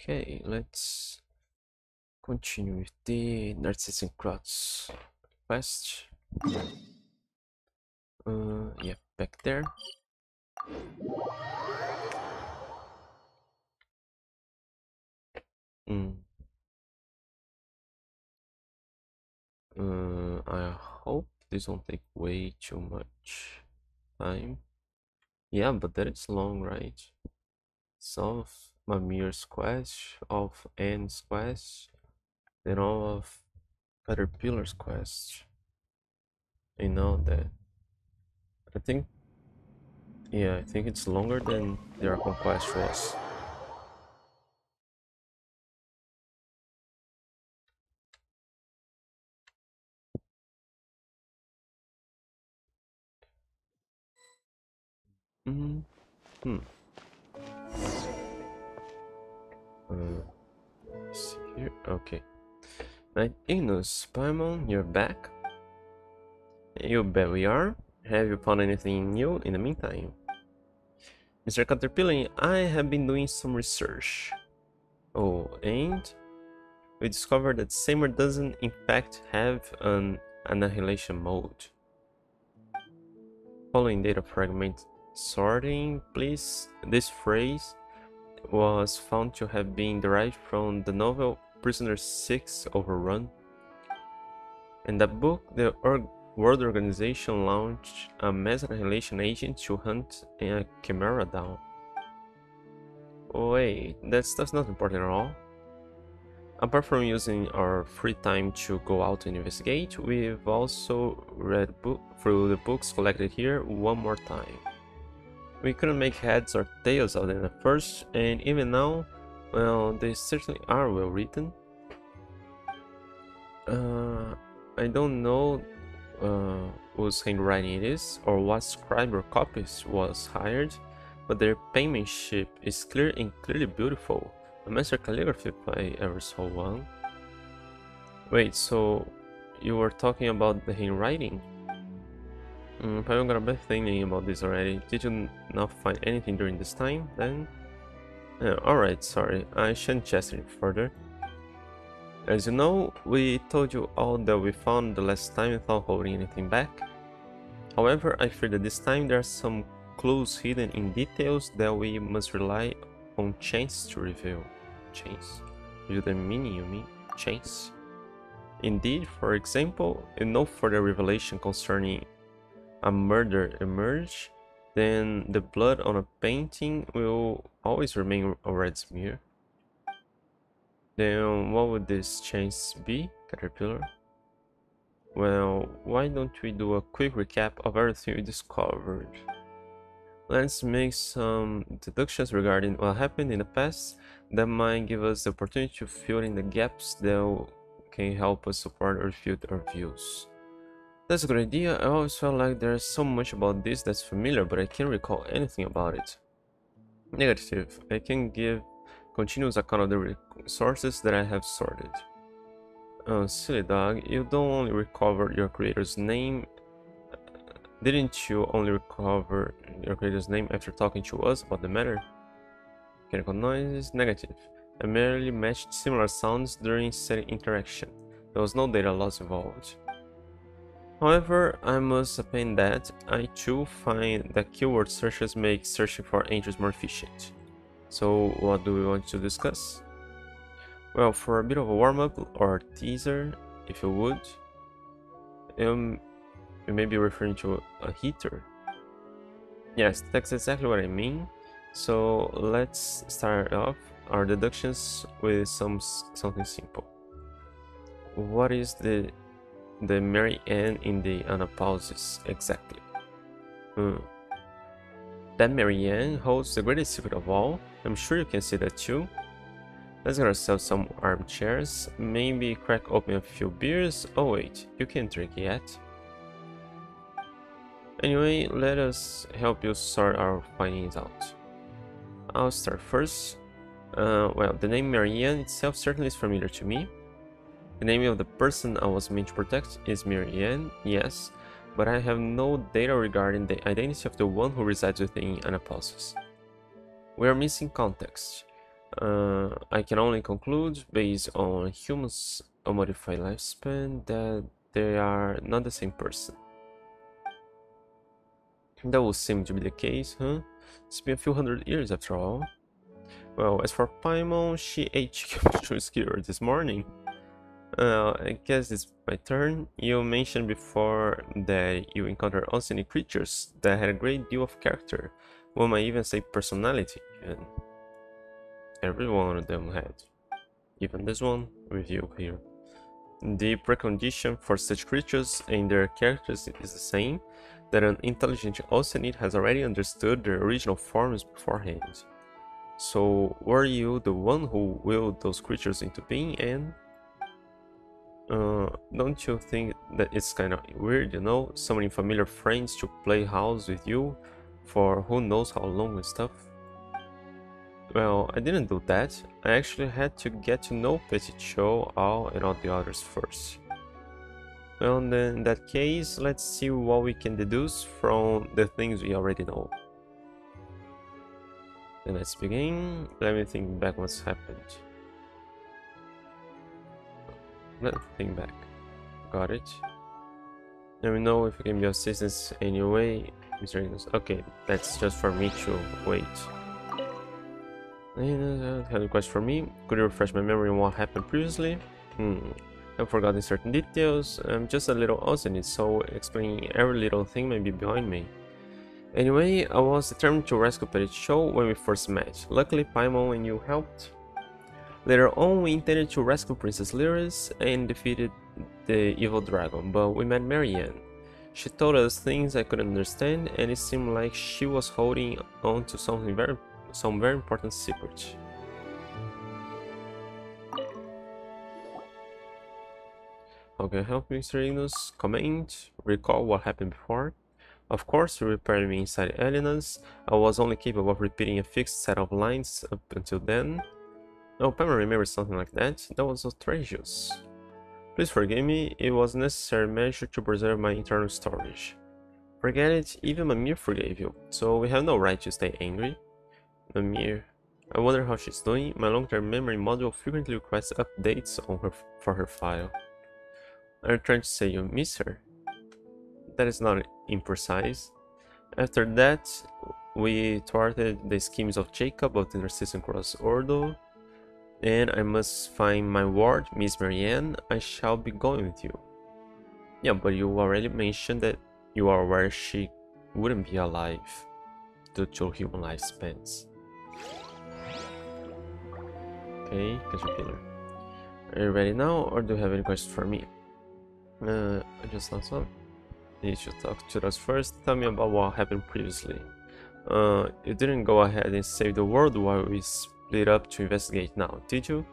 Okay, let's continue with the Narcissus Cross quest. Uh, yeah, back there. Mm. Uh, I hope this won't take way too much time. Yeah, but that is long, right? Solve Mimir's quest, of Anne's quest, then all of Caterpillar's quest. You know that. I think, yeah, I think it's longer than the their conquest was. Mm hmm. See here. Okay. Night Ignis, Paimon, you're back. You bet we are. Have you found anything new in the meantime? Mr. Caterpillar, I have been doing some research. Oh, and we discovered that Seymour doesn't in fact have an annihilation mode. Following data fragment sorting, please. This phrase was found to have been derived from the novel Prisoner 6 Overrun. In that book, the World Organization launched a mass annihilation agent to hunt a chimera down. Wait, that stuff's not important at all. Apart from using our free time to go out and investigate, we've also read through the books collected here one more time. We couldn't make heads or tails of them at first, and even now, well, they certainly are well written. Uh, I don't know uh, whose handwriting it is, or what scribe or copyist was hired, but their penmanship is clear and clearly beautiful. A master calligraphy if I ever saw one. Wait, so you were talking about the handwriting? Mm, bad feeling about this already. Did you not find anything during this time, then? Alright, sorry, I shan't chest it further. As you know, we told you all that we found the last time without holding anything back. However, I fear that this time there are some clues hidden in details that we must rely on chance to reveal. Chance? You the meaning you mean? Chance? Indeed, for example, no further revelation concerning a murder emerge, then the blood on a painting will always remain a red smear. Then what would this chance be, Caterpillar? Well, why don't we do a quick recap of everything we discovered? Let's make some deductions regarding what happened in the past that might give us the opportunity to fill in the gaps that can help us support or refute our views. That's a good idea. I always felt like there's so much about this that's familiar, but I can't recall anything about it. Negative. I can give continuous account of the resources that I have sorted. Oh, silly dog, you don't only recover your creator's name. Didn't you only recover your creator's name after talking to us about the matter? Mechanical noises, negative. I merely matched similar sounds during setting interaction. There was no data loss involved. However, I must append that I too find that keyword searches make searching for entries more efficient. So what do we want to discuss? Well, for a bit of a warm-up or teaser, if you would, um, you may be referring to a heater. Yes, that's exactly what I mean. So let's start off our deductions with some something simple. What is the the Mary-Ann in the Anapausis, exactly. Hmm. That Mary Ann holds the greatest secret of all. I'm sure you can see that too. Let's get ourselves some armchairs, maybe crack open a few beers. Oh wait, you can't drink yet. Anyway, let us help you sort our findings out. I'll start first. Uh, well, the name Mary-Ann itself certainly is familiar to me. The name of the person I was meant to protect is Miriam, yes, but I have no data regarding the identity of the one who resides within Anapausis. We are missing context. Uh, I can only conclude, based on humans' modified lifespan, that they are not the same person. That would seem to be the case, huh? It's been a few hundred years after all. Well, as for Paimon, she ate chicken skewer this morning. Uh, I guess it's my turn. You mentioned before that you encountered unseen creatures that had a great deal of character. One might even say personality, even. Every one of them had. Even this one, with you here. The precondition for such creatures and their characters is the same, that an intelligent Oceanid has already understood their original forms beforehand. So, were you the one who willed those creatures into being and... Uh, don't you think that it's kinda weird, you know, summoning familiar friends to play house with you for who knows how long and stuff? Well, I didn't do that. I actually had to get to know Petit Cho, Al, and all the others first. Well, in that case, let's see what we can deduce from the things we already know. Then let's begin. Let me think back what's happened. Let's think back. Got it. Let me know if I can be of assistance anyway. Mr. Ignis. Okay, that's just for me to wait. Had a question for me. Could you refresh my memory on what happened previously? Hmm. I've forgotten certain details. I'm just a little Oceanid, so explaining every little thing may be behind me. Anyway, I was determined to rescue Petit Cho when we first met. Luckily, Paimon and you helped. Later on, we intended to rescue Princess Lyris and defeated the evil dragon, but we met Mary-Ann. She told us things I couldn't understand, and it seemed like she was holding on to something very some very important secret. Okay, help me, Mr. Ignis. Comment. Recall what happened before. Of course, you repaired me inside Elynas. I was only capable of repeating a fixed set of lines up until then. No, Pamela remembers something like that. That was outrageous. Please forgive me, it was a necessary measure to preserve my internal storage. Forget it, even Mimir forgave you, so we have no right to stay angry. Mimir. I wonder how she's doing. My long-term memory module frequently requests updates on her for her file. Are you trying to say you miss her? That is not imprecise. After that, we thwarted the schemes of Jakob of the Narzissenkreuz Ordo, and I must find my ward, Miss Mary-Ann. I shall be going with you. Yeah, but you already mentioned that you are where she wouldn't be alive due to human lifespans. Okay, Caterpillar. Are you ready now, or do you have any questions for me? Uh, I just thought so. You should talk to us first. Tell me about what happened previously. Uh, you didn't go ahead and save the world while we split up to investigate now, did you?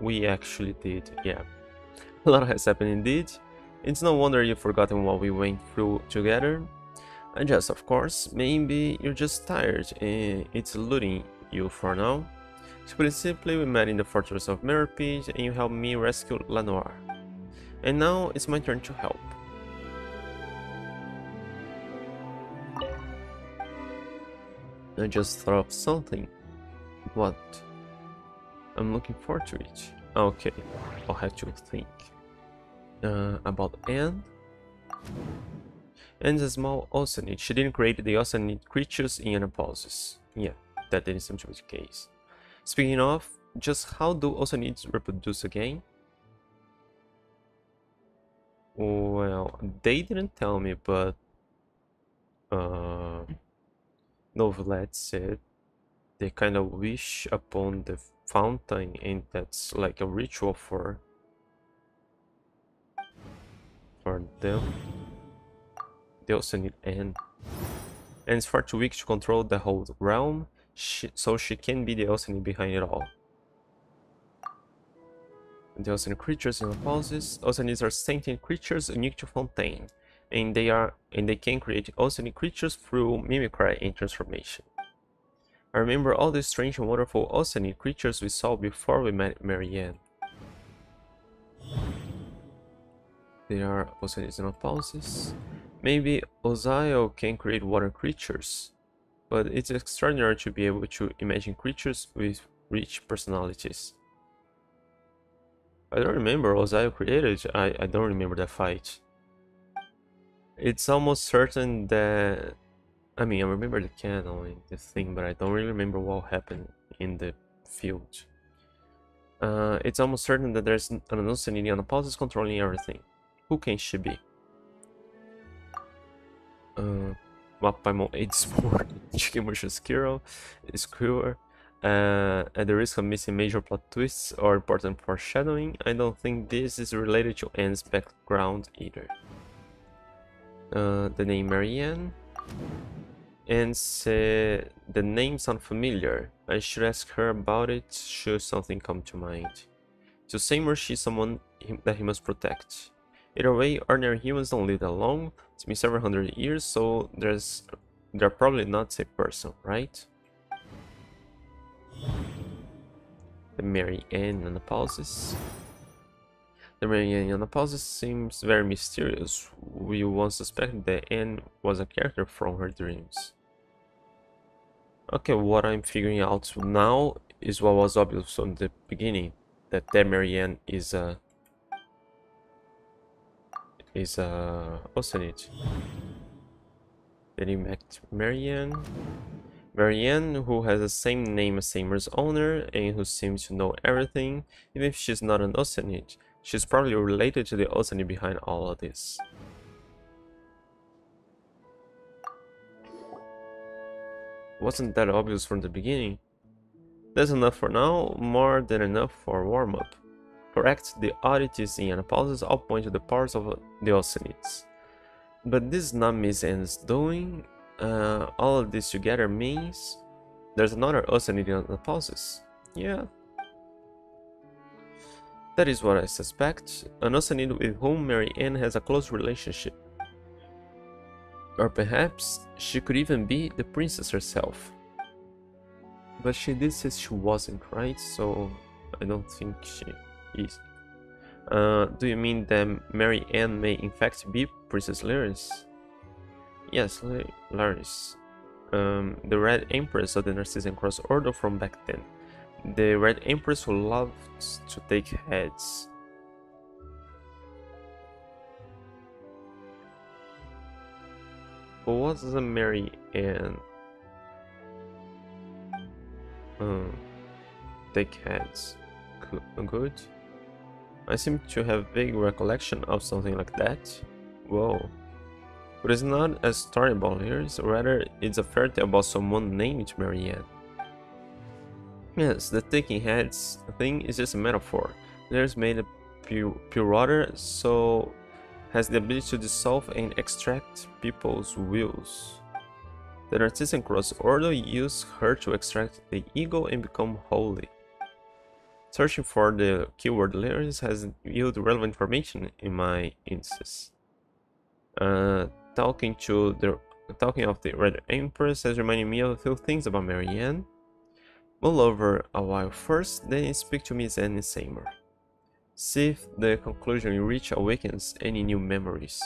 We actually did, yeah. A lot has happened indeed. It's no wonder you've forgotten what we went through together. And just, of course, maybe you're just tired and it's eluding you for now. To it simply, we met in the fortress of Meropide and you helped me rescue Lanoire. And now it's my turn to help. I just thought of something. What? I'm looking forward to it. Okay, I'll have to think. Uh, about Anne? Anne's a small Oceanid. She didn't create the Oceanid creatures in Anapausis. Yeah, that didn't seem to be the case. Speaking of, just how do Oceanids reproduce again? Well, they didn't tell me, but uh, Neuvillette said they kind of wish upon the fountain, and that's like a ritual for for them. They also need Anne. And it's far too weak to control the whole realm, she, so she can be the Oceanid behind it all. The Oceanid creatures in the pauses. Oceanids are sentient creatures unique to Fontaine, and they are and they can create Oceanid creatures through mimicry and transformation. I remember all the strange and wonderful Oceanid creatures we saw before we met Marianne. They are Oceanids in pauses. Maybe Ozaio can create water creatures. but it's extraordinary to be able to imagine creatures with rich personalities. I don't remember, I created? I, I don't remember that fight. It's almost certain that... I mean, I remember the canon and the thing, but I don't really remember what happened in the field. Uh, it's almost certain that there's an Oceanidian on the pauses controlling everything. Who can she be? Uh, Mappaimon aids more Shigemusha Skiro is cruel. Uh, at the risk of missing major plot twists or important foreshadowing, I don't think this is related to Anne's background either. Uh, the name Mary-Ann and said the name sounds familiar. I should ask her about it should something come to mind. To Seymour, she's someone that he must protect. Either way, ordinary humans don't live that long. It's been several hundred years, so there's they're probably not a person, right? The Mary-Ann Anapausis. The Mary-Ann Anapausis seems very mysterious. We once suspected that Anne was a character from her dreams. Okay, what I'm figuring out now is what was obvious from the beginning, that Mary-Ann is a is a Oceanid. Then you met Mary-Ann. Mary-Ann, who has the same name as Seymour's owner and who seems to know everything, even if she's not an Oceanid. She's probably related to the Oceanid behind all of this. Wasn't that obvious from the beginning? That's enough for now, more than enough for warm-up. Correct, the oddities in Anapausis all point to the powers of the Oceanids. But this is not Miss doing. Uh, all of this together means there's another Oceanid in Anapausis. Yeah. That is what I suspect, an Oceanid with whom Mary-Ann has a close relationship. Or perhaps she could even be the princess herself. But she did say she wasn't, right? So I don't think she is. Uh, do you mean that Mary-Ann may in fact be Princess Lyris? Yes, Lyris. Um, the Red Empress of the Narzissenkreuz Order from back then. The Red Empress who loved to take heads. But what's a Mary Ann? Uh, take heads. Good. I seem to have vague recollection of something like that. Whoa. But it's not a story about Lyris, rather it's a fairy tale about someone named Mary-Ann. Yes, the taking heads thing is just a metaphor. Lyris made a pure, pure water, so has the ability to dissolve and extract people's wills. The Narzissenkreuz Order used her to extract the ego and become holy. Searching for the keyword Lyris has yielded relevant information in my instance. Uh, talking to the talking of the Red Empress has reminded me of a few things about Mary-Ann. Mull over a while first, then speak to Miss Anne Seymour. See if the conclusion you reach awakens any new memories.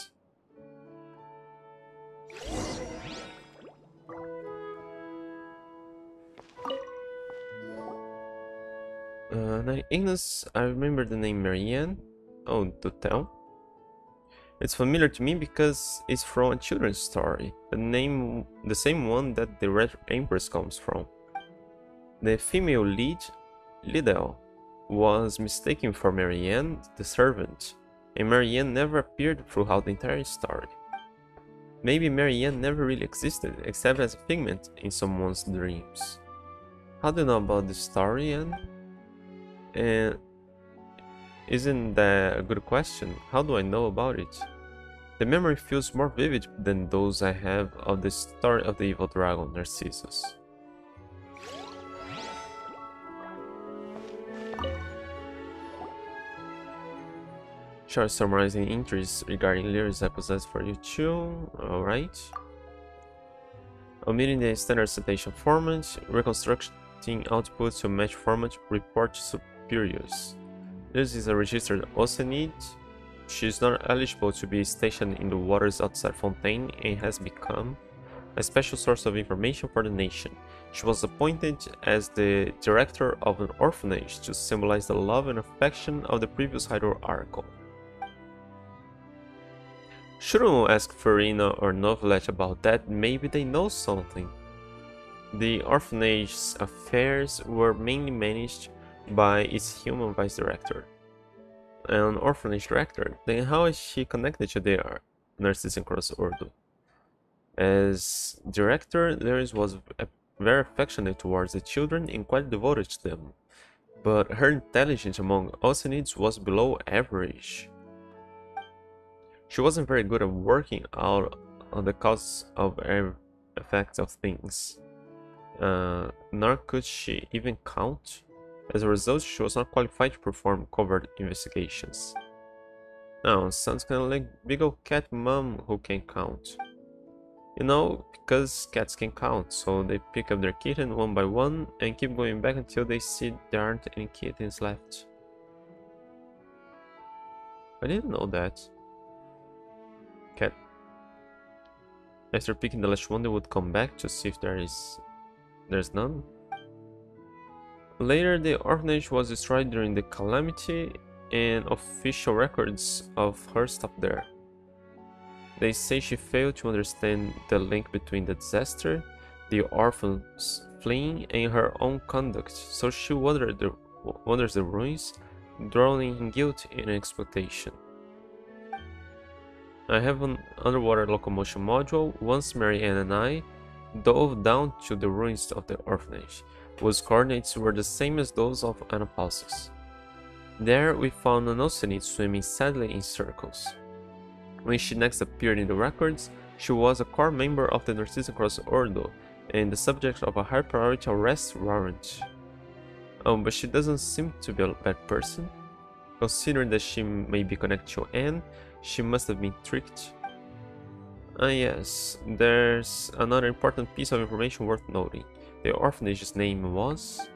Uh, Ignis, I remember the name Mary-Ann. Oh, to tell. It's familiar to me because it's from a children's story, the name, the same one that the Red Empress comes from. The female lead, Liddell, was mistaken for Mary-Ann, the servant, and Mary-Ann never appeared throughout the entire story. Maybe Mary-Ann never really existed except as a figment in someone's dreams. How do you know about this story, Anne? And isn't that a good question? How do I know about it? The memory feels more vivid than those I have of the story of the evil dragon Narcissus. Short summarizing entries regarding Lyris I possess for you too, alright. Omitting the standard citation format, reconstructing output to match format, report superiors. This is a registered Oceanid. She is not eligible to be stationed in the waters outside Fontaine and has become a special source of information for the nation. She was appointed as the director of an orphanage to symbolize the love and affection of the previous hierarchical. We ask Furina or Neuvillette about that? Maybe they know something. The orphanage's affairs were mainly managed by its human vice director. An orphanage director, then how is she connected to the Narzissenkreuz Ordo? As director, Lyris was very affectionate towards the children and quite devoted to them, but her intelligence among Oceanids was below average. She wasn't very good at working out on the cause of effects of things, uh, nor could she even count. As a result, she was not qualified to perform covert investigations. Now, sounds kinda like big old cat mom who can count. You know, because cats can count, so they pick up their kitten one by one and keep going back until they see there aren't any kittens left. I didn't know that. After picking the last one, they would come back to see if there is... there's none. Later, the orphanage was destroyed during the calamity and official records of her stopped there. They say she failed to understand the link between the disaster, the orphans fleeing, and her own conduct, so she wandered the, wanders the ruins, drowning in guilt and exploitation. I have an underwater locomotion module. Once Mary-Ann and I dove down to the ruins of the orphanage, whose coordinates were the same as those of Anapausis. There we found an Oceanid swimming sadly in circles. When she next appeared in the records, she was a core member of the Narzissenkreuz Ordo and the subject of a high priority arrest warrant. Oh, but she doesn't seem to be a bad person. Considering that she may be connected to Anne, she must have been tricked. Ah yes, there's another important piece of information worth noting. The orphanage's name was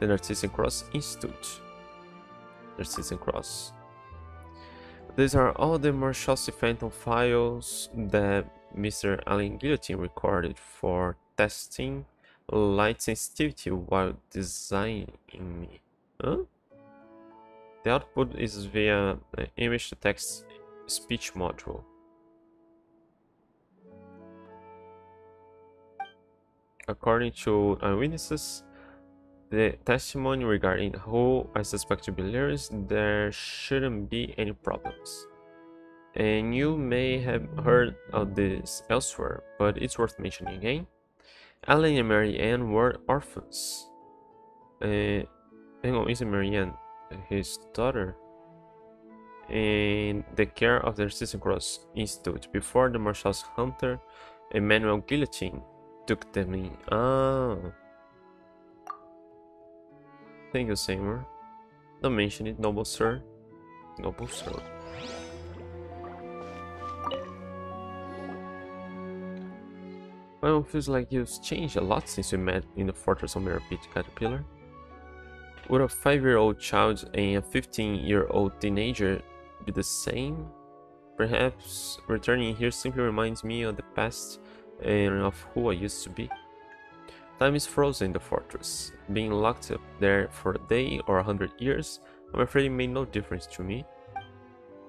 the Narzissenkreuz Institute. Narzissenkreuz. These are all the Marechaussee Phantom files that Mr. Alain Guillotine recorded for testing light sensitivity while designing me. Huh? The output is via image to text speech module. According to eyewitnesses, the testimony regarding who I suspect to be Lyris, there shouldn't be any problems. And you may have heard of this elsewhere, but it's worth mentioning again. Alain and Mary-Ann were orphans. Uh, hang on, isn't Mary-Ann his daughter? In the care of the Narzissenkreuz Institute before the Marechaussee Hunter Emmanuel Guillotine took them in. Ah. Thank you, Seymour. Don't mention it, noble sir. Noble sir. Well, it feels like you've changed a lot since we met in the Fortress of Meropide, Caterpillar. Would a 5-year-old child and a 15-year-old teenager be the same? Perhaps returning here simply reminds me of the past and of who I used to be. Time is frozen in the fortress. Being locked up there for a day or a hundred years, I'm afraid it made no difference to me.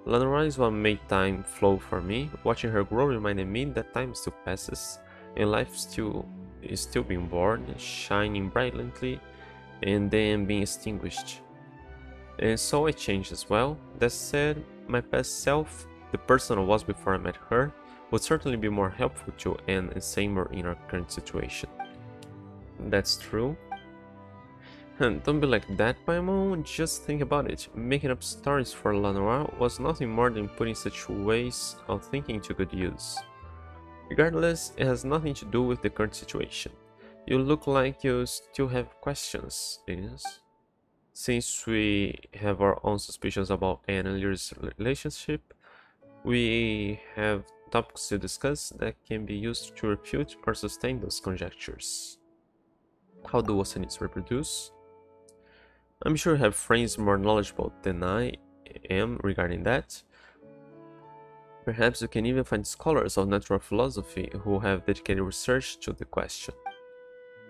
Lanoire is what made time flow for me. Watching her grow reminded me that time still passes, and life still is still being born, shining brilliantly, and then being extinguished. Eh, and so I changed as well. That said, my past self, the person I was before I met her, would certainly be more helpful to Anne and in our current situation. That's true. And don't be like that, Paimon, just think about it. Making up stories for Lanoire was nothing more than putting such ways of thinking to good use. Regardless, it has nothing to do with the current situation. You look like you still have questions, Ignis. Since we have our own suspicions about Anne and relationship, we have topics to discuss that can be used to refute or sustain those conjectures. How do Oceanids reproduce? I'm sure you have friends more knowledgeable than I am regarding that. Perhaps you can even find scholars of natural philosophy who have dedicated research to the question.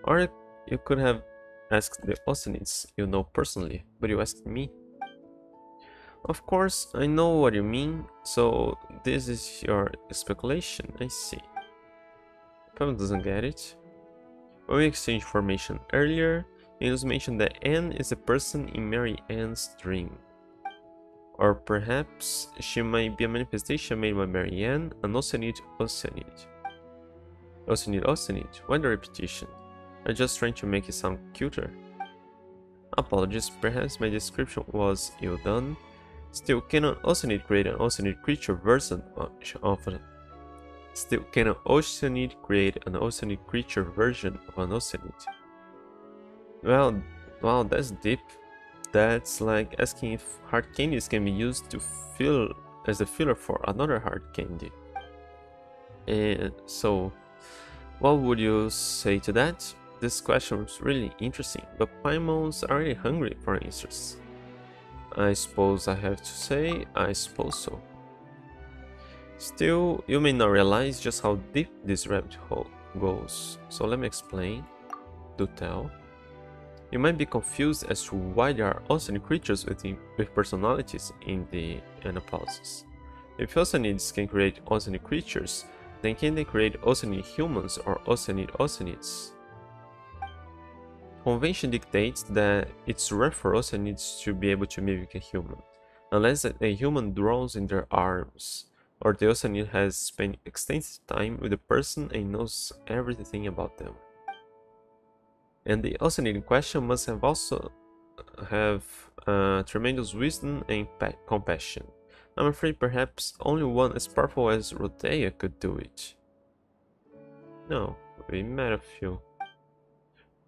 Or you could have asked the Oceanids you know personally, but you asked me. Of course, I know what you mean, so this is your speculation, I see. Pam doesn't get it. When we exchanged information earlier, it was mentioned that Anne is a person in Mary Ann's dream. Or perhaps she might be a manifestation made by Mary-Ann, an Oceanid Oceanid. Oceanid Oceanid, why the repetition? I'm just trying to make it sound cuter. Apologies, perhaps my description was ill done. Still, can also need create an Oceanid creature version of an Still, can an Oceanid create an Oceanid creature version of an Oceanid? Well, wow, that's deep. That's like asking if hard candies can be used to fill as a filler for another hard candy. And so, what would you say to that? This question is really interesting, but Paimon's are already hungry for answers. I suppose I have to say, I suppose so. Still, you may not realize just how deep this rabbit hole goes, so let me explain. Do tell. You might be confused as to why there are Oceanid creatures with, with personalities in the Anapausis. If Oceanids can create Oceanid creatures, then can they create Oceanid humans or Oceanid Oceanids? Convention dictates that it's rare for Oceanids to be able to mimic a human, unless a human draws in their arms, or the Oceanid has spent extensive time with the person and knows everything about them and the Oceanid in question must have also have uh, tremendous wisdom and compassion. I'm afraid perhaps only one as powerful as Rhodeia could do it. No, we met a few.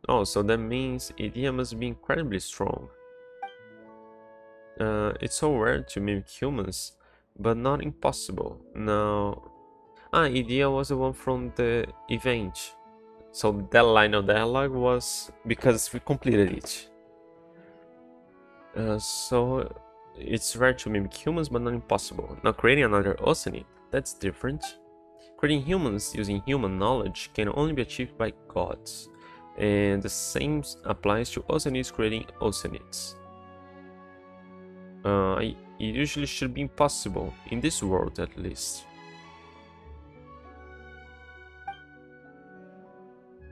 Oh, so that means Edea must be incredibly strong. Uh, it's so rare to mimic humans, but not impossible. Now, ah, Edea was the one from the event. So that line of dialogue was because we completed it. Uh, so it's rare to mimic humans, but not impossible. Now creating another Oceanid, that's different. Creating humans using human knowledge can only be achieved by gods, and the same applies to Oceanids creating Oceanids. Uh, it usually should be impossible, in this world at least.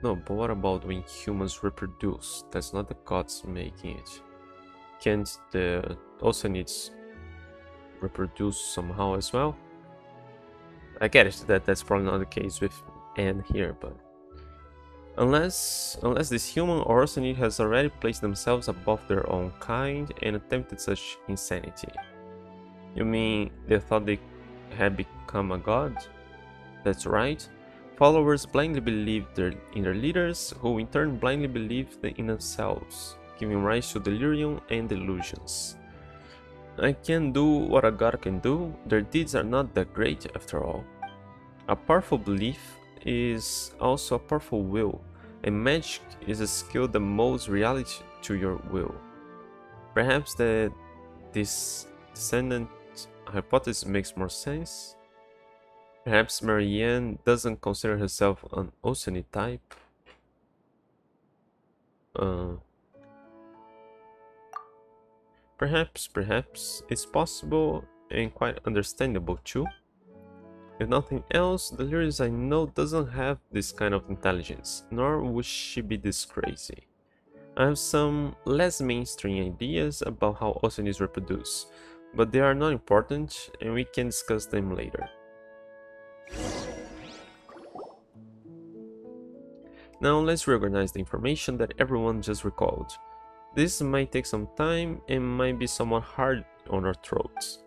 No, but what about when humans reproduce? That's not the gods making it. Can't the Oceanids reproduce somehow as well? I get it that that's probably not the case with Anne here, but unless unless this human or Oceanid has already placed themselves above their own kind and attempted such insanity. You mean they thought they had become a god? That's right. Followers blindly believe their, in their leaders, who in turn blindly believe in themselves, giving rise to delirium and delusions. I can do what a god can do, their deeds are not that great after all. A powerful belief is also a powerful will, and magic is a skill that molds reality to your will. Perhaps the this descendant hypothesis makes more sense? Perhaps Mary-Ann doesn't consider herself an Oceanid type. Uh, perhaps, perhaps, it's possible and quite understandable too. If nothing else, the Lyris I know doesn't have this kind of intelligence, nor would she be this crazy. I have some less mainstream ideas about how Oceanids reproduce, but they are not important and we can discuss them later. Now let's reorganize the information that everyone just recalled. This might take some time and might be somewhat hard on our throats.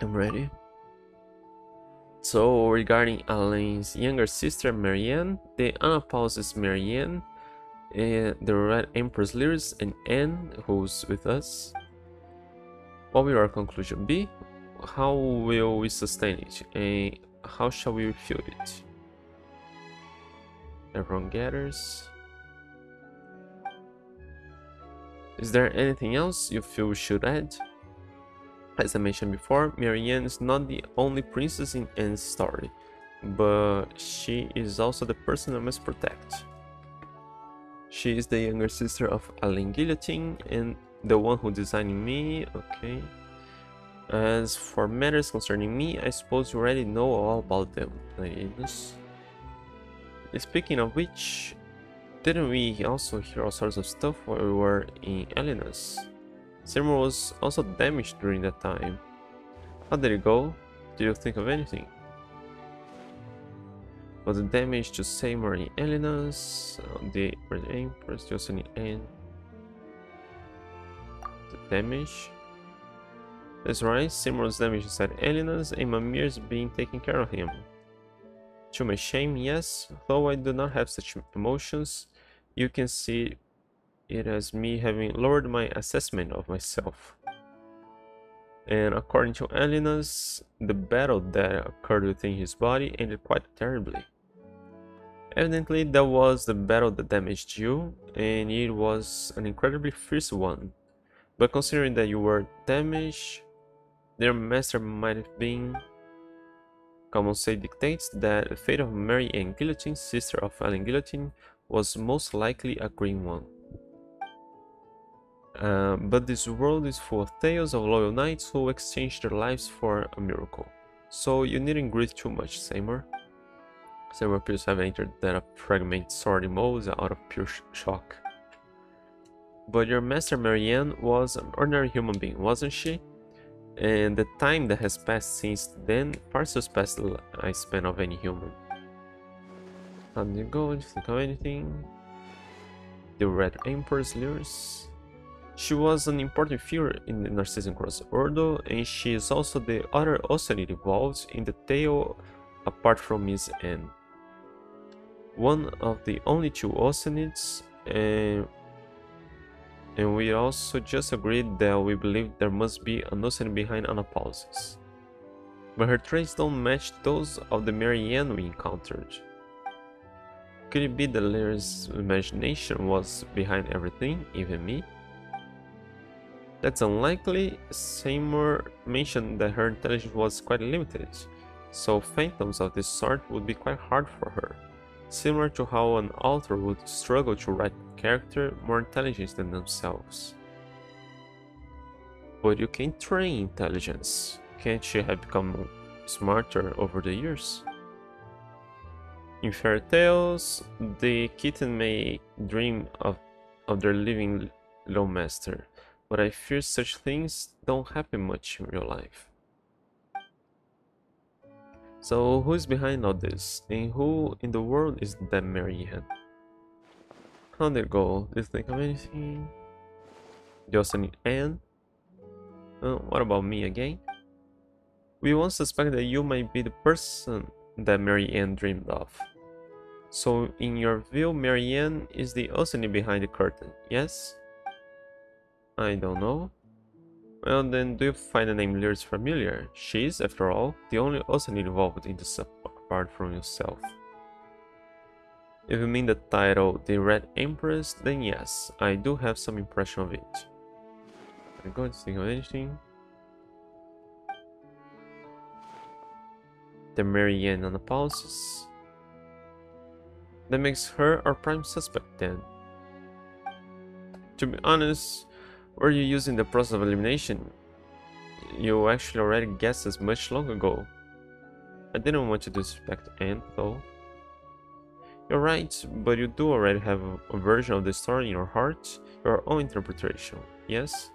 I'm ready. So regarding Alain's younger sister Mary-Ann, the Anapausis Mary-Ann, uh, the Red Empress Lyris and Anne, who's with us. What will our conclusion be? how will we sustain it and how shall we refute it? Everyone gathers. Is there anything else you feel we should add? As I mentioned before, Mary-Ann is not the only princess in Anne's story, but she is also the person I must protect. She is the younger sister of Alain Guillotine and the one who designed me, okay. As for matters concerning me, I suppose you already know all about them, ladies. Speaking of which, didn't we also hear all sorts of stuff while we were in Elynas? Seymour was also damaged during that time. How did it go? Do you think of anything? Was the damage to Seymour in Elynas? Uh, the Empress, Jocelyn the damage? That's right, Seymour's damage is inside Elynas and Mimir's being taken care of him. To my shame, yes, though I do not have such emotions, you can see it as me having lowered my assessment of myself. And according to Elynas, the battle that occurred within his body ended quite terribly. Evidently, that was the battle that damaged you, and it was an incredibly fierce one. But considering that you were damaged, their master might have been Common say dictates that the fate of Mary-Ann Guillotine, sister of Alain Guillotine, was most likely a green one. Uh, but this world is full of tales of loyal knights who exchange their lives for a miracle. So you needn't grieve too much, Seymour. Seymour appears to have entered that fragment sword mode out of pure sh shock. But your master Mary-Ann was an ordinary human being, wasn't she? and the time that has passed since then far surpasses the lifespan of any human. How did you go? Did you think of anything? The Red Empress Lyris. She was an important figure in the Narzissenkreuz Ordo, and she is also the other Oceanid involved in the tale apart from Miss N. One of the only two Oceanids, and and we also just agreed that we believe there must be an ocean behind Anapausis. But her traits don't match those of the Mary-Ann we encountered. Could it be that Lyris's imagination was behind everything, even me? That's unlikely. Seymour mentioned that her intelligence was quite limited, so phantoms of this sort would be quite hard for her similar to how an author would struggle to write a character more intelligent than themselves. But you can train intelligence. Can't she have become smarter over the years? In fairy tales, the kitten may dream of, of their living low master, but I fear such things don't happen much in real life. So who's behind all this? And who in the world is that Mary-Ann? How did it go? Did you think of anything? Jocelyn Anne? Uh, what about me again? We once suspect that you might be the person that Mary-Ann dreamed of. So in your view, Mary-Ann is the Oceanid behind the curtain, yes? I don't know. Well then, do you find the name Lyris familiar? She's, after all, the only Oceanid involved in this apart from yourself. If you mean the title The Red Empress, then yes, I do have some impression of it. I'm going to think of anything. The Mary-Ann Anapausis. That makes her our prime suspect then. To be honest, were you using the process of elimination? You actually already guessed as much long ago. I didn't want you to disrespect Anne, though. You're right, but you do already have a, version of the story in your heart, your own interpretation, yes?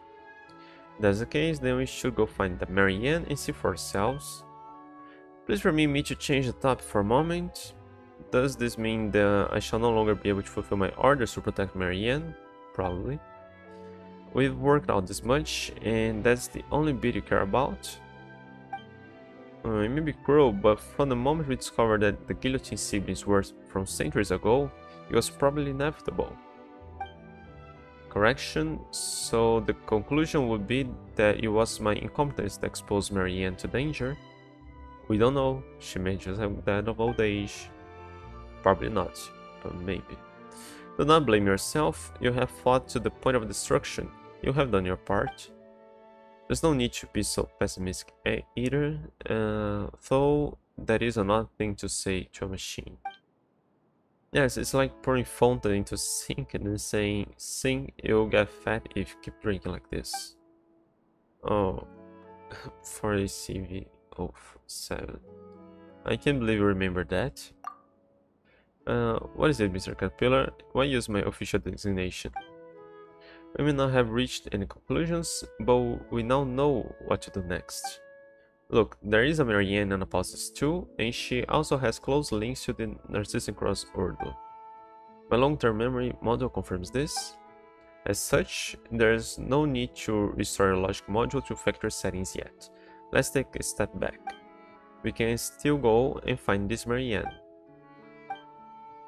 If that's the case, then we should go find the Mary-Ann and see for ourselves. Please permit me to change the topic for a moment. Does this mean that I shall no longer be able to fulfill my orders to protect Mary-Ann? Probably. We've worked out this much, and that's the only bit you care about. Uh, it may be cruel, but from the moment we discovered that the guillotine siblings were from centuries ago, it was probably inevitable. Correction, so the conclusion would be that it was my incompetence that exposed Mary-Ann to danger. We don't know, she may just have died of old age. Probably not, but maybe. Do not blame yourself, you have fought to the point of destruction, you have done your part. There's no need to be so pessimistic either, uh, though that is another thing to say to a machine. Yes, it's like pouring fountain into sink and then saying, sink, you'll get fat if you keep drinking like this. Oh, for a CV of 7. I can't believe you remember that. Uh, what is it, Mr. Caterpillar? Why use my official designation? We may not have reached any conclusions, but we now know what to do next. Look, there is a Mary-Ann Anapausis too, and she also has close links to the Narzissenkreuz Ordo. My long-term memory module confirms this. As such, there is no need to restore your logic module to factory settings yet. Let's take a step back. We can still go and find this Mary-Ann.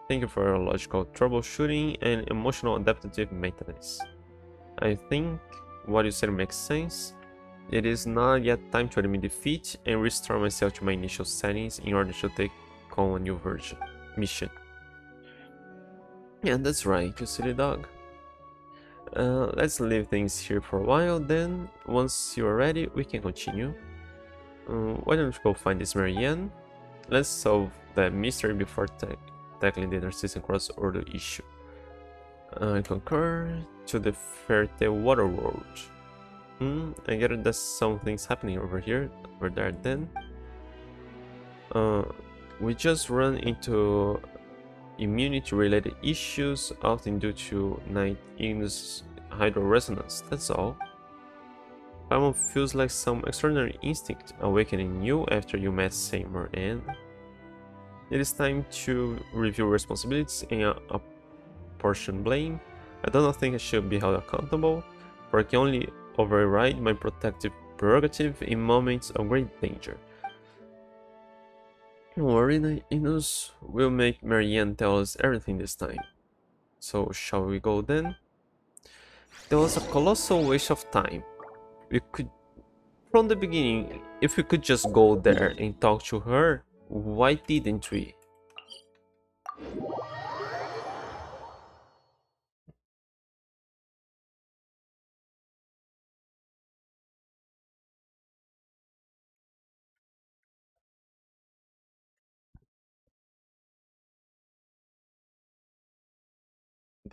Thank you for your logical troubleshooting and emotional adaptive maintenance. I think what you said makes sense. It is not yet time to admit defeat and restore myself to my initial settings in order to take on a new version mission. Yeah, that's right, you silly dog. Uh, let's leave things here for a while then. Once you are ready, we can continue. Uh, why don't we go find this Mary-Ann? Let's solve that mystery before tackling the Narzissenkreuz Order issue. I concur to the Tale Water World. Hmm, I get it, there's some things happening over here, over there then. Uh, we just run into immunity related issues, often due to Night Ignis hydro resonance, that's all. Paimon feels like some extraordinary instinct awakening you after you met Seymour and it is time to review responsibilities and apportion blame. I do not think I should be held accountable, for I can only override my protective prerogative in moments of great danger. Don't worry, Inus will make Mary-Ann tell us everything this time. So shall we go then? There was a colossal waste of time. We could, from the beginning, if we could just go there and talk to her, why didn't we?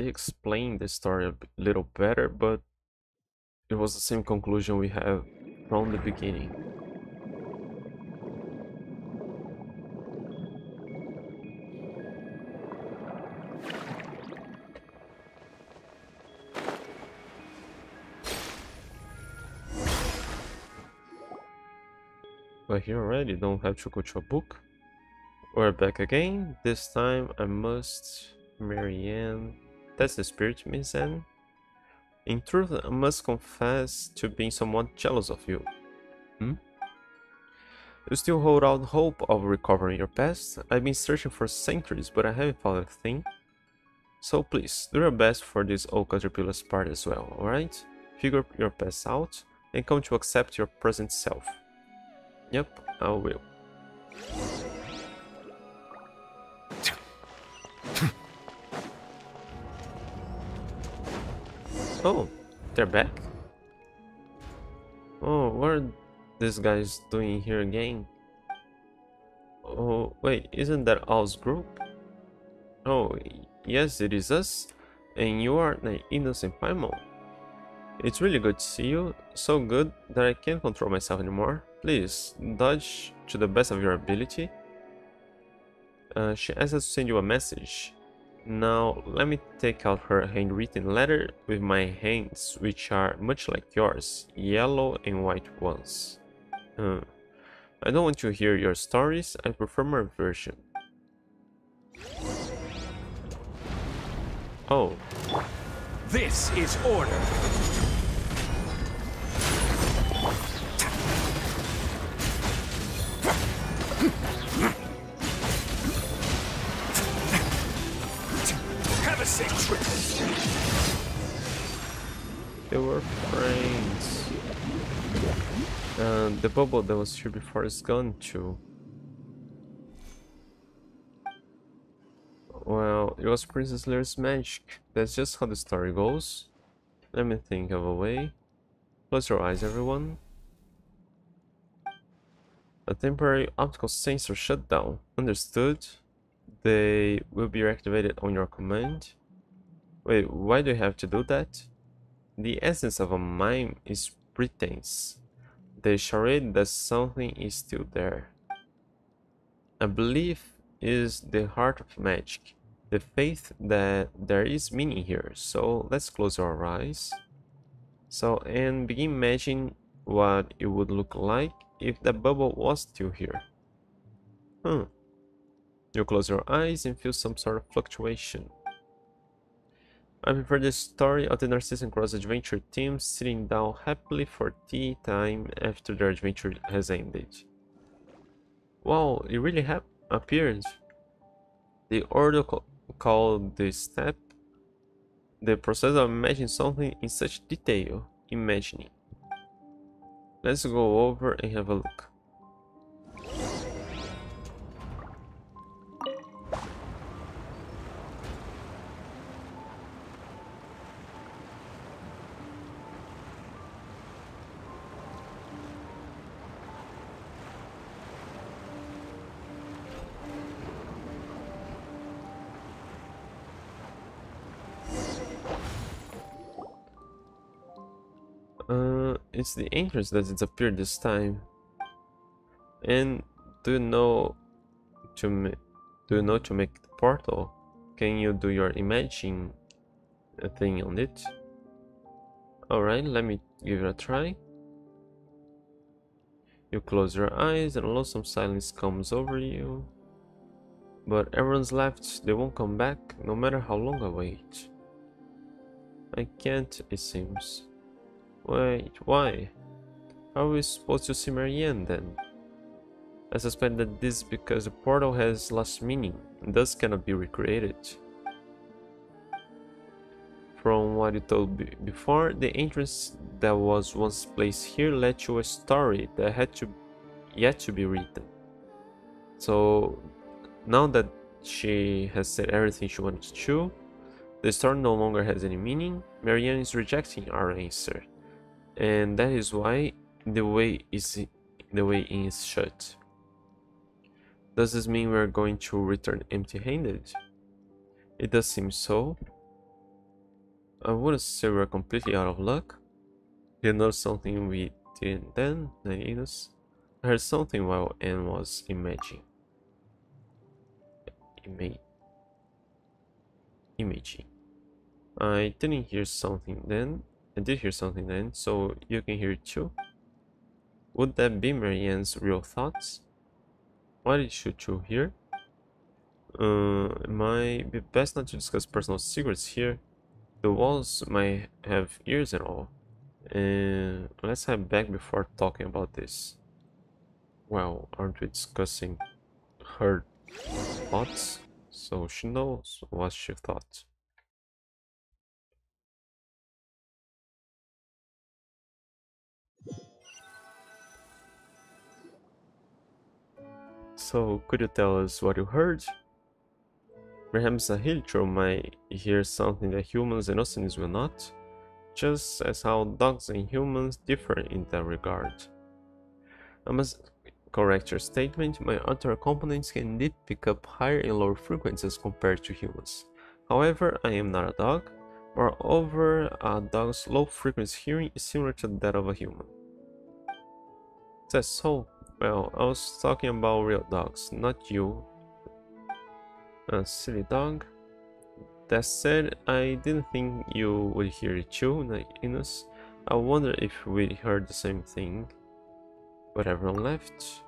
They explained the story a little better, but it was the same conclusion we have from the beginning. We're here already, don't have to go to a book. We're back again. This time I must... Mary-Ann... That's the spirit, Miss Ann. In truth, I must confess to being somewhat jealous of you. Hmm? You still hold out hope of recovering your past? I've been searching for centuries, but I haven't found a thing. So please, do your best for this old caterpillar's part as well, alright? Figure your past out, and come to accept your present self. Yep, I will. Oh, they're back? Oh, what are these guys doing here again? Oh, wait, isn't that Owl's group? Oh, yes, it is us. And you are the innocent Paimon. It's really good to see you. So good that I can't control myself anymore. Please, dodge to the best of your ability. Uh, she asked us to send you a message. Now, let me take out her handwritten letter with my hands, which are much like yours, yellow and white ones. Uh, I don't want to hear your stories, I prefer my version. Oh. This is order. They were friends. And the bubble that was here before is gone too. Well, it was Princess Lyra's magic. That's just how the story goes. Let me think of a way. Close your eyes, everyone. A temporary optical sensor shutdown. Understood. They will be reactivated on your command. Wait, why do you have to do that? The essence of a mime is pretense. The charade that something is still there. A belief is the heart of magic. The faith that there is meaning here. So let's close our eyes. So, and begin imagining what it would look like if the bubble was still here. Hmm. You close your eyes and feel some sort of fluctuation. I prefer the story of the Narzissenkreuz Adventure team sitting down happily for tea time after their adventure has ended. Wow, it really appeared. The order called the step the process of imagining something in such detail, imagining. Let's go over and have a look. It's the entrance that disappeared this time. And do you know to do you know to make the portal? Can you do your imaging thing on it? Alright, let me give it a try. You close your eyes and a lonesome silence comes over you. But everyone's left, they won't come back, no matter how long I wait. I can't, it seems. Wait, why? How are we supposed to see Mary-Ann then? I suspect that this is because the portal has lost meaning and thus cannot be recreated. From what you told before, the entrance that was once placed here led to a story that had to yet to be written. So now that she has said everything she wanted to, the story no longer has any meaning. Mary-Ann is rejecting our answer and that is why the way is the way in is shut. Does this mean we're going to return empty-handed? It does seem so. I wouldn't say we're completely out of luck. You know something we didn't then, Nainos? I heard something while Ann was imaging. Ima imaging. I didn't hear something then, I did hear something then, so you can hear it too. Would that be Mary-Ann's real thoughts? Why did she choose here? Uh, might be best not to discuss personal secrets here. The walls might have ears and all. And let's head back before talking about this. Well, aren't we discussing her thoughts? So she knows what she thought. So, could you tell us what you heard? Perhaps a Helitro might hear something that humans and Oceanids will not, just as how dogs and humans differ in that regard. I must correct your statement, my other components can indeed pick up higher and lower frequencies compared to humans. However, I am not a dog. Moreover, a dog's low frequency hearing is similar to that of a human. That's so. Well, I was talking about real dogs, not you. A silly dog. That said, I didn't think you would hear it too, Inus. I wonder if we heard the same thing. But everyone left.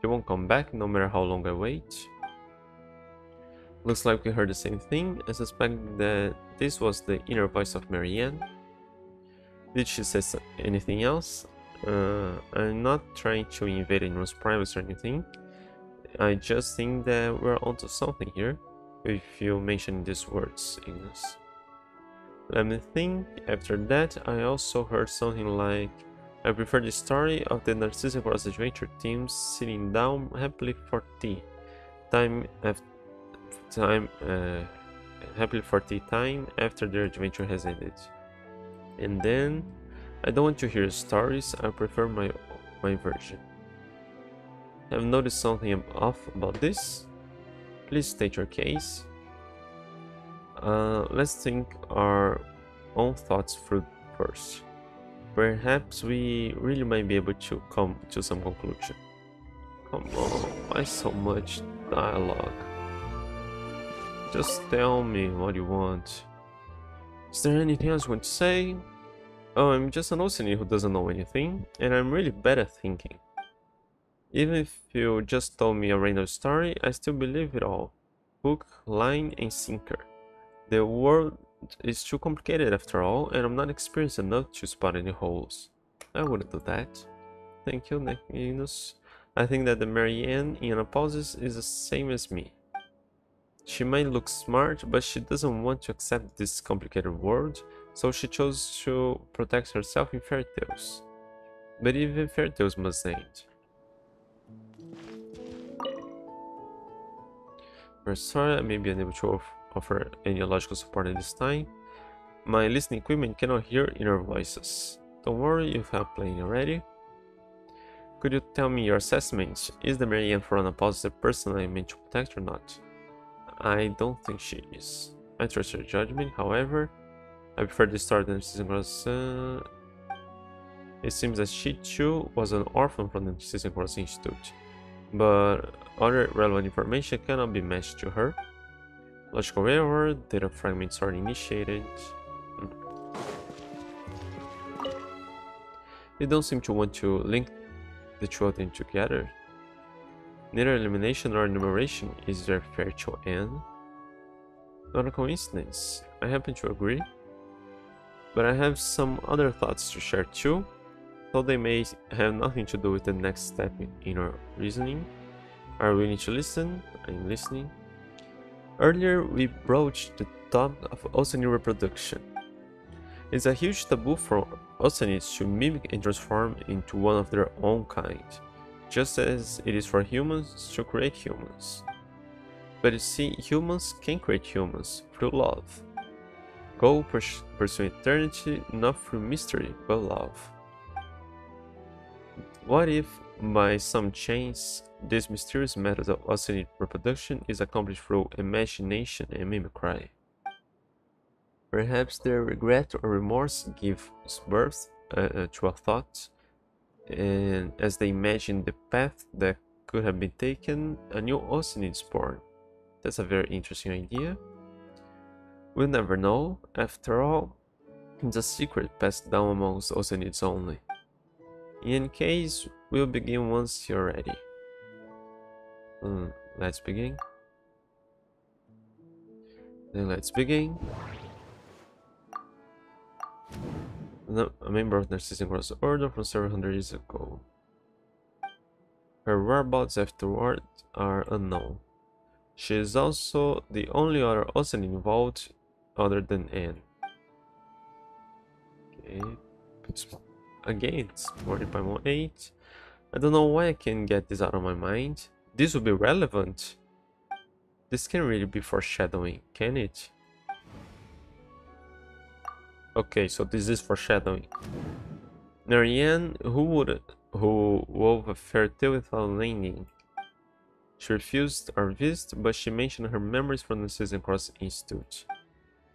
He won't come back no matter how long I wait. Looks like we heard the same thing. I suspect that this was the inner voice of Mary-Ann. Did she say anything else? Uh, I'm not trying to invade anyone's privacy or anything. I just think that we're onto something here if you mention these words, Ignis. Let me think. After that, I also heard something like I prefer the story of the Narzissenkreuz Adventure team sitting down happily for tea. Time after time uh, happily for tea time after their adventure has ended. And then I don't want to hear stories, I prefer my, my version. Have noticed something off about this? Please state your case. Uh, let's think our own thoughts through first. Perhaps we really might be able to come to some conclusion. Come on, why so much dialogue? Just tell me what you want. Is there anything else you want to say? Oh, I'm just an Oceanid who doesn't know anything, and I'm really bad at thinking. Even if you just told me a random story, I still believe it all. Hook, line, and sinker. The world is too complicated after all, and I'm not experienced enough to spot any holes. I wouldn't do that. Thank you, Necrinus. I think that the Mary-Ann in Anapausis is the same as me. She might look smart, but she doesn't want to accept this complicated world, so she chose to protect herself in fairy tales. But even fairy tales must end. We're sorry I may be unable to offer any logical support at this time. My listening equipment cannot hear inner voices. Don't worry, you have plenty already. Could you tell me your assessment? Is the Mary-Ann Forana positive person I meant to protect or not? I don't think she is. I trust your judgment, however. I prefer this story than Season Cross. Uh, it seems that she too was an orphan from the Cross Institute, but other relevant information cannot be matched to her. Logical error, data fragments are initiated. Hmm. They don't seem to want to link the two of them together. Neither elimination nor enumeration is their fair to N. Not a coincidence, I happen to agree. But I have some other thoughts to share too, though they may have nothing to do with the next step in our reasoning. Are we willing to listen? I'm listening. Earlier, we broached the topic of Oceanid reproduction. It's a huge taboo for Oceanids to mimic and transform into one of their own kind, just as it is for humans to create humans. But you see, humans can create humans through love. Go pursue eternity not through mystery, but love. What if, by some chance, this mysterious method of Oceanid reproduction is accomplished through imagination and mimicry? Perhaps their regret or remorse gives birth uh, uh, to a thought, and as they imagine the path that could have been taken, a new Oceanid is born. That's a very interesting idea. We'll never know, after all, the secret passed down amongst Oceanids only. In case, we'll begin once you're ready. Mm, let's begin. Then let's begin. a member of Narzissenkreuz Order from several hundred years ago. Her whereabouts afterward are unknown. She is also the only other Ocean involved other than n. Okay, again, it's 4518. I don't know why I can't get this out of my mind. This will be relevant. This can really be foreshadowing, can it? Okay, so this is foreshadowing. Mary-Ann, who would who wove a fairy tale without landing. She refused our visit, but she mentioned her memories from the Narzissenkreuz Institute.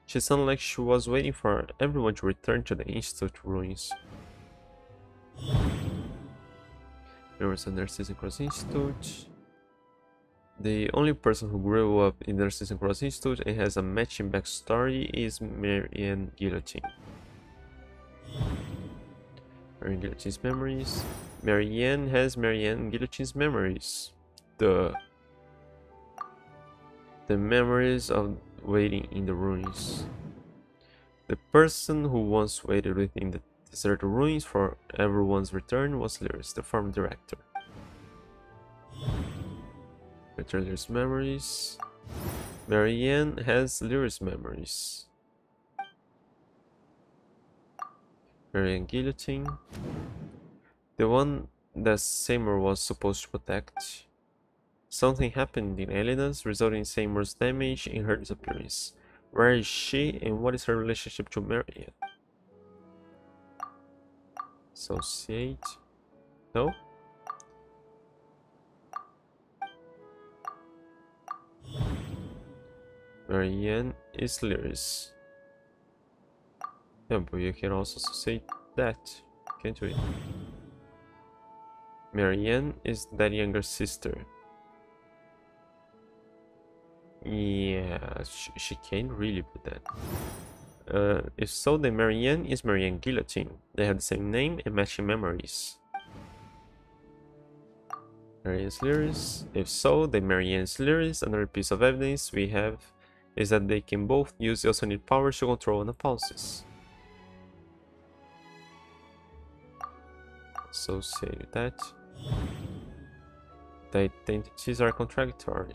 She sounded like she was waiting for everyone to return to the Institute ruins. There was a Narzissenkreuz Institute. The only person who grew up in the Narzissenkreuz Institute and has a matching backstory is Mary-Ann Guillotine. Mary-Ann Guillotine's memories. Mary-Ann has Mary-Ann Guillotine's memories. The the memories of waiting in the ruins. The person who once waited within the deserted ruins for everyone's return was Lyris, the farm director. Return Lyris memories. Mary-Ann has Lyris memories. Marianne Guillotine. The one that Seymour was supposed to protect. Something happened in Elynas, resulting in Seymour's damage and her disappearance. Where is she and what is her relationship to Mary-Ann? Associate. No? Mary-Ann is Lyris. Yeah, but you can also associate that, can't we? Marianne is that younger sister. Yeah, she, she can't really put that. Uh, if so, then Mary-Ann is Mary-Ann Guillotine. They have the same name and matching memories. Mary-Ann's Lyris. If so, then Mary-Ann's Lyris. Another piece of evidence we have is that they can both use the need powers to control anapausis. So with that. The identities are contradictory.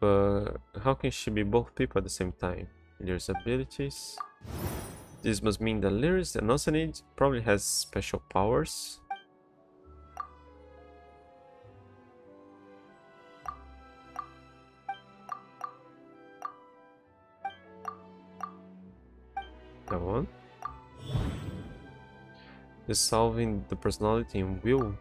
But how can she be both people at the same time? Lyris abilities. This must mean that Lyris, the Nosanid, probably has special powers. That one. Dissolving the personality and will.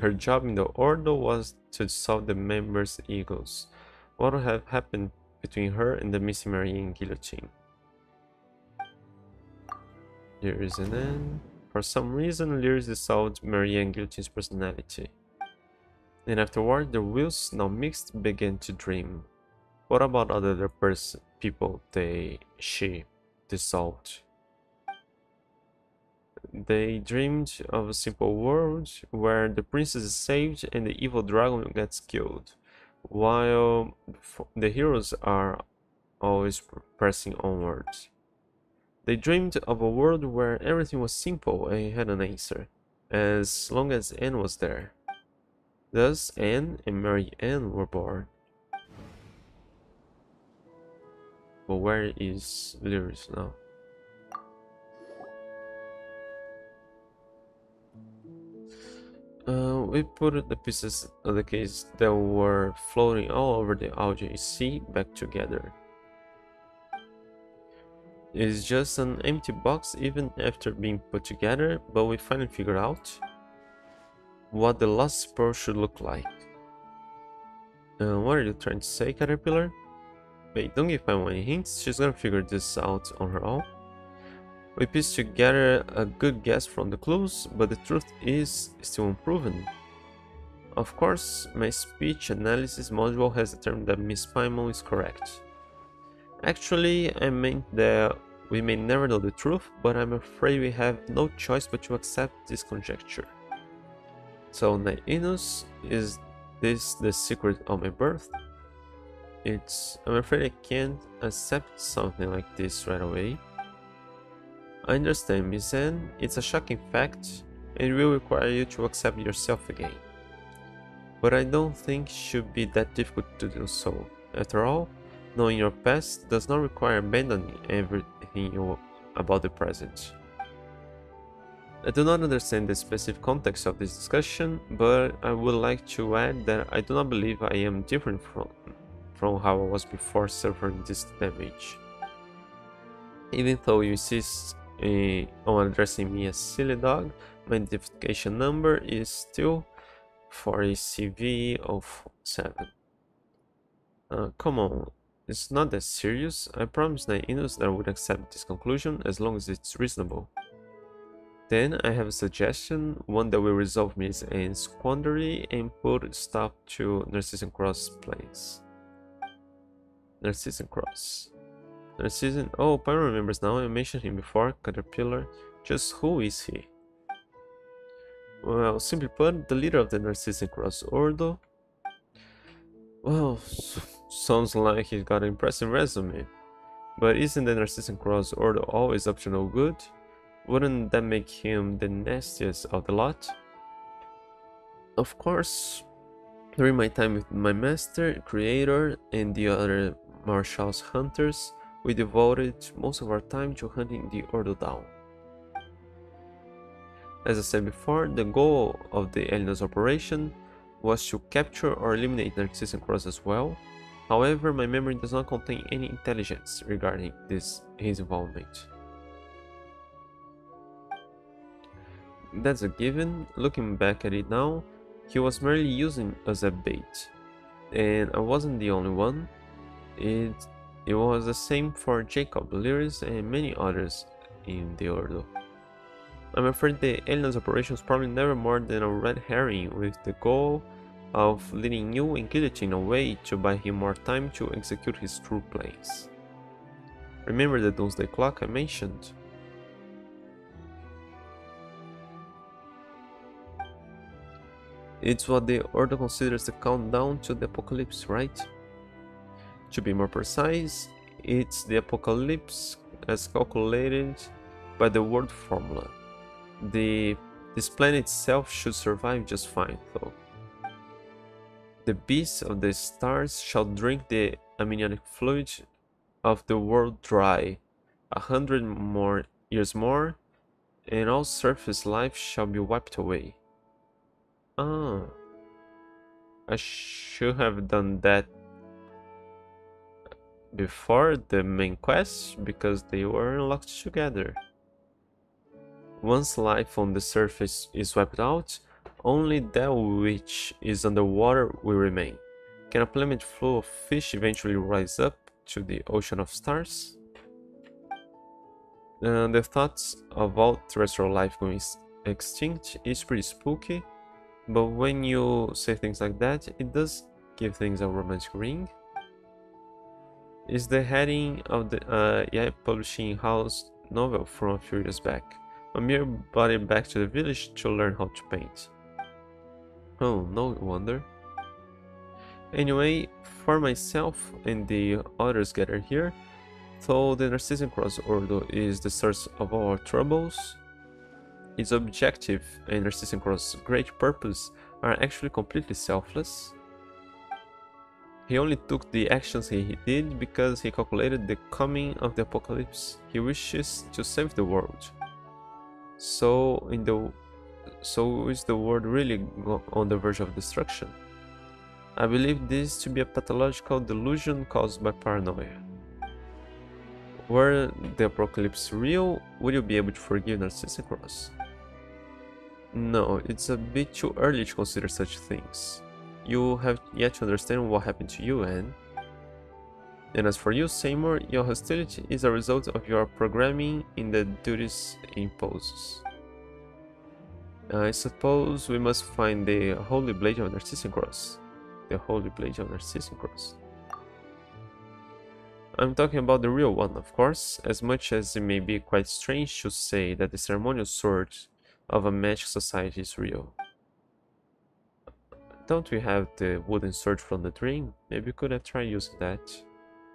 Her job in the Ordo was to dissolve the members' egos. What would have happened between her and the missing Mary-Ann Guillotine? There is an end. For some reason, Lyris dissolved Mary-Ann Guillotine's personality. And afterward, the wills, now mixed, began to dream. What about other person, people they, she dissolved? They dreamed of a simple world where the princess is saved and the evil dragon gets killed, while the heroes are always pressing onwards. They dreamed of a world where everything was simple and had an answer, as long as Ann was there. Thus, Ann and Mary Ann were born. But where is Lyris now? Uh, we put the pieces of the case that were floating all over the LJC back together. It is just an empty box even after being put together, but we finally figured out what the lost pearl should look like. Uh, what are you trying to say, Caterpillar? Wait, don't give Pam any hints, she's gonna figure this out on her own. We pieced together a good guess from the clues, but the truth is still unproven. Of course, my speech analysis module has determined that Miss Paimon is correct. Actually, I meant that we may never know the truth, but I'm afraid we have no choice but to accept this conjecture. So, Nainus, is this the secret of my birth? It's... I'm afraid I can't accept something like this right away. I understand, Miss Ann. It's a shocking fact, and will require you to accept yourself again. But I don't think it should be that difficult to do so. After all, knowing your past does not require abandoning everything about the present. I do not understand the specific context of this discussion, but I would like to add that I do not believe I am different from, from how I was before suffering this damage. Even though you insist uh, on addressing me as silly dog, my identification number is still 40CV of 7. Uh, come on, it's not that serious. I promised Nainus that I would accept this conclusion as long as it's reasonable. Then I have a suggestion, one that will resolve Miss Ann's quandary and put stop to Narzissenkreuz planes. Narzissenkreuz. Narcissus. Oh, Pyro remembers now. I mentioned him before. Caterpillar. Just who is he? Well, simply put, the leader of the Narzissenkreuz Ordo. Well, sounds like he's got an impressive resume. But isn't the Narzissenkreuz Ordo always up to no good? Wouldn't that make him the nastiest of the lot? Of course, during my time with my master, creator, and the other Marechaussee hunters, we devoted most of our time to hunting the Ordo down. As I said before, the goal of the Elynas operation was to capture or eliminate Narzissenkreuz as well. However, my memory does not contain any intelligence regarding this his involvement. that's a given. Looking back at it now, he was merely using us as a bait. And I wasn't the only one. It, it was the same for Jakob, Lyris, and eh, many others in the Ordo. I'm afraid the operation was probably never more than a red herring with the goal of leading you and Guillotine away to buy him more time to execute his true plans. Remember the Doomsday Clock I mentioned? It's what the Order considers the countdown to the apocalypse, right? To be more precise, it's the apocalypse as calculated by the world formula. The this planet itself should survive just fine, though. The beasts of the stars shall drink the amniotic fluid of the world dry. A hundred more years more, and all surface life shall be wiped away. Ah. I should have done that before the main quest because they were locked together. Once life on the surface is wiped out, only that which is underwater will remain. Can a planet full of fish eventually rise up to the ocean of stars? Uh, the thoughts of all terrestrial life going extinct is pretty spooky, but when you say things like that, it does give things a romantic ring. Is the heading of the uh, publishing house novel from a few years back. Amir brought back to the village to learn how to paint. Oh, no wonder. Anyway, for myself and the others gathered here, though the Narzissenkreuz Ordo is the source of all our troubles, its objective and Narzissenkreuz's great purpose are actually completely selfless. He only took the actions he did because he calculated the coming of the apocalypse. He wishes to save the world. So in the so is the world really on the verge of destruction? I believe this to be a pathological delusion caused by paranoia. Were the apocalypse real, would you be able to forgive Narzissenkreuz? No, it's a bit too early to consider such things. You have yet to understand what happened to you. And as for you, Seymour, your hostility is a result of your programming in the duties it imposes. I suppose we must find the Holy Blade of Narzissenkreuz. The Holy Blade of Narzissenkreuz. I'm talking about the real one, of course, as much as it may be quite strange to say that the ceremonial sword of a magic society is real. Don't we have the wooden sword from the dream? Maybe we could have tried using that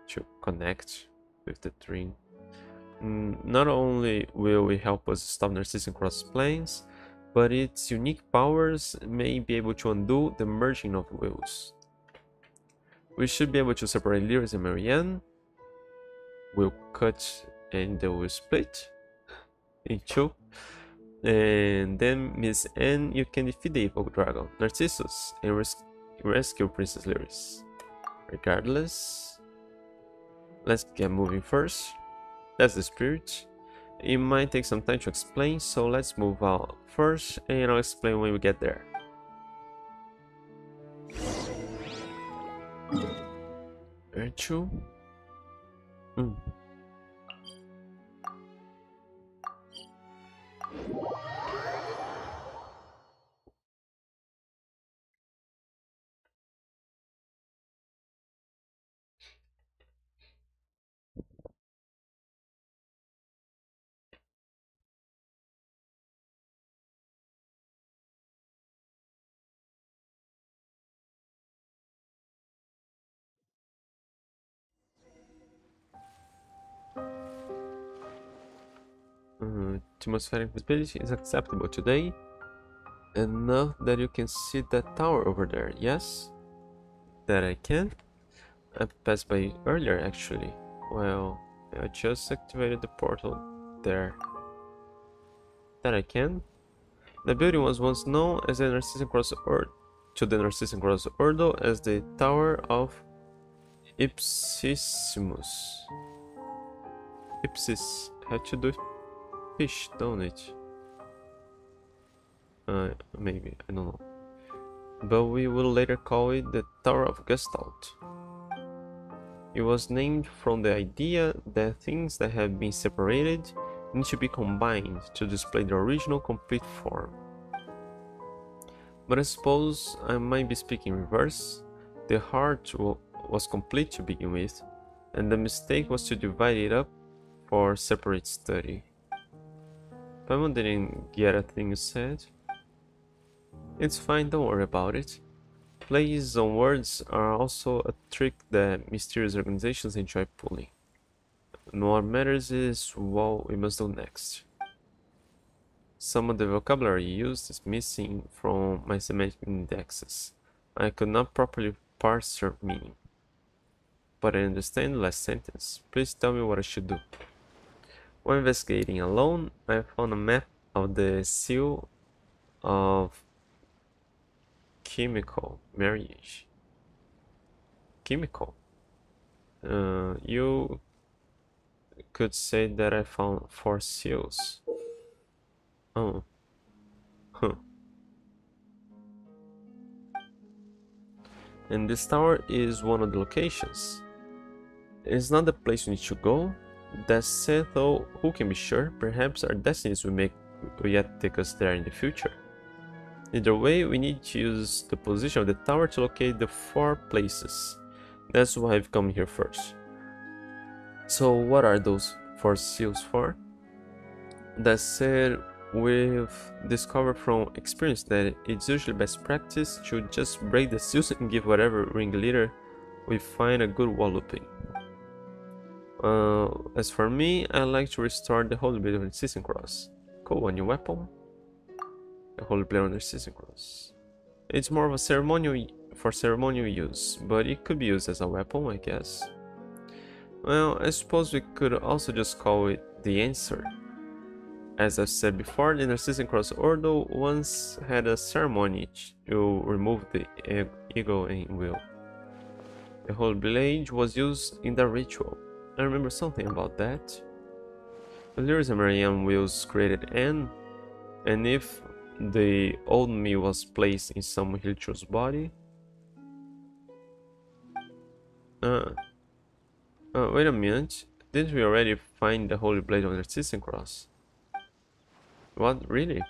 to connect with the dream. Mm, not only will it help us stop Narzissenkreuz planes, but its unique powers may be able to undo the merging of wills. We should be able to separate Lyris and Mary-Ann. We'll cut and they will split in two. And then Miss Ann, you can defeat the evil dragon Narcissus and res rescue Princess Lyris. Regardless, let's get moving first. That's the spirit. It might take some time to explain, so let's move out first and I'll explain when we get there. Virtue? Mm. Atmospheric visibility is acceptable today. Enough that you can see that tower over there, yes? That I can? I passed by earlier actually. Well, I just activated the portal there. That I can? The building was once known as the Narzissenkreuz or to the Narzissenkreuz Ordo as the Tower of Ipsissimus. Ipsis had to do fish, don't it? Uh, maybe, I don't know. But we will later call it the Tower of Gestalt. It was named from the idea that things that have been separated need to be combined to display the original complete form. But I suppose I might be speaking reverse. The heart was complete to begin with, and the mistake was to divide it up for separate study. Paimon didn't get a thing said. It's fine, don't worry about it. Plays on words are also a trick that mysterious organizations enjoy pulling. And what matters is what we must do next. Some of the vocabulary used is missing from my semantic indexes. I could not properly parse their meaning. But I understand the last sentence. Please tell me what I should do. While investigating alone, I found a map of the seal of chemical marriage. Chemical. Uh, you could say that I found four seals. Oh. Huh. And this tower is one of the locations. It's not the place we need to go. That said though, who can be sure? Perhaps our destinies will make will yet take us there in the future. Either way, we need to use the position of the tower to locate the four places. That's why I've come here first. So what are those four seals for? Said, we've discovered from experience that it's usually best practice to just break the seals and give whatever ringleader we find a good walloping. Uh, as for me, I like to restore the Holy Blade of the Narzissenkreuz. Cool, a new weapon The holy blade on their Narzissenkreuz. It's more of a ceremonial for ceremonial use, but it could be used as a weapon, I guess. Well, I suppose we could also just call it the answer. As I've said before, the Narzissenkreuz Ordo once had a ceremony to remove the ego and will. The whole Blade was used in the ritual. I remember something about that. Lyris and Marianne wills created N, and if the old me was placed in some Hilcho's body. Uh, uh, wait a minute. Didn't we already find the Holy Blade on the Narzissenkreuz? What? Really?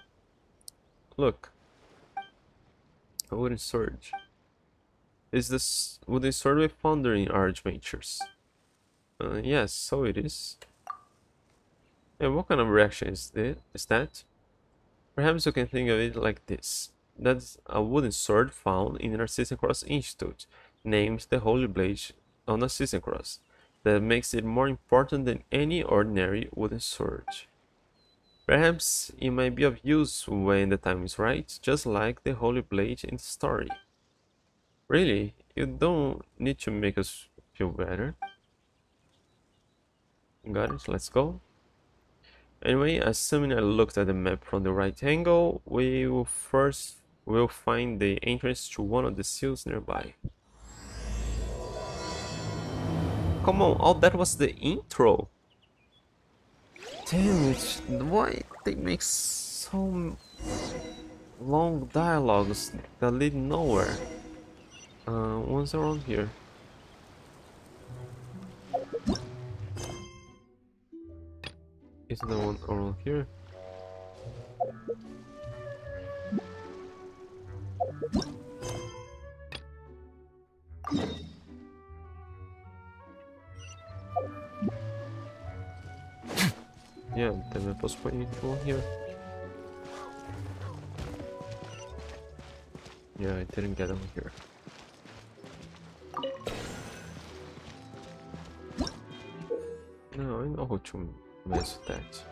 Look. A wooden sword. Is this wooden sword we found during our adventures? Uh, yes, so it is. And what kind of reaction is, this, is that? Perhaps you can think of it like this. That's a wooden sword found in our Narzissenkreuz Institute, named the Holy Blade on Narzissenkreuz, that makes it more important than any ordinary wooden sword. Perhaps it might be of use when the time is right, just like the Holy Blade in the story. Really, you don't need to make us feel better. Got it, let's go. Anyway, assuming I looked at the map from the right angle, we will first will find the entrance to one of the seals nearby. Come on, all that was the intro. Damn it, why they make so long dialogues that lead nowhere? Uh, one's around here. Is there one around here? yeah, then posso pôr one here. Yeah, I didn't get him here. No, I know how to mess with that. Let's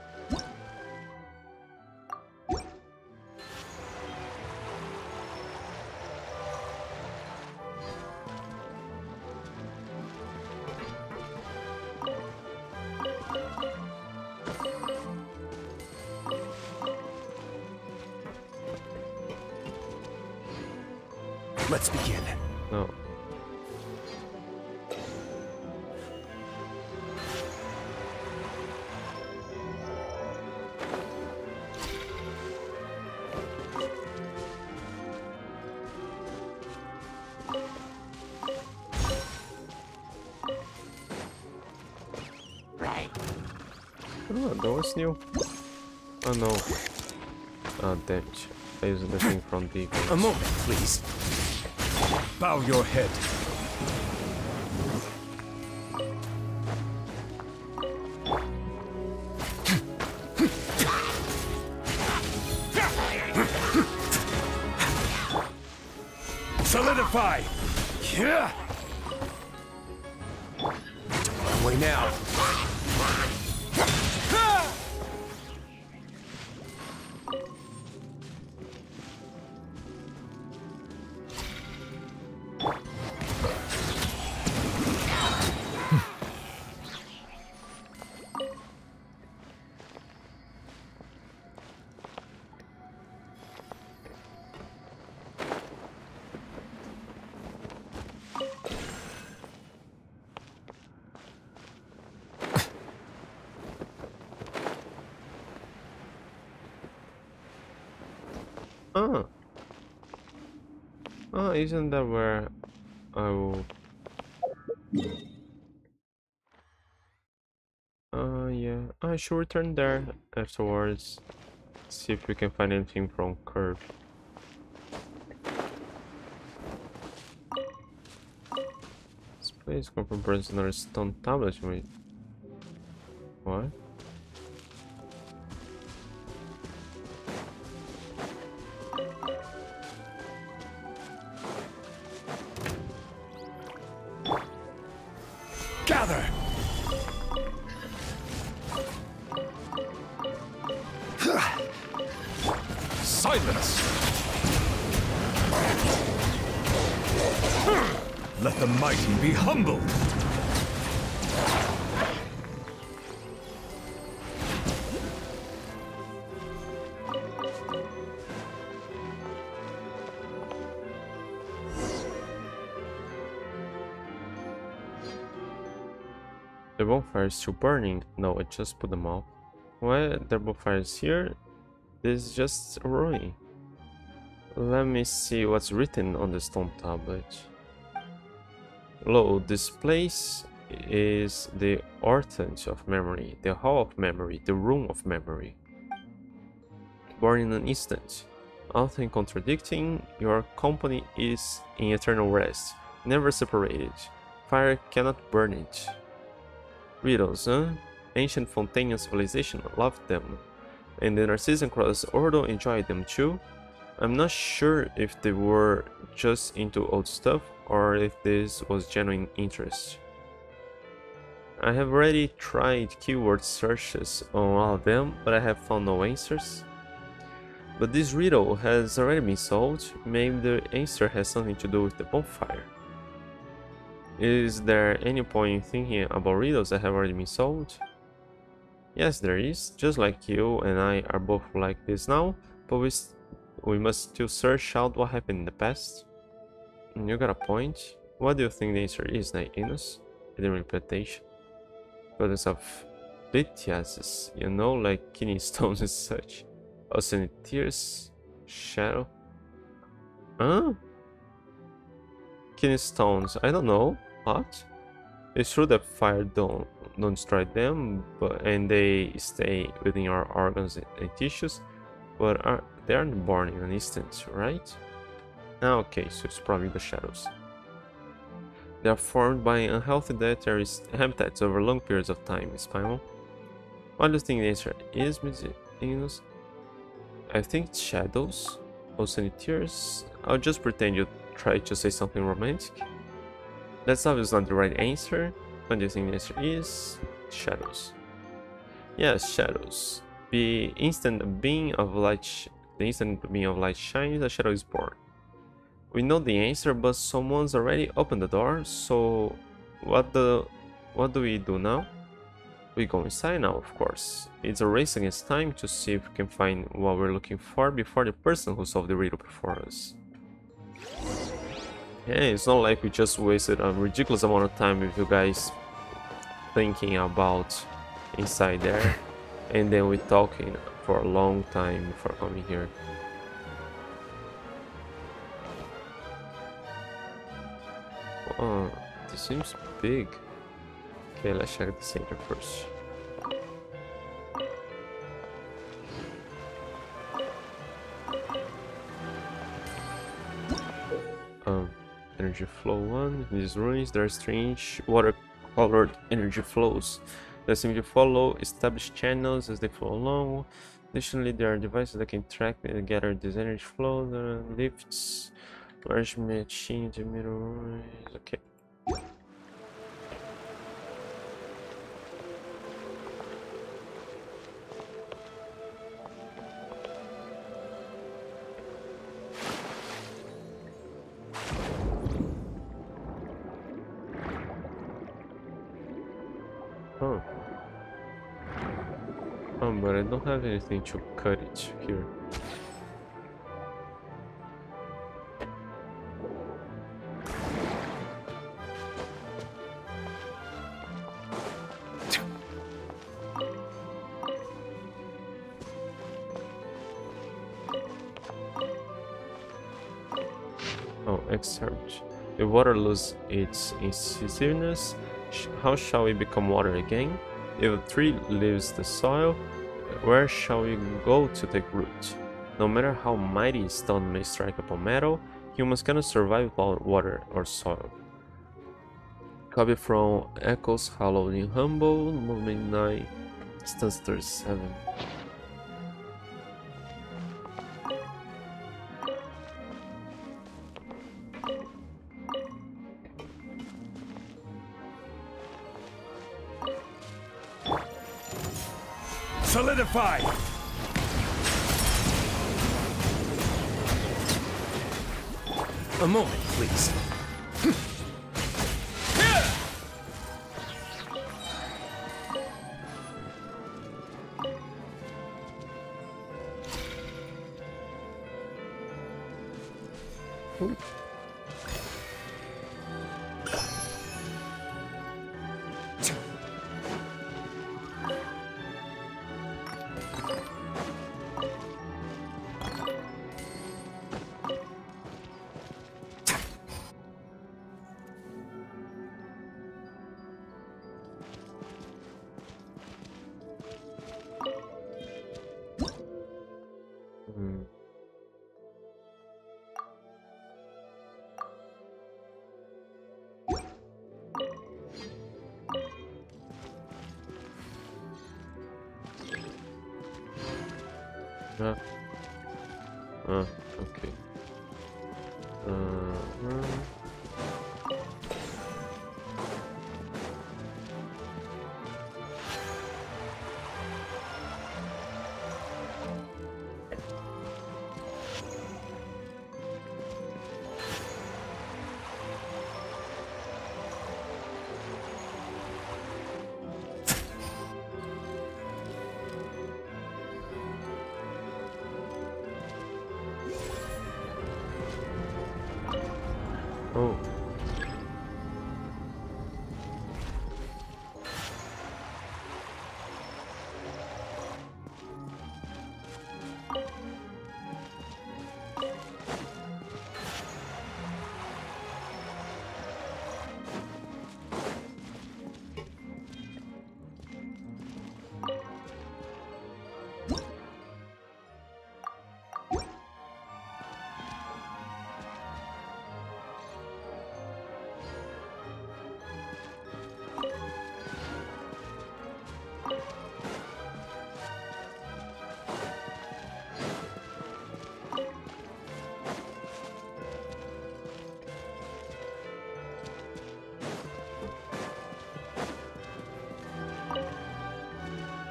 new. Oh no. Oh damn it. I used the thing from the A moment, please. Bow your head. Isn't that where I will... Uh, yeah. I should return there afterwards. See if we can find anything from Curve. This place confirms another stone tablet. Wait. What? Bonfire is still burning. No, I just put them out. Why the bonfire is here? This is just a ruin. Let me see what's written on the stone tablet. Lo, this place is the Orthant of Memory, the Hall of Memory, the Room of Memory. Born in an instant. Often contradicting, your company is in eternal rest, never separated. Fire cannot burn it. Riddles, huh? Ancient Fontainian civilization loved them, and the Narzissenkreuz Ordo enjoyed them too. I'm not sure if they were just into old stuff or if this was genuine interest. I have already tried keyword searches on all of them, but I have found no answers. But this riddle has already been solved, maybe the answer has something to do with the bonfire. Is there any point in thinking about riddles that have already been solved? Yes, there is. Just like you and I are both like this now, but we, we must still search out what happened in the past. You got a point. What do you think the answer is, Naiinus? Interpretation. Goddess of Lithiasis, you know, like kidney stones and such. Oceanic tears, shadow. Huh? Kidney stones, I don't know. It's true that fire don't don't destroy them, but and they stay within our organs and tissues, but are, they aren't born in an instant, right? Ah, okay, so it's probably the shadows. They are formed by unhealthy dietary habitats over long periods of time, Spinal. What do you think the answer is, Minos? I think shadows, oceanic tears. I'll just pretend you try to say something romantic. That's obviously not the right answer. What do you think the answer is? Shadows. Yes, shadows. The instant beam of light, the instant beam of light shines, a shadow is born. We know the answer, but someone's already opened the door. So, what the, what do we do now? We go inside now, of course. It's a race against time to see if we can find what we're looking for before the person who solved the riddle before us hey, it's not like we just wasted a ridiculous amount of time with you guys thinking about inside there. And then we're talking for a long time before coming here. Oh, this seems big. Okay, let's check the center first. Um, energy flow 1. In these ruins, there are strange water-colored energy flows that seem to follow established channels as they flow along. Additionally, there are devices that can track and gather this energy flow. The lifts, large machines, ruins. Okay. I don't have anything to cut it here. Oh, excerpt. The water loses its incisiveness. How shall we become water again? If a tree leaves the soil, where shall we go to take root? No matter how mighty stone may strike upon metal, humans cannot survive without water or soil. Copy from Echoes Hallowed in Humble, Movement 9, Stance 37. Solidify! A moment, please.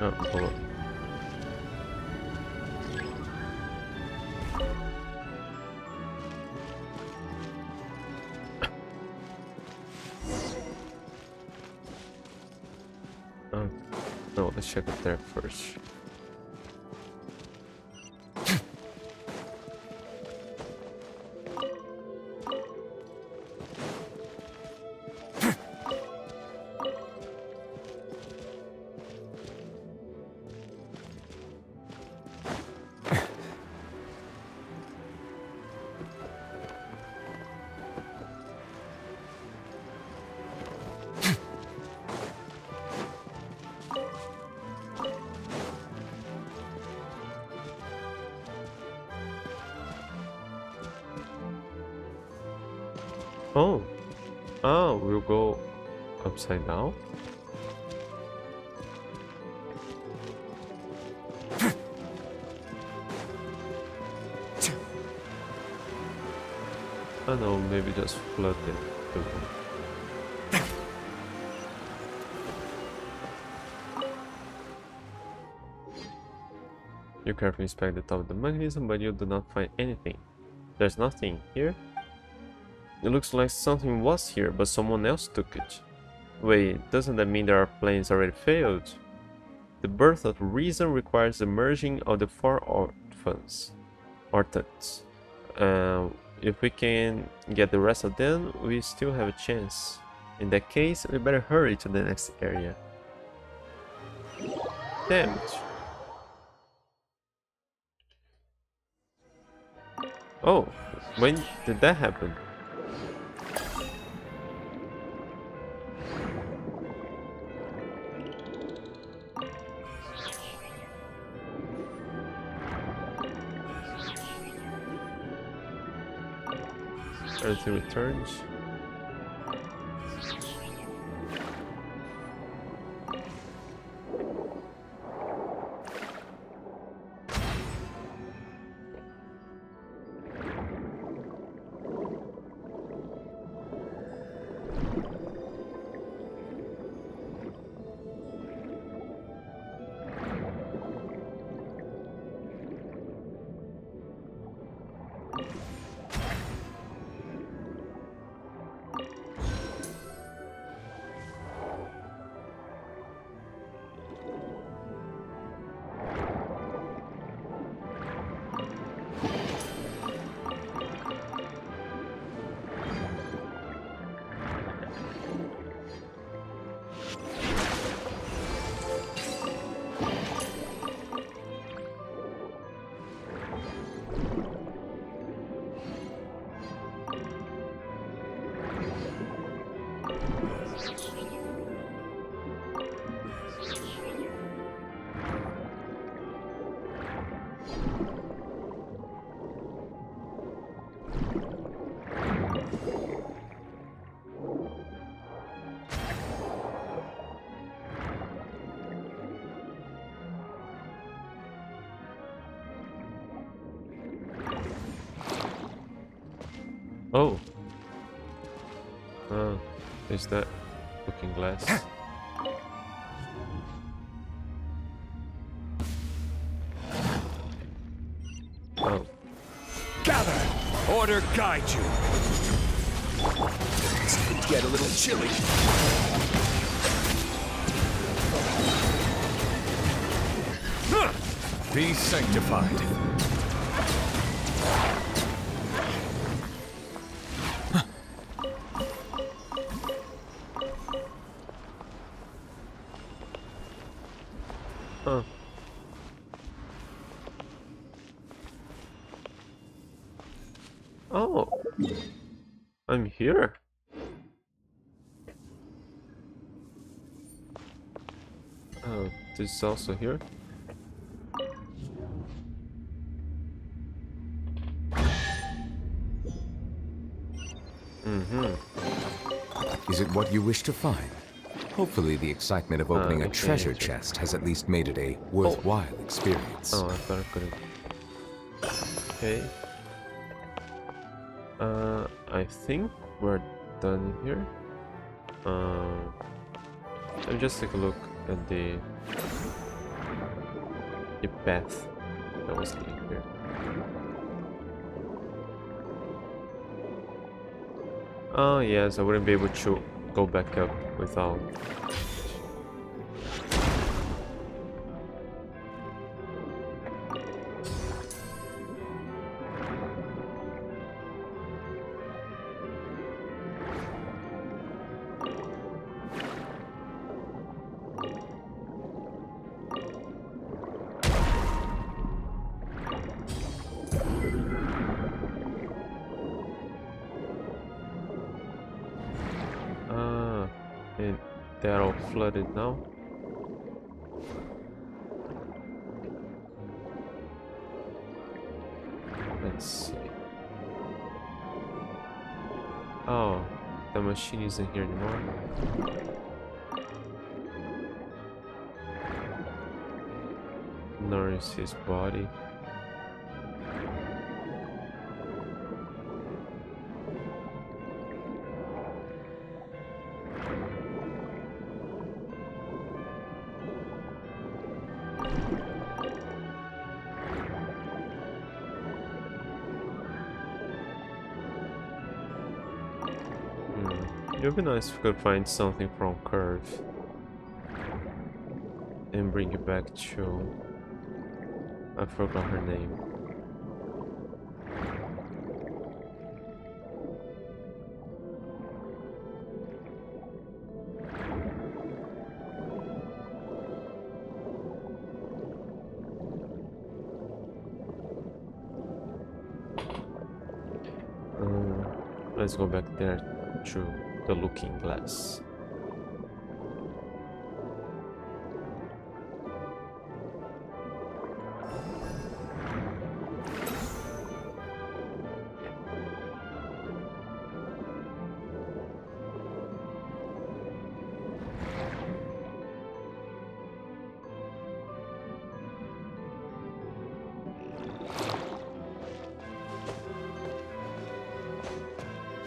Oh. Oh, no, let's check it there first. Go upside down. I know, maybe just flood it. You carefully inspect the top of the mechanism, but you do not find anything. There's nothing here. It looks like something was here, but someone else took it. Wait, doesn't that mean that our plans already failed? The birth of reason requires the merging of the four orphans. Orphans. Uh, if we can get the rest of them, we still have a chance. In that case, we better hurry to the next area. Damn it. Oh, when did that happen? Everything returns. Oh. Is that looking glass? oh, Gather! Order guide you! It's going to get a little chilly. Be sanctified. Oh, is also here. Mm-hmm. Is it what you wish to find? Hopefully the excitement of opening a okay, treasure okay. chest has at least made it a worthwhile experience. Oh, I thought I couldn't. Okay. Uh, I think we're done here. Uh, let me just take a look at the path that was. Oh yes, I wouldn't be able to go back up without. Machine isn't here anymore. Nor is his body. Be nice if we could find something from Curve. And bring it back to... I forgot her name. Uh, let's go back there to the looking glass.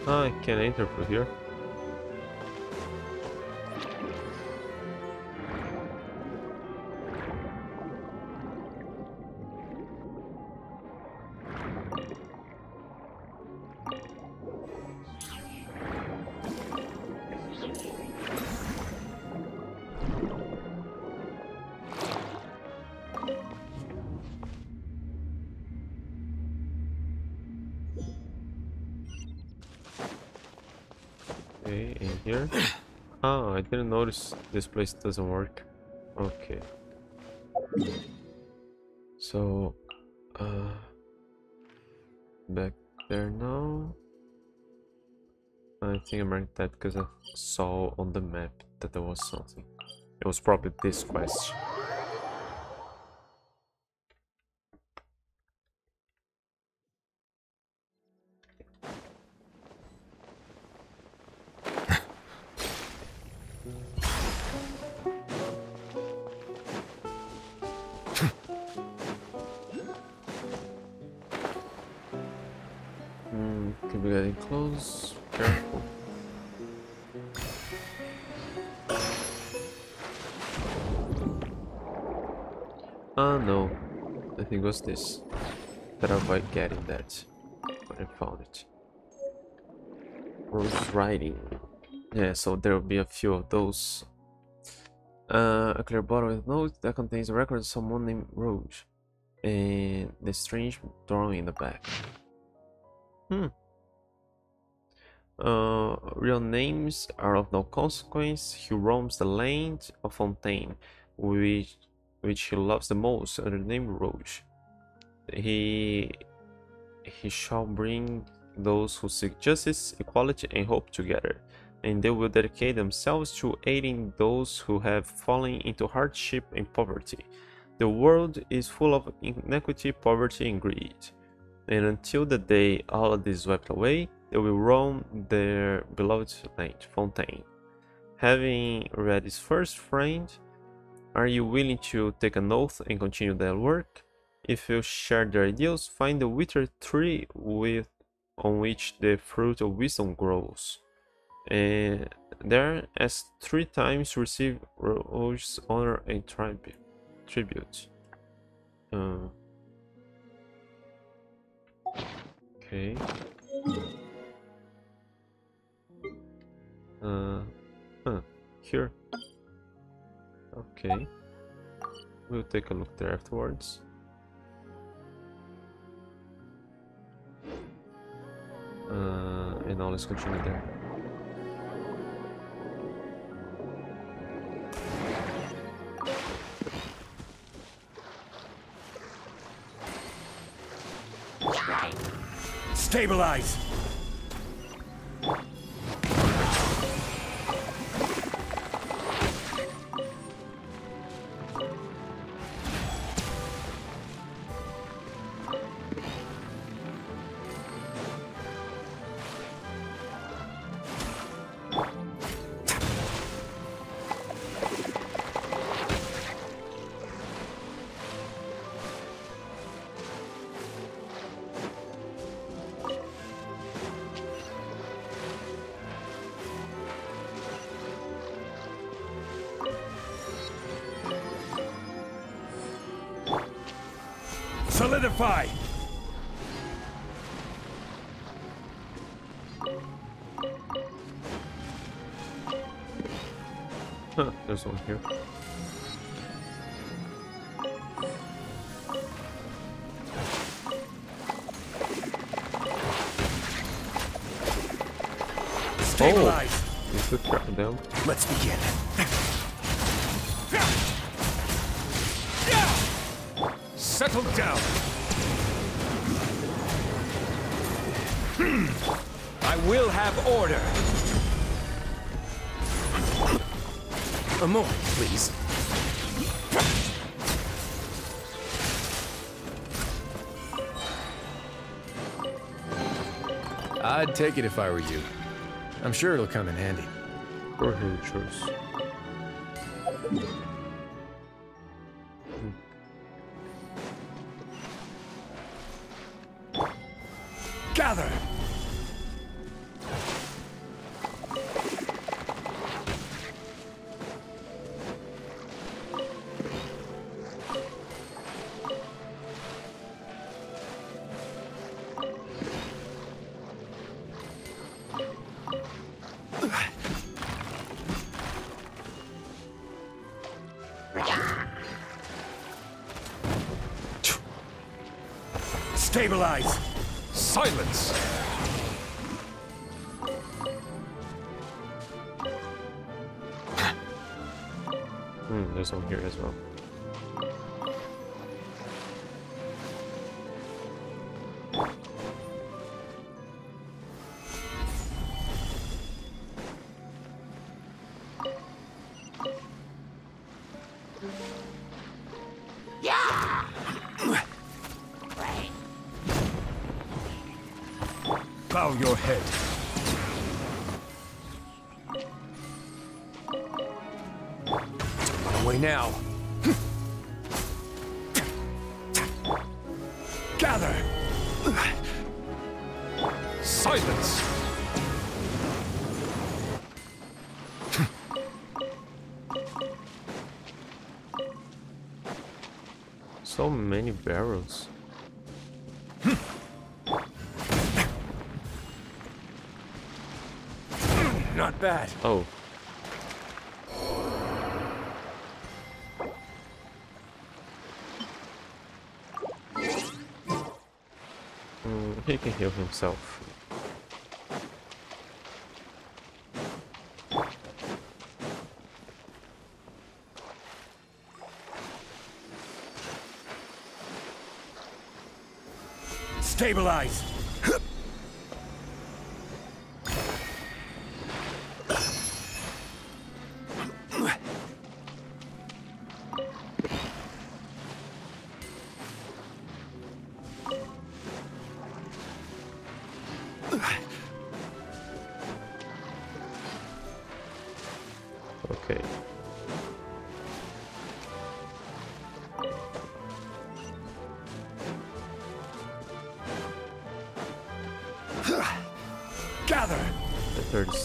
I can enter through here. Notice this place doesn't work. Okay. So, uh, back there now. I think I marked that because I saw on the map that there was something. It was probably this quest. This. That I avoid getting that. But I found it. Rose writing. Yeah, so there will be a few of those. Uh, a clear bottle with notes that contains a record of someone named Rose. And the strange drawing in the back. Hmm. Uh, real names are of no consequence. He roams the land of Fontaine, which which he loves the most, under the name Rouge. He he shall bring those who seek justice, equality, and hope together, and they will dedicate themselves to aiding those who have fallen into hardship and poverty. The world is full of inequity, poverty, and greed and until the day all of this is wiped away, they will roam their beloved land, Fontaine. Having read his first friend, are you willing to take an oath and continue their work? If you share their ideals, find the withered tree with on which the fruit of wisdom grows. And there, as three times receive Rogue's honor and tribu tribute. Uh, Okay. Uh, huh, here. Okay. We'll take a look there afterwards. Uh, and now let's continue there. Stabilize! Huh, there's one here. Stabilize! You could grab oh, them. Let's begin. Order. A moment, please. I'd take it if I were you. I'm sure it'll come in handy. Or who barrels. Not bad. Oh. Hmm, he can heal himself. Stabilize!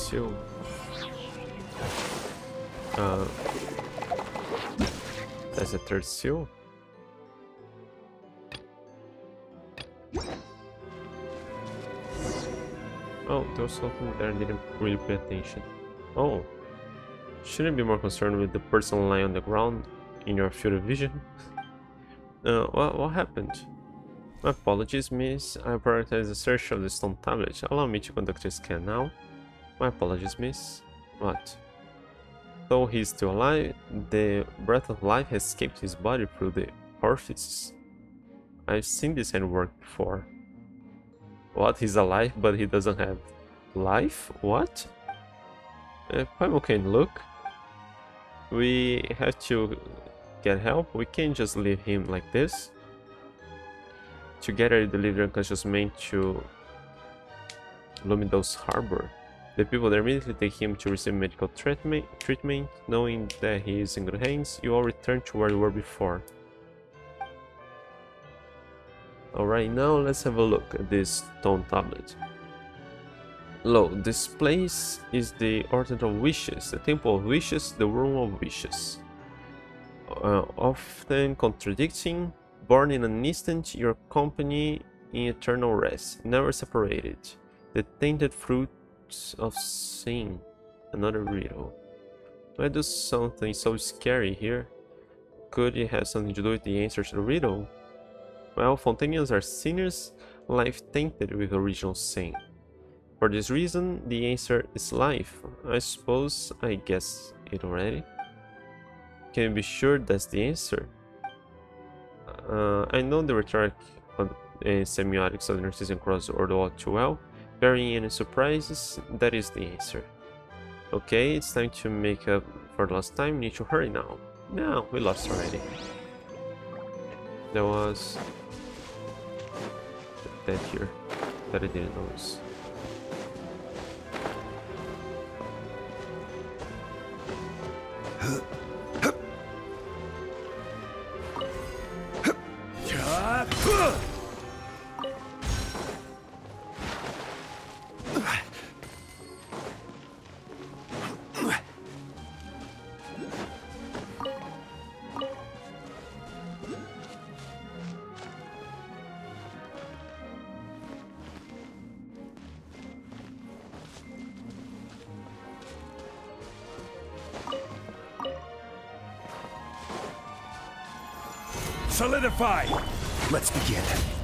Third. Uh, that's the third seal. Oh, there was something there I didn't really pay attention. Oh, shouldn't be more concerned with the person lying on the ground in your field of vision. Uh, what, what happened? My apologies, miss. I prioritized the search of the stone tablet. Allow me to conduct a scan now. My apologies, miss. What? Though he is still alive, the breath of life has escaped his body through the orifices. I've seen this hand work before. What? He's alive, but he doesn't have life? What? Uh, Paimon can look. We have to get help. We can't just leave him like this. Together, deliver unconscious man to Lumidouce Harbor. The people there immediately take him to receive medical treatment, treatment. Knowing that he is in good hands, you all return to where you were before. Alright, now let's have a look at this stone tablet. Lo, this place is the Order of Wishes, the Temple of Wishes, the Room of Wishes. Uh, often contradicting, Born in an instant, your company in eternal rest, never separated. The tainted of sin. Another riddle. Why do something so scary here? Could it have something to do with the answer to the riddle? Well, Fontainians are sinners, life tainted with original sin. For this reason, the answer is life. I suppose I guess it already. Can you be sure that's the answer? Uh, I know the rhetoric and semiotics of the Narzissenkreuz Ordo all too well. Bearing any surprises, that is the answer. Okay, it's time to make up for the lost time. Need to hurry now. No, we lost already. There was that here that I didn't notice. Solidify! Let's begin.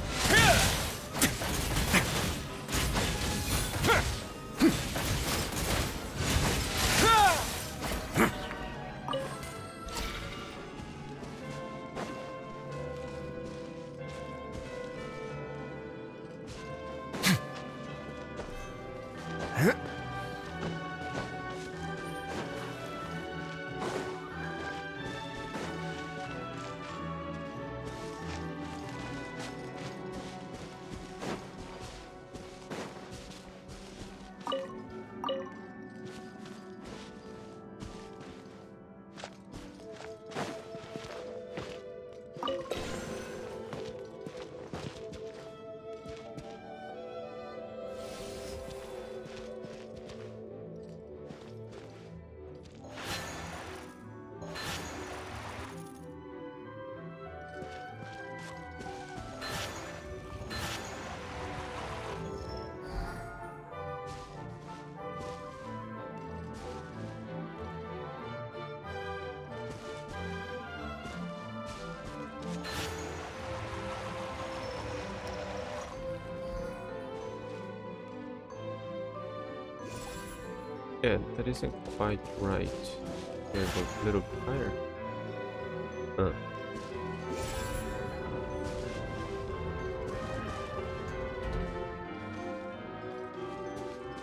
Quite right. Yeah, a little bit higher. Uh.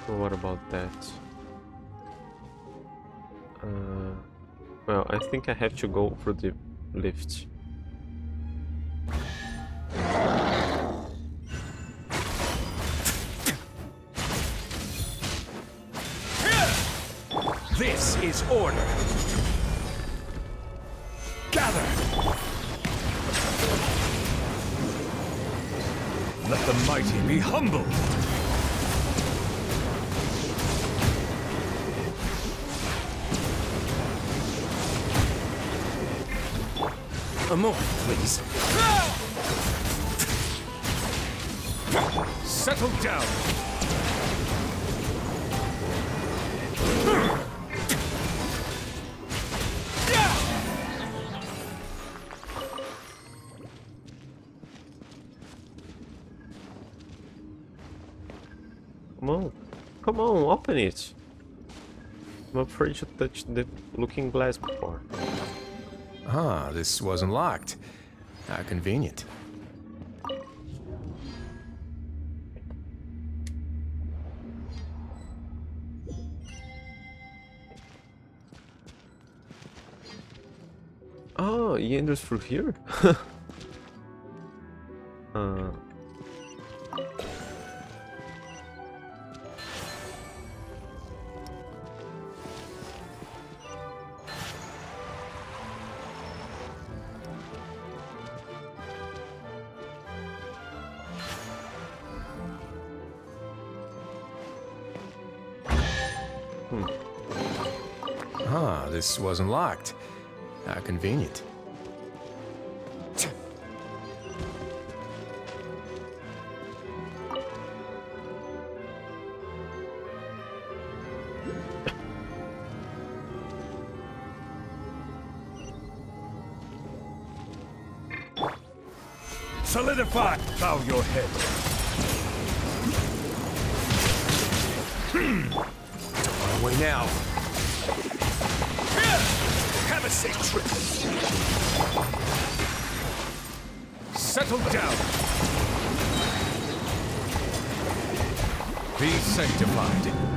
Well, what about that? Uh, well, I think I have to go through the lift. A moment, please. Settle down. Come on. Come on, open it. I'm afraid to touch the looking glass before. Ah, this wasn't locked. How convenient. Oh, he enters through here? uh, this wasn't locked. How convenient. Solidify! Bow your head. Hmm. Don't run away now. A trip. Settle down. Be sanctified.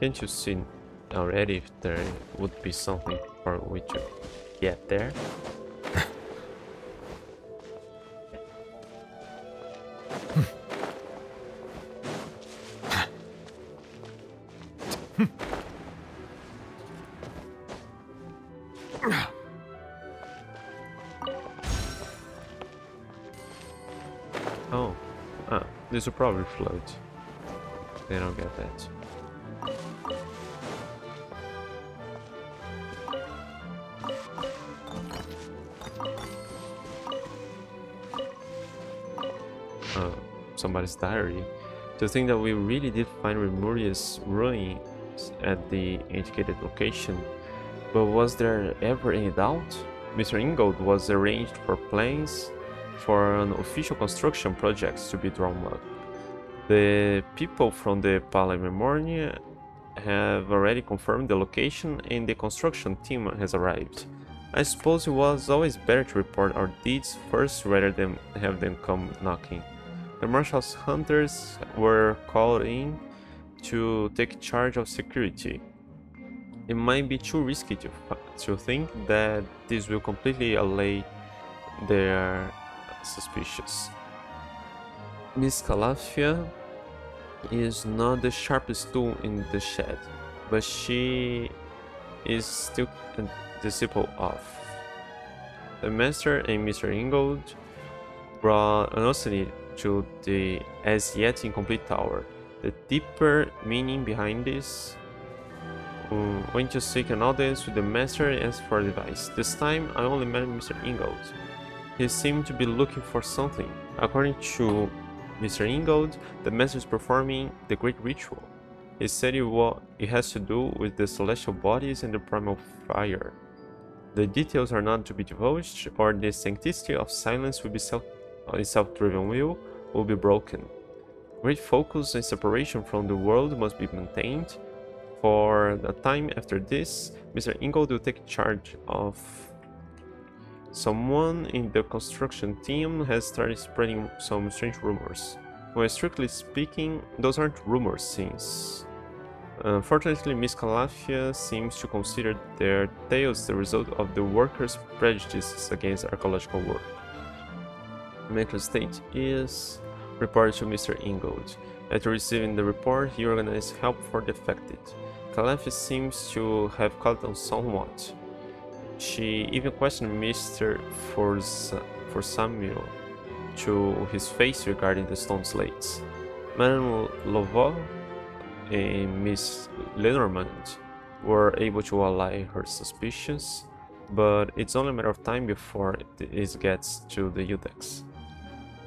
Can't you see already if there would be something for we to get there? Oh, ah, this will probably float. They don't get that. Diary. To think that we really did find Remuria's ruins at the indicated location. But was there ever any doubt? Mr. Ingold was arranged for plans for an official construction project to be drawn up. The people from the Palais Mermonia have already confirmed the location and the construction team has arrived. I suppose it was always better to report our deeds first rather than have them come knocking. The Marechaussee hunters were called in to take charge of security. It might be too risky to, to think that this will completely allay their suspicions. Miss Calafia is not the sharpest tool in the shed, but she is still a disciple of. The Master and Mr. Ingold brought honesty to the as yet incomplete tower. The deeper meaning behind this um, went to seek an audience with the Master and for advice. This time I only met Mr. Ingold. He seemed to be looking for something. According to Mr. Ingold, the Master is performing the Great Ritual. He said it, wa- it has to do with the celestial bodies and the primal fire. The details are not to be divulged, or the sanctity of silence will be self uh, self-driven will will be broken. Great focus and separation from the world must be maintained. For a time after this, Mr. Ingold will take charge of Someone in the construction team has started spreading some strange rumors. Well, strictly speaking, those aren't rumors since... Uh, Unfortunately, Miss Calafia seems to consider their tales the result of the workers' prejudices against archaeological work. Mental state is reported to Mr. Ingold. After receiving the report, he organized help for the affected. Calafia seems to have caught on somewhat, she even questioned Mr. Forz for Samuel to his face regarding the stone slates. Madame Loveau and Miss Lenormand were able to allay her suspicions, but it's only a matter of time before it gets to the Iudex.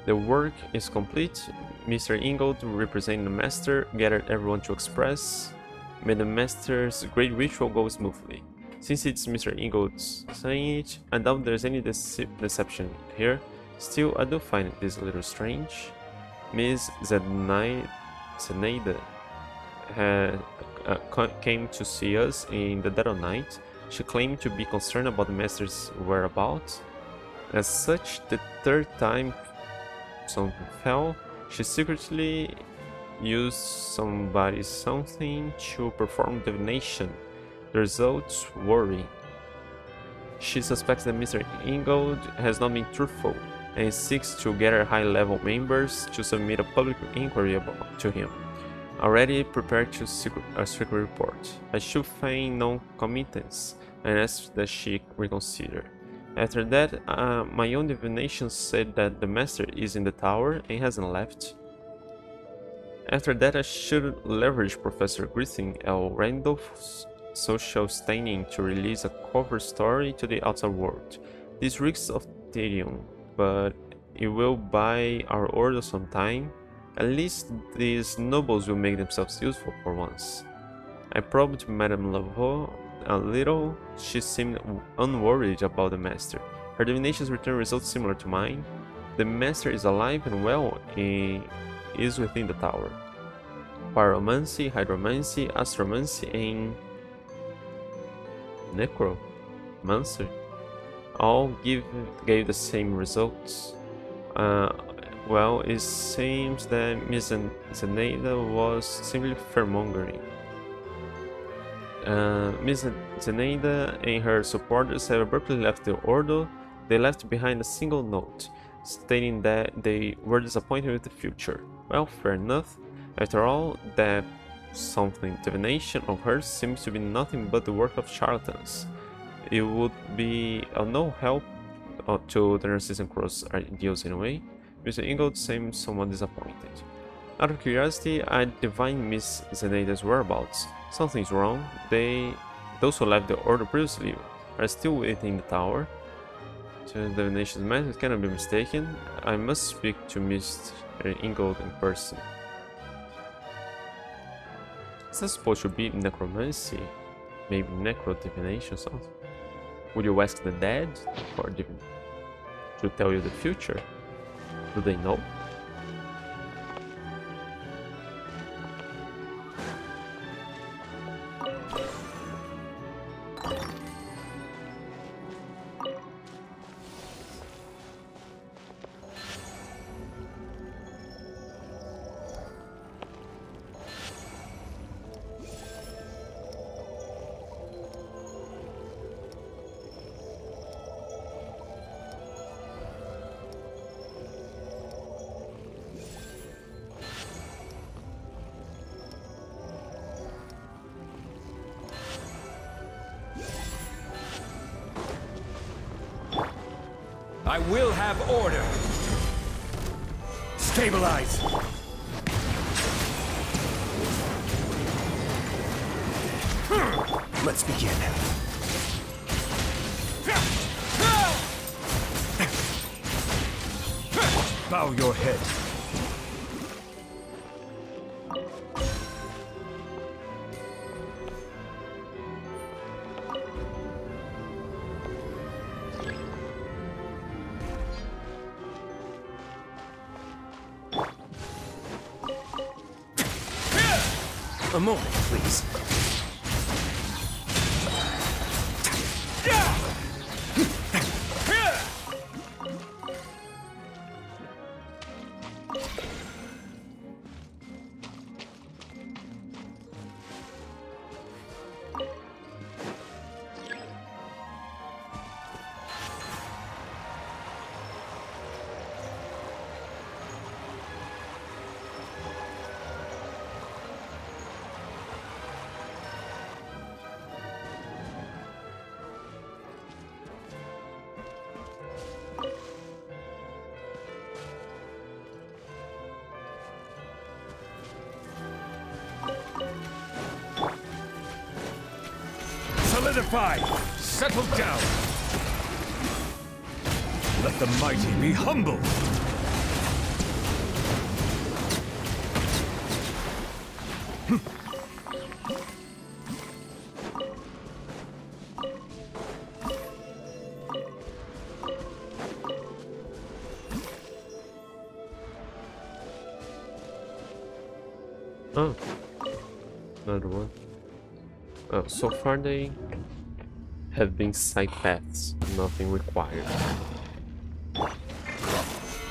The work is complete. Mr. Ingold, representing the Master, gathered everyone to express. May the Master's great ritual go smoothly. Since it's Mr. Ingold's saying it, I doubt there's any dece deception here. Still, I do find this a little strange. Miss Zenaida uh, came to see us in the dead of night. She claimed to be concerned about the Master's whereabouts. As such, the third time something fell, she secretly used somebody's something to perform divination the results worry. She suspects that Mr. Ingold has not been truthful and seeks to gather high-level members to submit a public inquiry about, to him. already prepared to secret, a secret report. I should feign non-committance and ask that she reconsider. After that, uh, my own divination said that the master is in the tower and hasn't left. After that, I should leverage Professor Griffin L. Randolph's social standing to release a cover story to the outside world. This risks of tedium, but it will buy our order some time. At least these nobles will make themselves useful for once. I probed Madame Laveau a little. She seemed unworried about the master. Her divinations return results similar to mine. The master is alive and well and is within the tower. Pyromancy, hydromancy, astromancy, and necromancer all give gave the same results. Uh, well, it seems that Miss Zenaida was simply fearmongering. Uh, Miss and her supporters have abruptly left the Ordo. They left behind a single note, stating that they were disappointed with the future. Well, fair enough. After all, that something divination of hers seems to be nothing but the work of charlatans. It would be of no help uh, to the Narzissenkreuz ideals in a way. Mr. Ingold seems somewhat disappointed. Out of curiosity, I divine Miss Zenaida's whereabouts. Something's wrong. They, those who left the order previously, are still within the tower. The divination's method cannot be mistaken. I must speak to Mr. Ingold in person. Is that supposed to be necromancy? Maybe necro divination something? Would you ask the dead for to tell you the future? Do they know? you. Solidify! Settle down! Let the mighty be humble! Oh. Another one. Oh, so far they have been side paths, nothing required.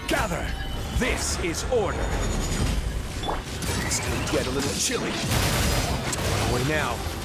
Gather! This is order! Still get a little chilly. Away now.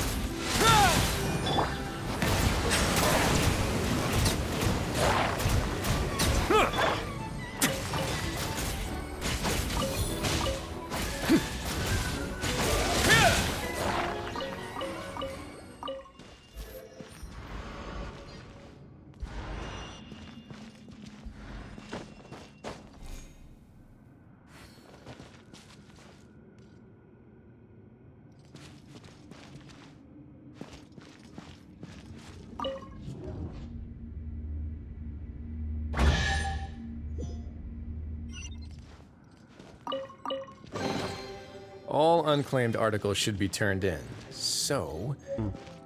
Unclaimed article should be turned in. So,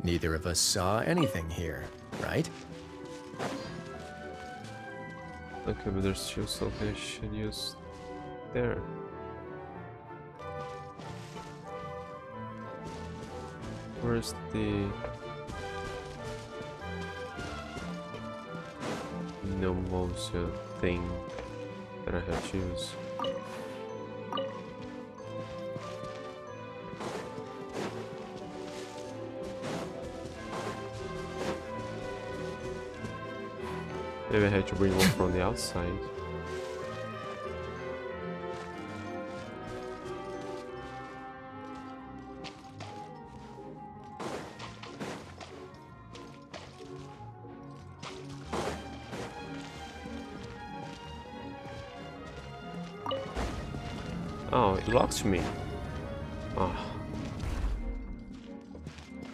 neither of us saw anything here, right? Okay, but there's I should use there. Where's the no Nomosia thing that I have to Maybe I had to bring one from the outside. Oh, it locks me. Ah.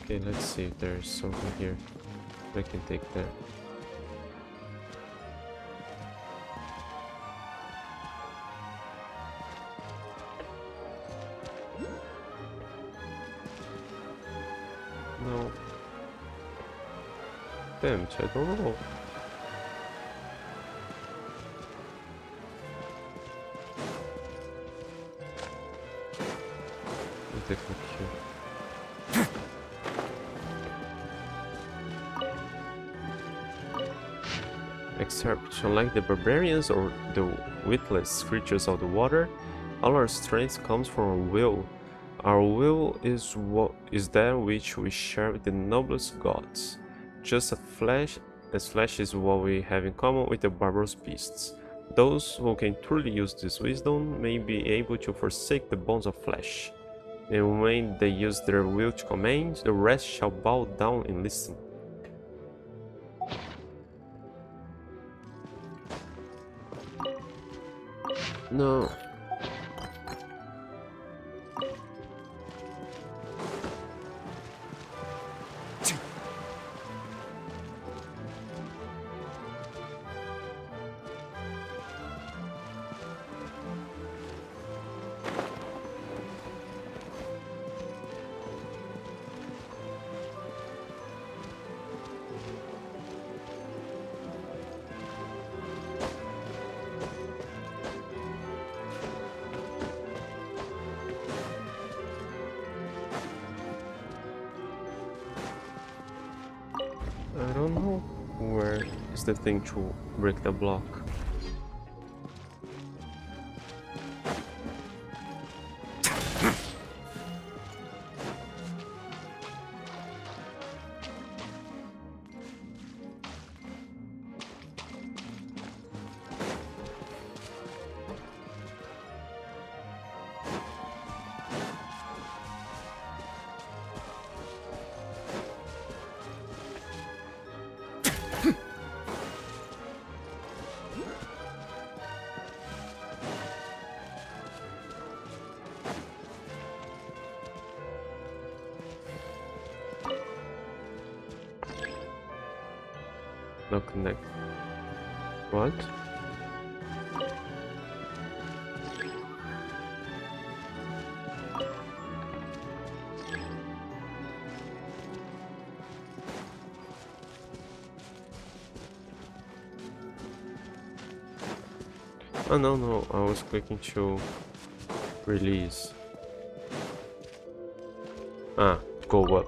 Okay, let's see if there's something here I can take there. Here. Except, unlike the barbarians or the witless creatures of the water, all our strength comes from our will. Our will is what is that which we share with the noblest gods. Just a flesh, as flesh is what we have in common with the barbarous beasts. Those who can truly use this wisdom may be able to forsake the bonds of flesh. And when they use their will to command, the rest shall bow down and listen. No. Thing to break the block. No no, I was clicking to release. Ah, go up.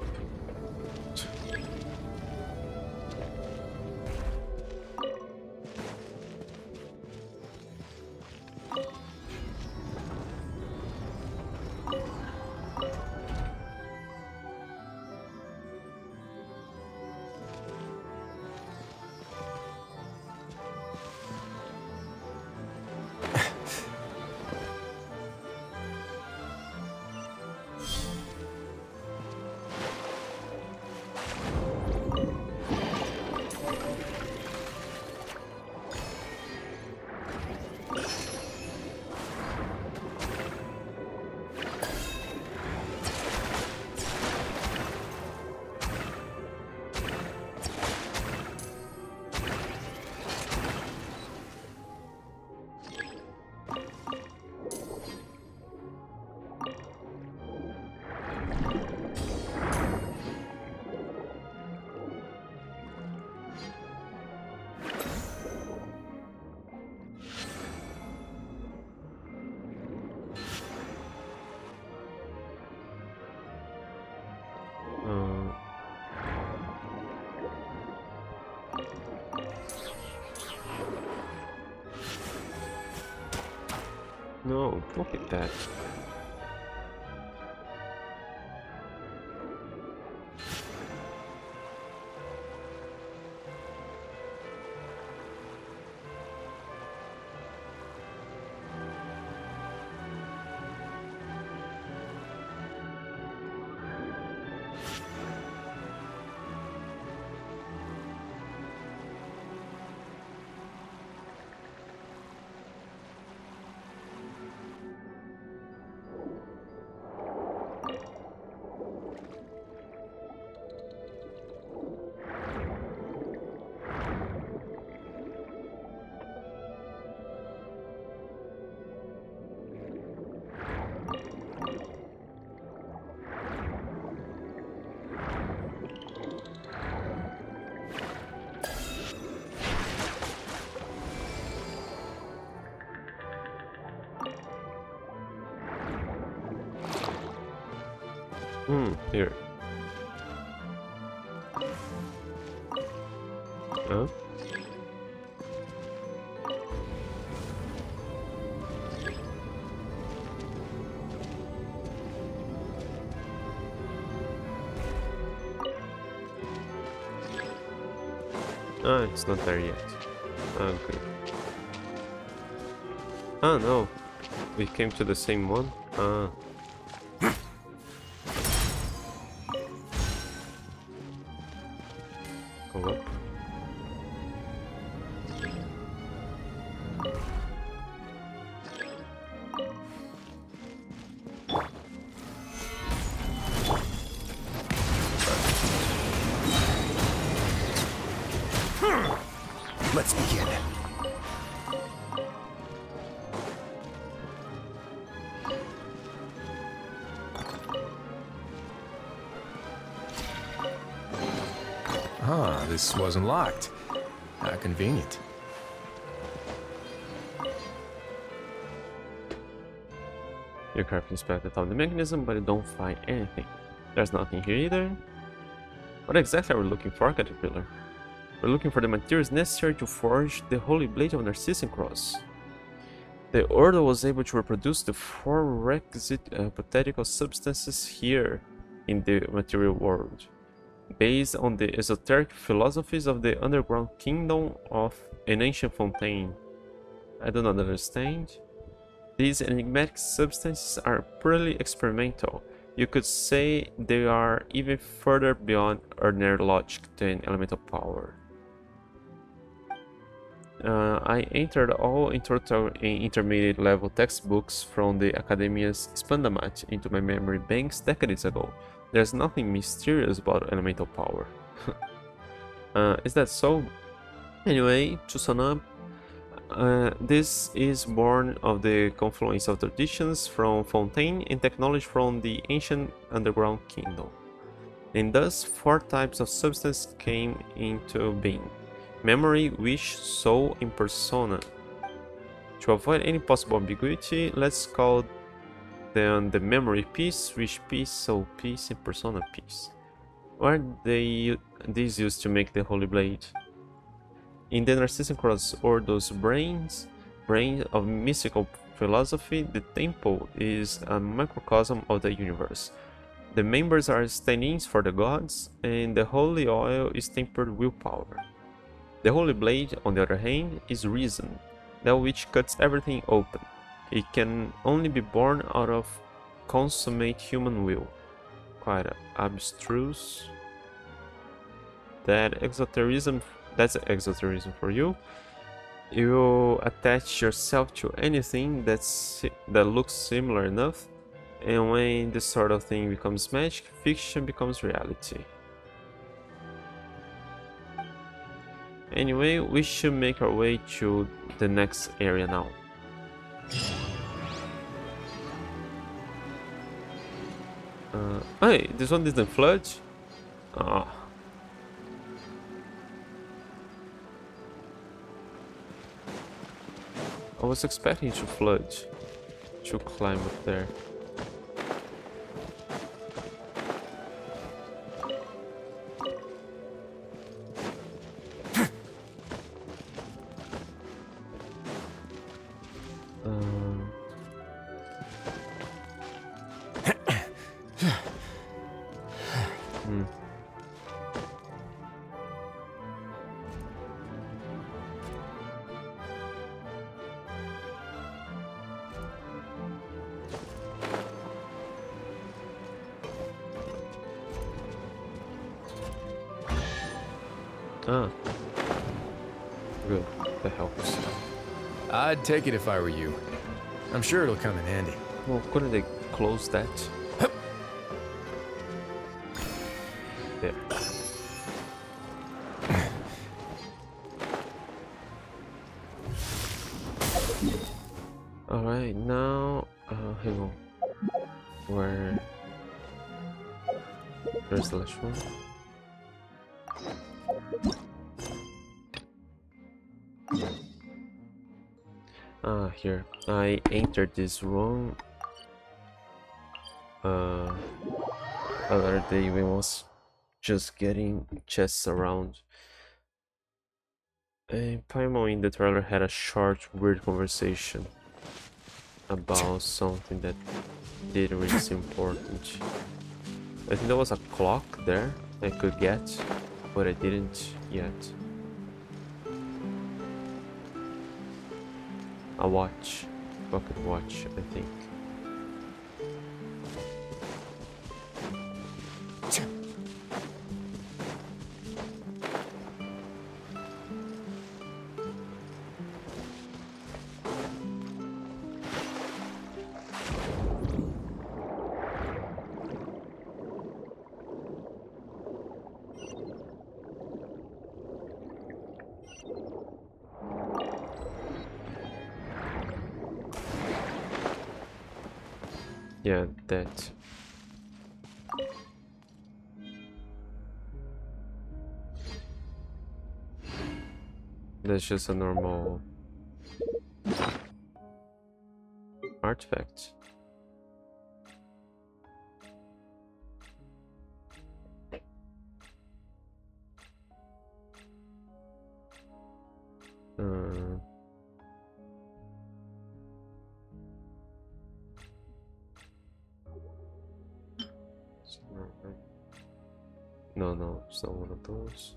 No, look at that. Hmm, here. Huh? Ah, it's not there yet. Ah, good. Ah, no. We came to the same one? Ah. This wasn't locked. How convenient. You carefully inspect the top of the mechanism, but you don't find anything. There's nothing here either. What exactly are we looking for, Caterpillar? We're looking for the materials necessary to forge the Holy Blade of Narzissenkreuz. The Order was able to reproduce the four requisite uh, hypothetical substances here in the material world, based on the esoteric philosophies of the underground kingdom of an ancient fontaine. I do not understand. These enigmatic substances are purely experimental. You could say they are even further beyond ordinary logic than elemental power. Uh, I entered all and intermediate level textbooks from the Akademiya's Expandamat into my memory banks decades ago. There's nothing mysterious about elemental power. uh, is that so? Anyway, to sum up, uh, this is born of the confluence of traditions from Fontaine and technology from the ancient underground kingdom. And thus, four types of substance came into being memory, wish, soul, and persona. To avoid any possible ambiguity, let's call them the memory piece, wish piece, soul piece, and persona piece. Are they these used to make the Holy Blade? In the Narzissenkreuz Ordo's brains, brain of mystical philosophy, the temple is a microcosm of the universe. The members are stand-ins for the gods, and the holy oil is tempered willpower. The Holy Blade, on the other hand, is reason, that which cuts everything open. It can only be born out of consummate human will. Quite abstruse. That exoterism, that's exoterism for you. You attach yourself to anything that's that looks similar enough, and when this sort of thing becomes magic, fiction becomes reality. Anyway, we should make our way to the next area now. Uh, hey, this one didn't flood? Ah. I was expecting to flood to climb up there. I'd take it if I were you. I'm sure it'll come in handy. Well, couldn't they close that? This wrong. Uh, other day we was just getting chests around. And Paimon in the trailer had a short, weird conversation about something that didn't really seem important. I think there was a clock there I could get, but I didn't yet. A watch. Pocket watch, I think. Just a normal artifact. Uh. No, no, it's not one of those.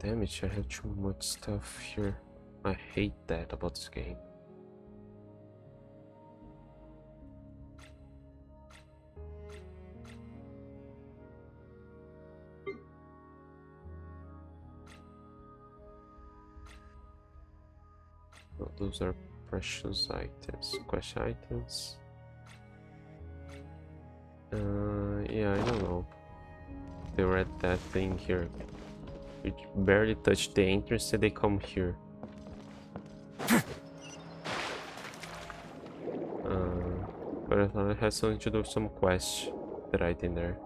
Damn it, I have too much stuff here. I hate that about this game. Oh, those are precious items, quest items. Uh, yeah, I don't know. They read that thing here. Barely touch the entrance and they come here. Uh, but I thought it had something to do with some quest that I did there.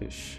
Müthiş.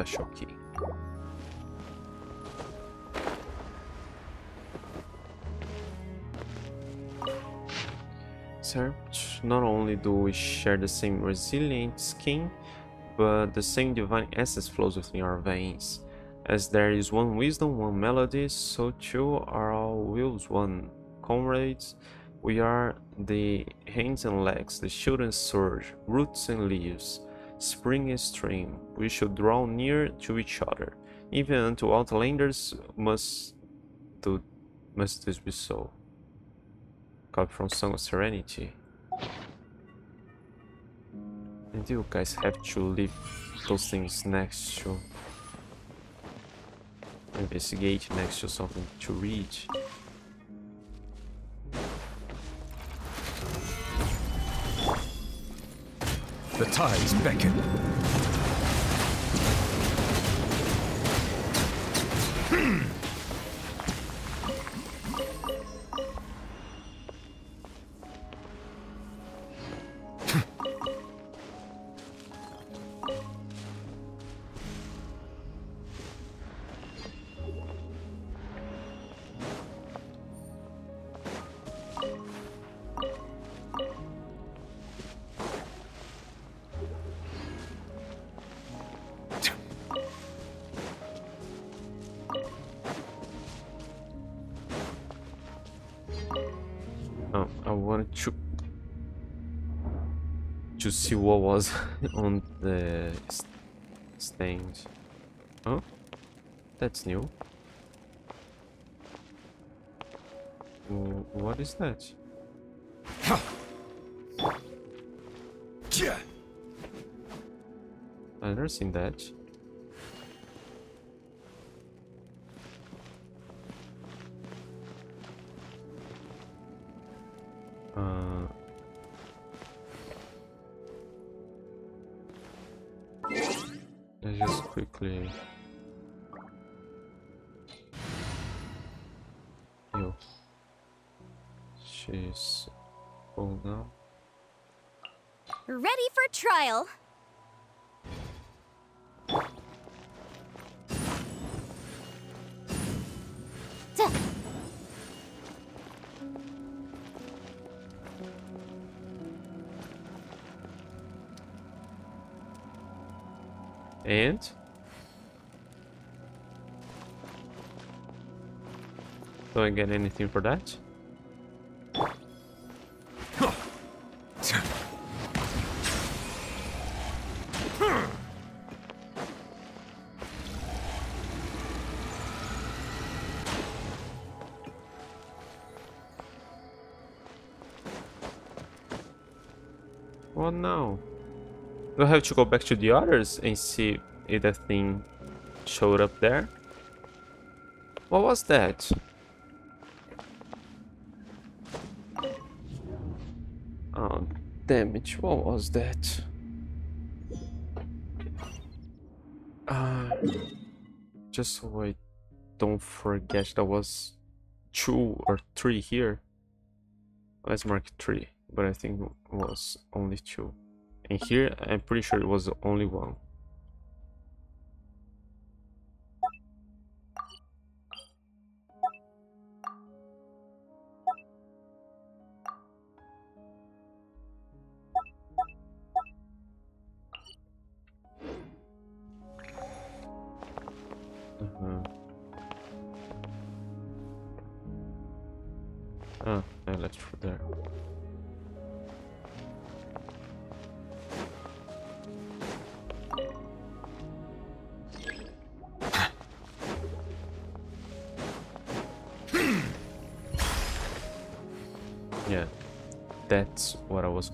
Special key. Not only do we share the same resilient skin, but the same divine essence flows within our veins. As there is one wisdom, one melody, so too are our wills one. Comrades, we are the hands and legs, the shield and sword, roots and leaves, spring stream. We should draw near to each other. Even unto outlanders must do must this be so. Copy from Song of Serenity. And you guys have to leave those things next to investigate next to something to read. The tides beckon. Oh, to see what was on the st stains. Huh? Oh, that's new. Wh- What is that? I've never seen that. Tuh. And do I get anything for that? Have to go back to the others and see if that thing showed up there? What was that? Oh, damn it, what was that? Uh, just so I don't forget, there was two or three here. Let's mark three, but I think it was only two. And here, I'm pretty sure it was the only one.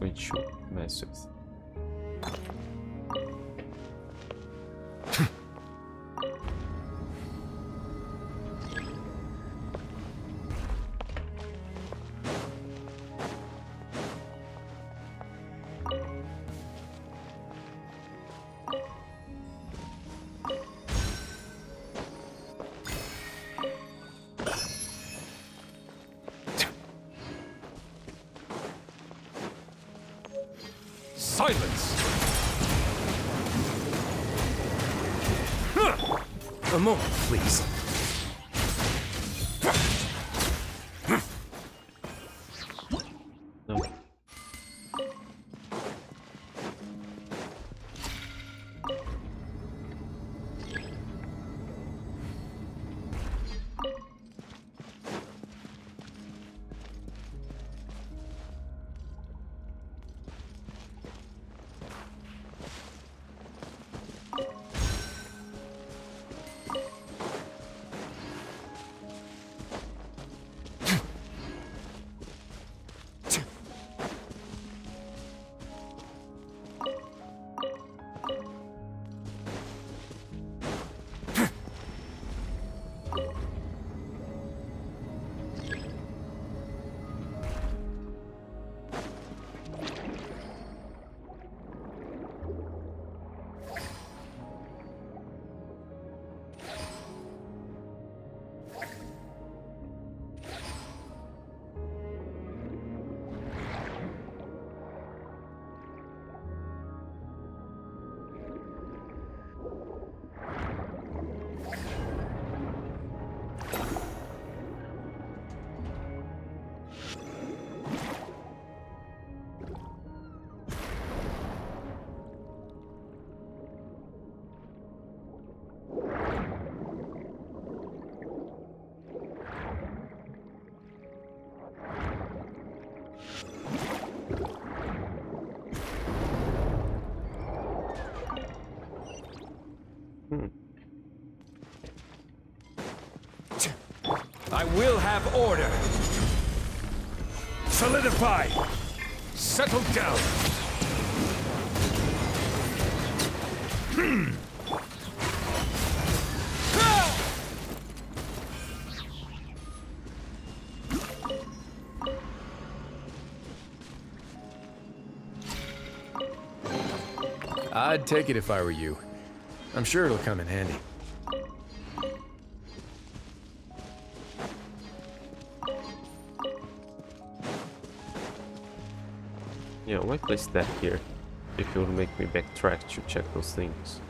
Going to mess with. A moment, please. Have order. Solidify. Settle down. I'd take it if I were you. I'm sure it'll come in handy. Why place that here? If you'll make me backtrack to check those things.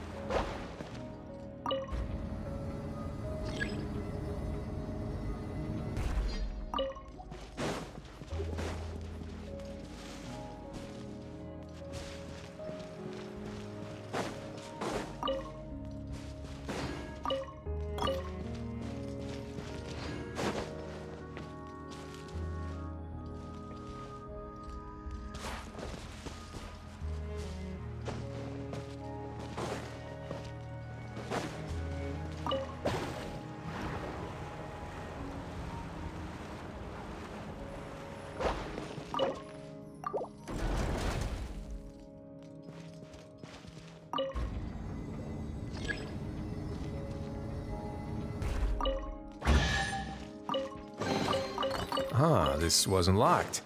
This wasn't locked.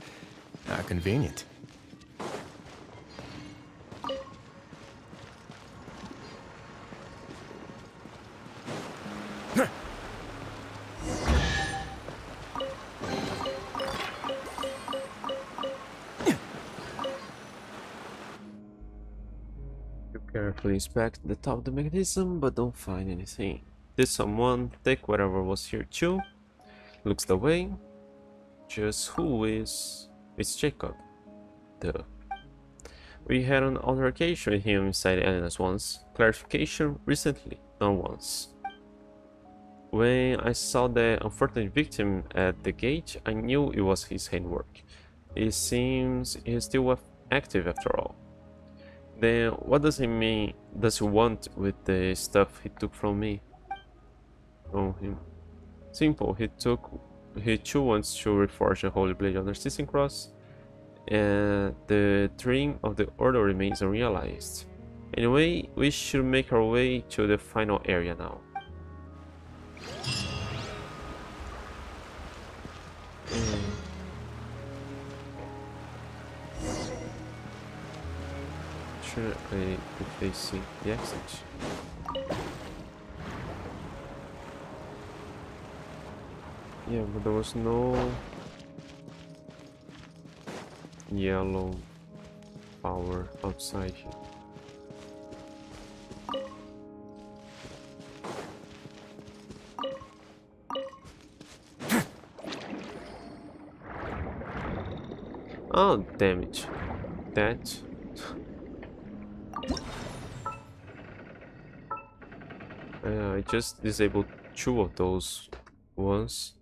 How convenient. Carefully inspect the top of the mechanism, but don't find anything. Did someone take whatever was here too? Looks the way. Who is... It's Jakob. Duh. We had an altercation with him inside Elynas once. Clarification recently, not once. When I saw the unfortunate victim at the gate, I knew it was his handwork. It seems he's still active after all. Then what does he mean, does he want with the stuff he took from me? From him. Simple, he took, he too wants to reforge the Holy Blade on the Sistine Cross, and the dream of the Order remains unrealized. Anyway, we should make our way to the final area now. Hmm. Should I be facing the exit? Yeah, but there was no yellow power outside here. Oh, damage. That. uh, I just disabled two of those ones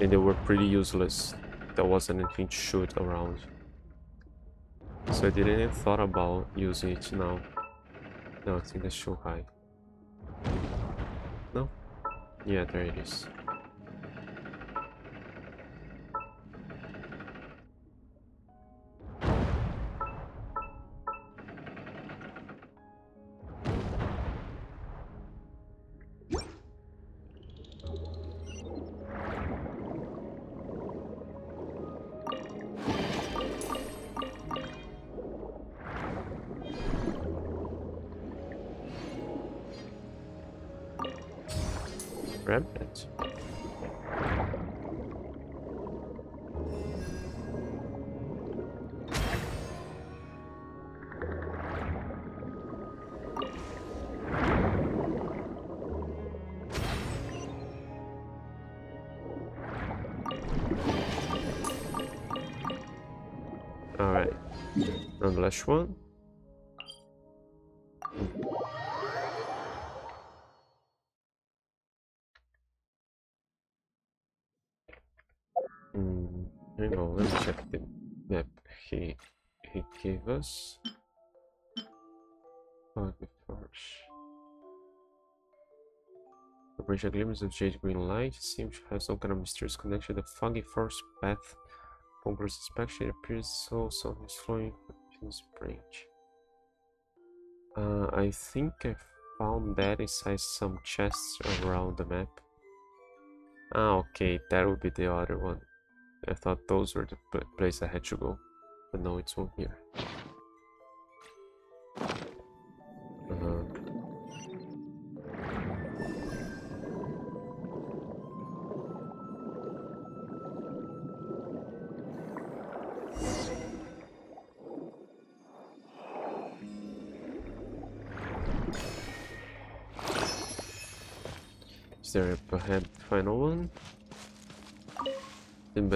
and they were pretty useless. There wasn't anything to shoot around. So I didn't even thought about using it now. No, I think that's too high. No? Yeah, there it is. One. Mm, hang on, let me check the map he he gave us. First. The bridge glimmers of jade green light seems to have some kind of mysterious connection. The foggy forest path close inspection it appears so something is flowing branch. Uh, I think I found that inside some chests around the map. Ah, okay, that would be the other one. I thought those were the place I had to go, but no, it's one here.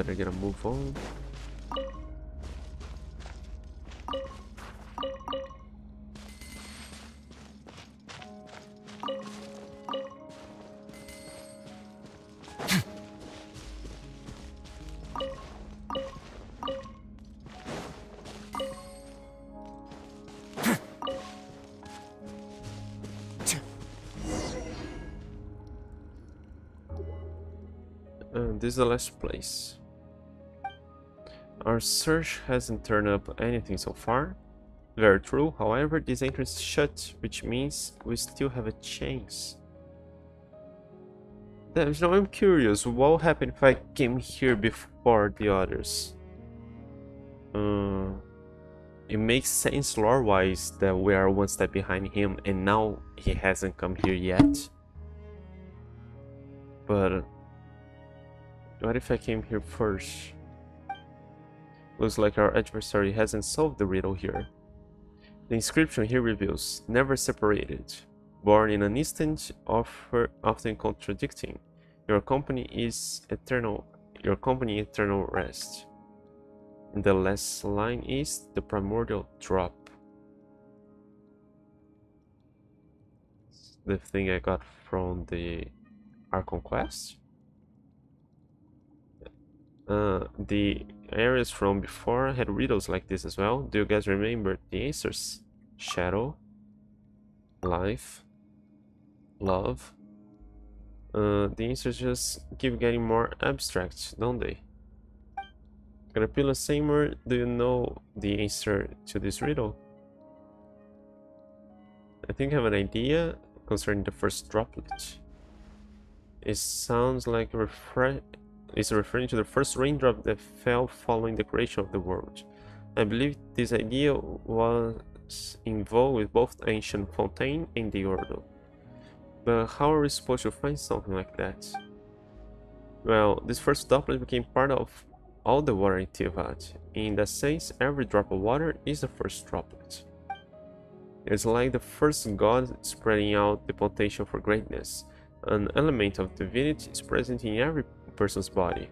Better get a move on. Uh, this is the last place. Our search hasn't turned up anything so far. Very true, however, this entrance is shut, which means we still have a chance. Damn, now I'm curious, what would happen if I came here before the others? Uh, it makes sense lore-wise that we are one step behind him and now he hasn't come here yet. But what if I came here first? Looks like our adversary hasn't solved the riddle here. The inscription here reveals, never separated, born in an instant, often contradicting. Your company is eternal, your company eternal rest. And the last line is the primordial drop. The thing I got from the Archon quest. Uh, the areas from before had riddles like this as well. Do you guys remember the answers? Shadow, life, love. Uh, the answers just keep getting more abstract, don't they? Caterpillar Seymour, do you know the answer to this riddle? I think I have an idea concerning the first droplet. It sounds like refresh is referring to the first raindrop that fell following the creation of the world. I believe this idea was involved with both ancient Fontaine and the Ordo. But how are we supposed to find something like that? Well, this first droplet became part of all the water in Teyvat. In that sense, every drop of water is the first droplet. It's like the first god spreading out the potential for greatness. An element of divinity is present in every person's body.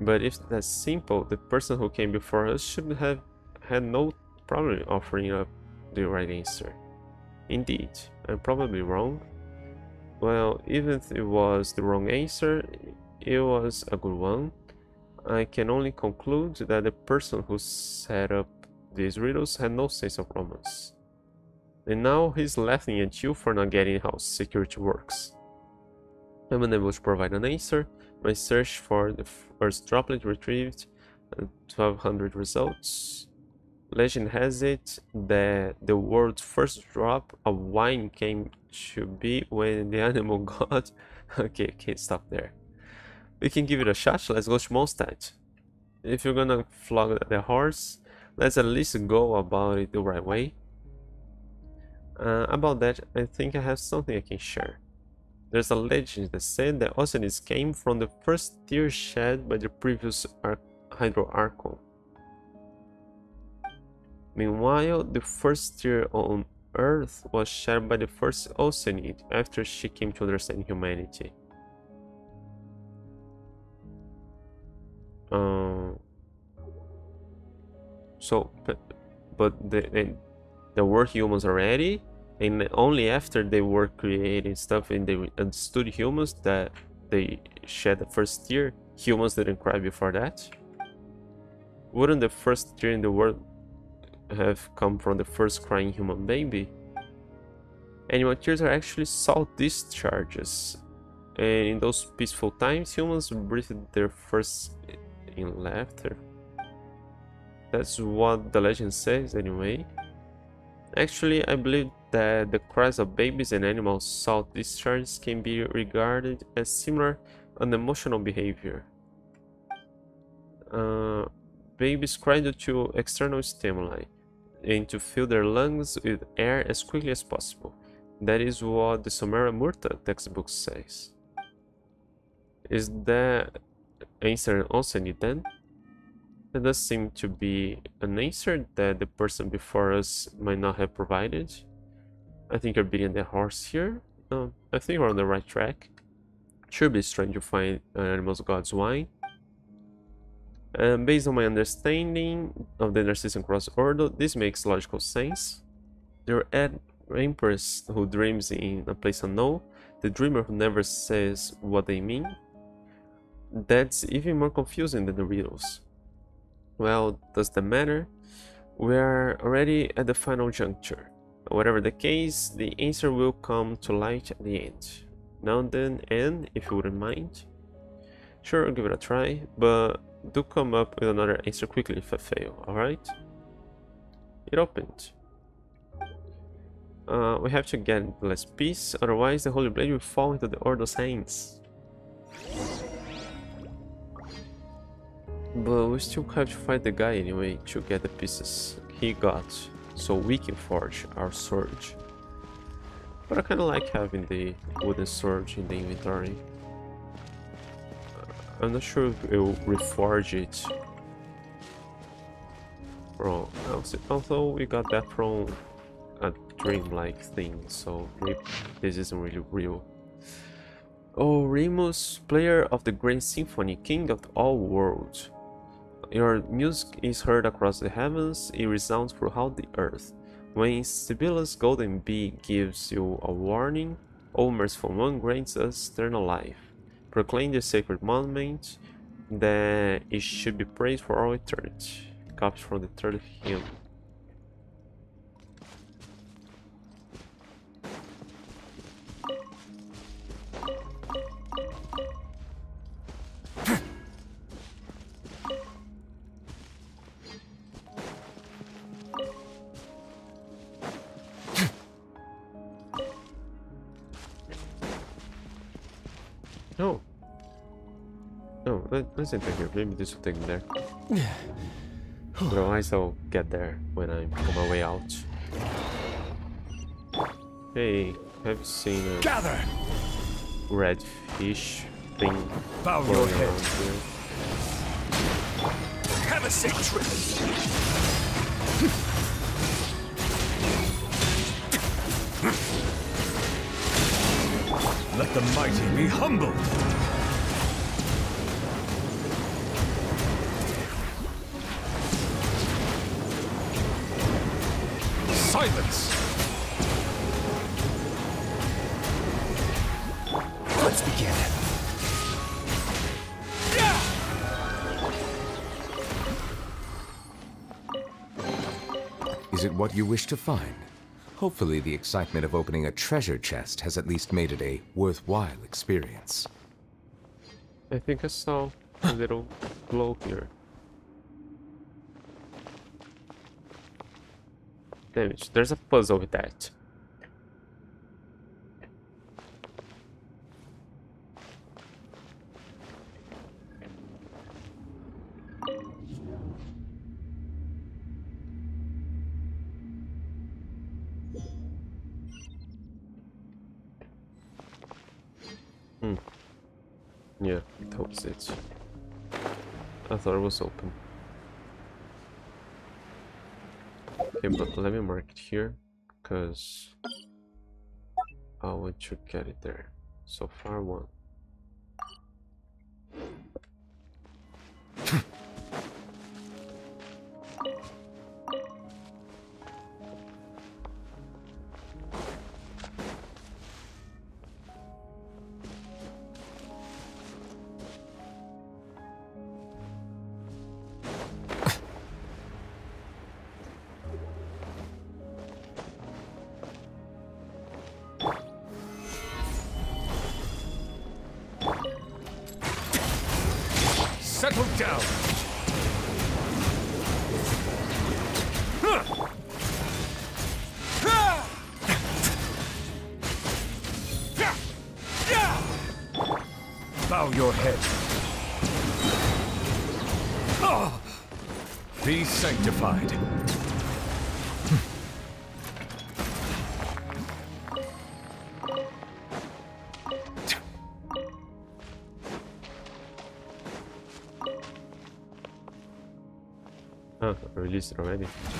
But if that's simple, the person who came before us should have had no problem offering up the right answer. Indeed, I'm probably wrong. Well, even if it was the wrong answer, it was a good one. I can only conclude that the person who set up these riddles had no sense of romance. And now he's laughing at you for not getting how security works. I'm unable to provide an answer. My search for the first droplet retrieved 1200 uh, results. Legend has it that the world's first drop of wine came to be when the animal god. okay, can't stop there. We can give it a shot, let's go to Mondstadt. If you're gonna flog the horse, let's at least go about it the right way. Uh, about that, I think I have something I can share. There's a legend that said that Oceanids came from the first tear shed by the previous Ar Hydro Archon. Meanwhile, the first tear on Earth was shed by the first Oceanid after she came to understand humanity. Uh, so, but, but the, the, there were humans already, and only after they were creating stuff and they understood humans that they shed the first tear. Humans didn't cry before that. Wouldn't the first tear in the world have come from the first crying human baby? Animal tears are actually salt discharges. And in those peaceful times, humans breathed their first eh, in laughter. That's what the legend says anyway. Actually, I believe that the cries of babies and animals' salt discharge can be regarded as similar unemotional behavior. Uh, babies cry due to external stimuli and to fill their lungs with air as quickly as possible. That is what the Sumeru Amurta textbook says. Is that answer also needed then? That does seem to be an answer that the person before us might not have provided. I think you're beating the horse here. No, I think we're on the right track. Should be strange to find an animal's god's wine. And based on my understanding of the Narzissenkreuz Ordo, this makes logical sense. Your ad empress who dreams in a place unknown, the dreamer who never says what they mean. That's even more confusing than the riddles. Well, does that matter? We're already at the final juncture. Whatever the case, the answer will come to light at the end. Now then, and if you wouldn't mind. Sure, I'll give it a try, but do come up with another answer quickly if I fail, alright? It opened. Uh, we have to get the last piece, otherwise the Holy Blade will fall into the Ordo's hands. But we still have to fight the guy anyway to get the pieces he got, so we can forge our sword. But I kinda like having the wooden sword in the inventory. Uh, I'm not sure if it will reforge it. From, although we got that from a dream-like thing, so maybe this isn't really real. Oh, Remus, player of the Grand Symphony, king of all worlds. Your music is heard across the heavens, it resounds throughout the earth. When Sibylla's golden bee gives you a warning, O merciful one grants us eternal life. Proclaim the sacred monument that it should be praised for all eternity. Copies from the third hymn. No, let, us enter here. Maybe will take me there. Otherwise I'll get there when I'm on my way out. Hey, have you seen a Gather! red fish thing Bow your head. here? Have a sick trip! Let the mighty be humbled! Silence! Let's begin. Is it what you wish to find? Hopefully the excitement of opening a treasure chest has at least made it a worthwhile experience. I think I saw a little glow here. Damn it, there's a puzzle with that. Hmm. Yeah, that was it. I thought it was open. Okay, but let me mark it here, because I want to get it there. So far one. Settle down! Ah, I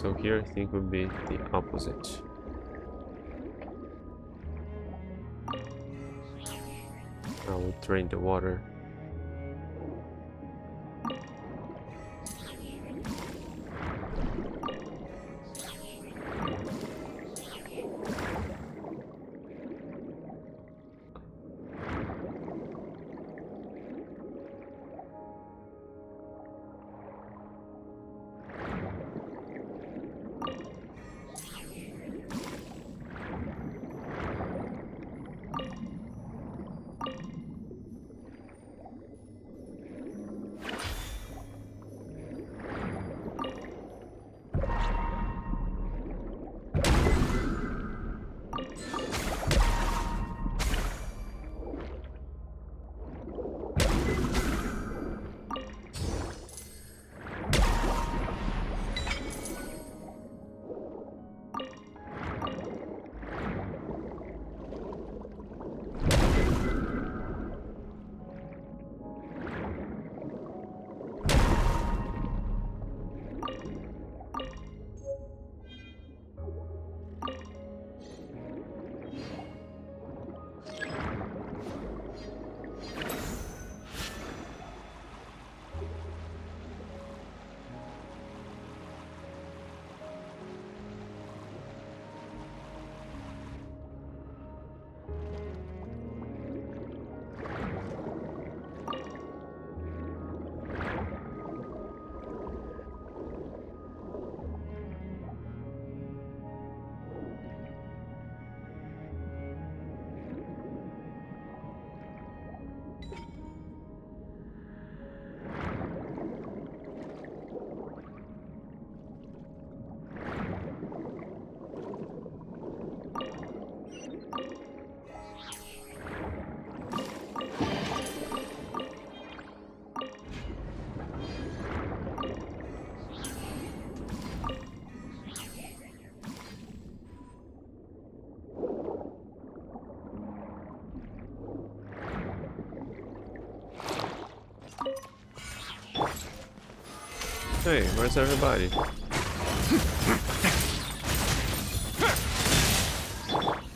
so here I think would be the opposite. I will drain the water. Hey, where's everybody?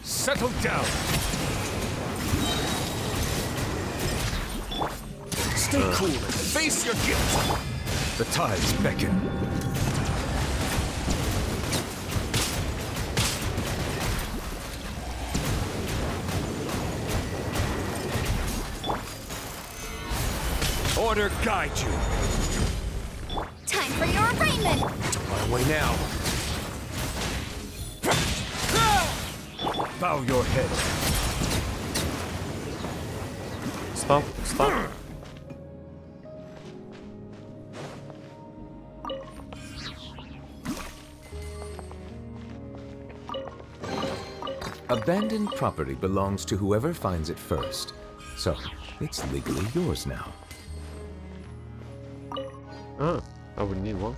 Settle down. Stay uh. cool and face your guilt. The tides beckon. Order guide you. Way now. Bow your head. Stop, stop. Abandoned property belongs to whoever finds it first. So, it's legally yours now. Ah, I would need one.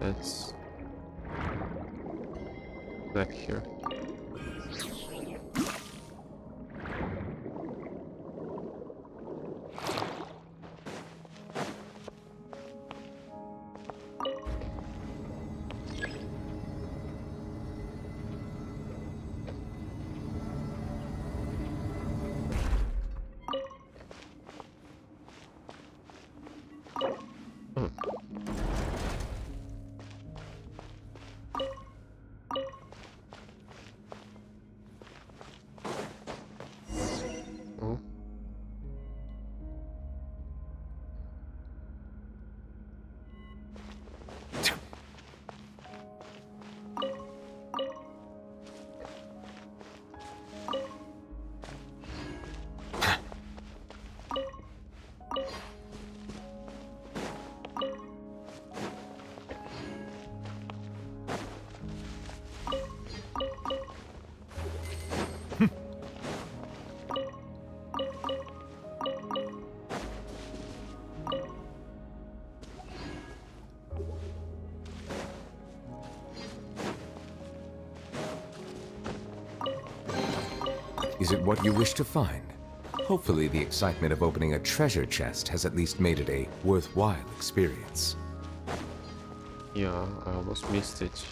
That's back here. Is it what you wish to find? Hopefully the excitement of opening a treasure chest has at least made it a worthwhile experience. Yeah, I almost missed it.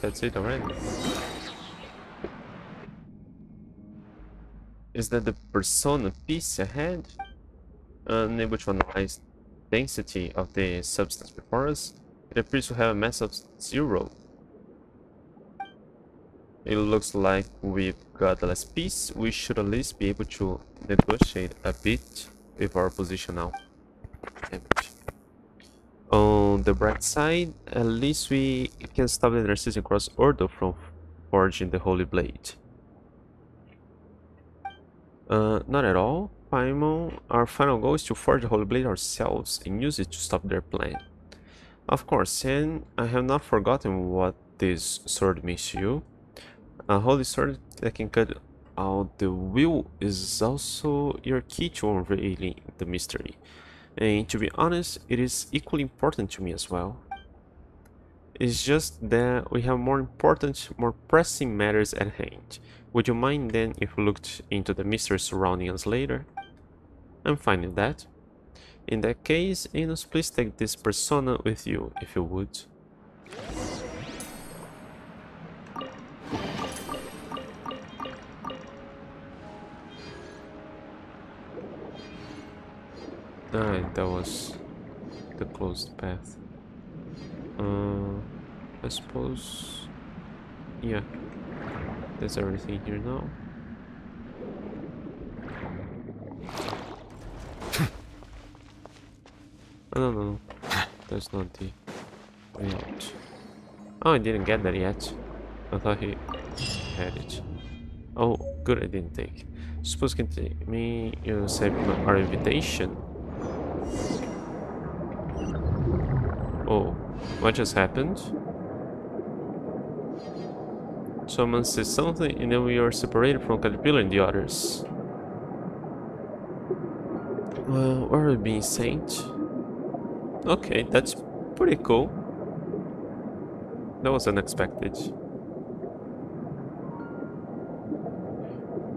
That's it already. Is that the persona piece ahead? Unable to analyze density of the substance before us, it appears to have a mass of zero. It looks like we've got the last piece. We should at least be able to negotiate a bit with our position now. The bright side, at least we can stop the Narzissenkreuz Ordo from forging the Holy Blade. Uh, not at all, Paimon. Our final goal is to forge the Holy Blade ourselves and use it to stop their plan. Of course, and I have not forgotten what this sword means to you. A holy sword that can cut out the will is also your key to unveiling the mystery. And to be honest, it is equally important to me as well. It's just that we have more important, more pressing matters at hand. Would you mind then if we looked into the mystery surrounding us later? I'm fine with that. In that case, Enos, please take this persona with you, if you would. Alright, that was the closed path. Uh, I suppose... Yeah, that's everything here now. oh, no, no, no, that's not the... Wait. Oh, I didn't get that yet. I thought he had it. Oh, good, I didn't take. Suppose can take me, you accept our invitation. What just happened? Someone says something and then we are separated from Caterpillar and the others. Well, are we being sent? Okay, that's pretty cool. That was unexpected.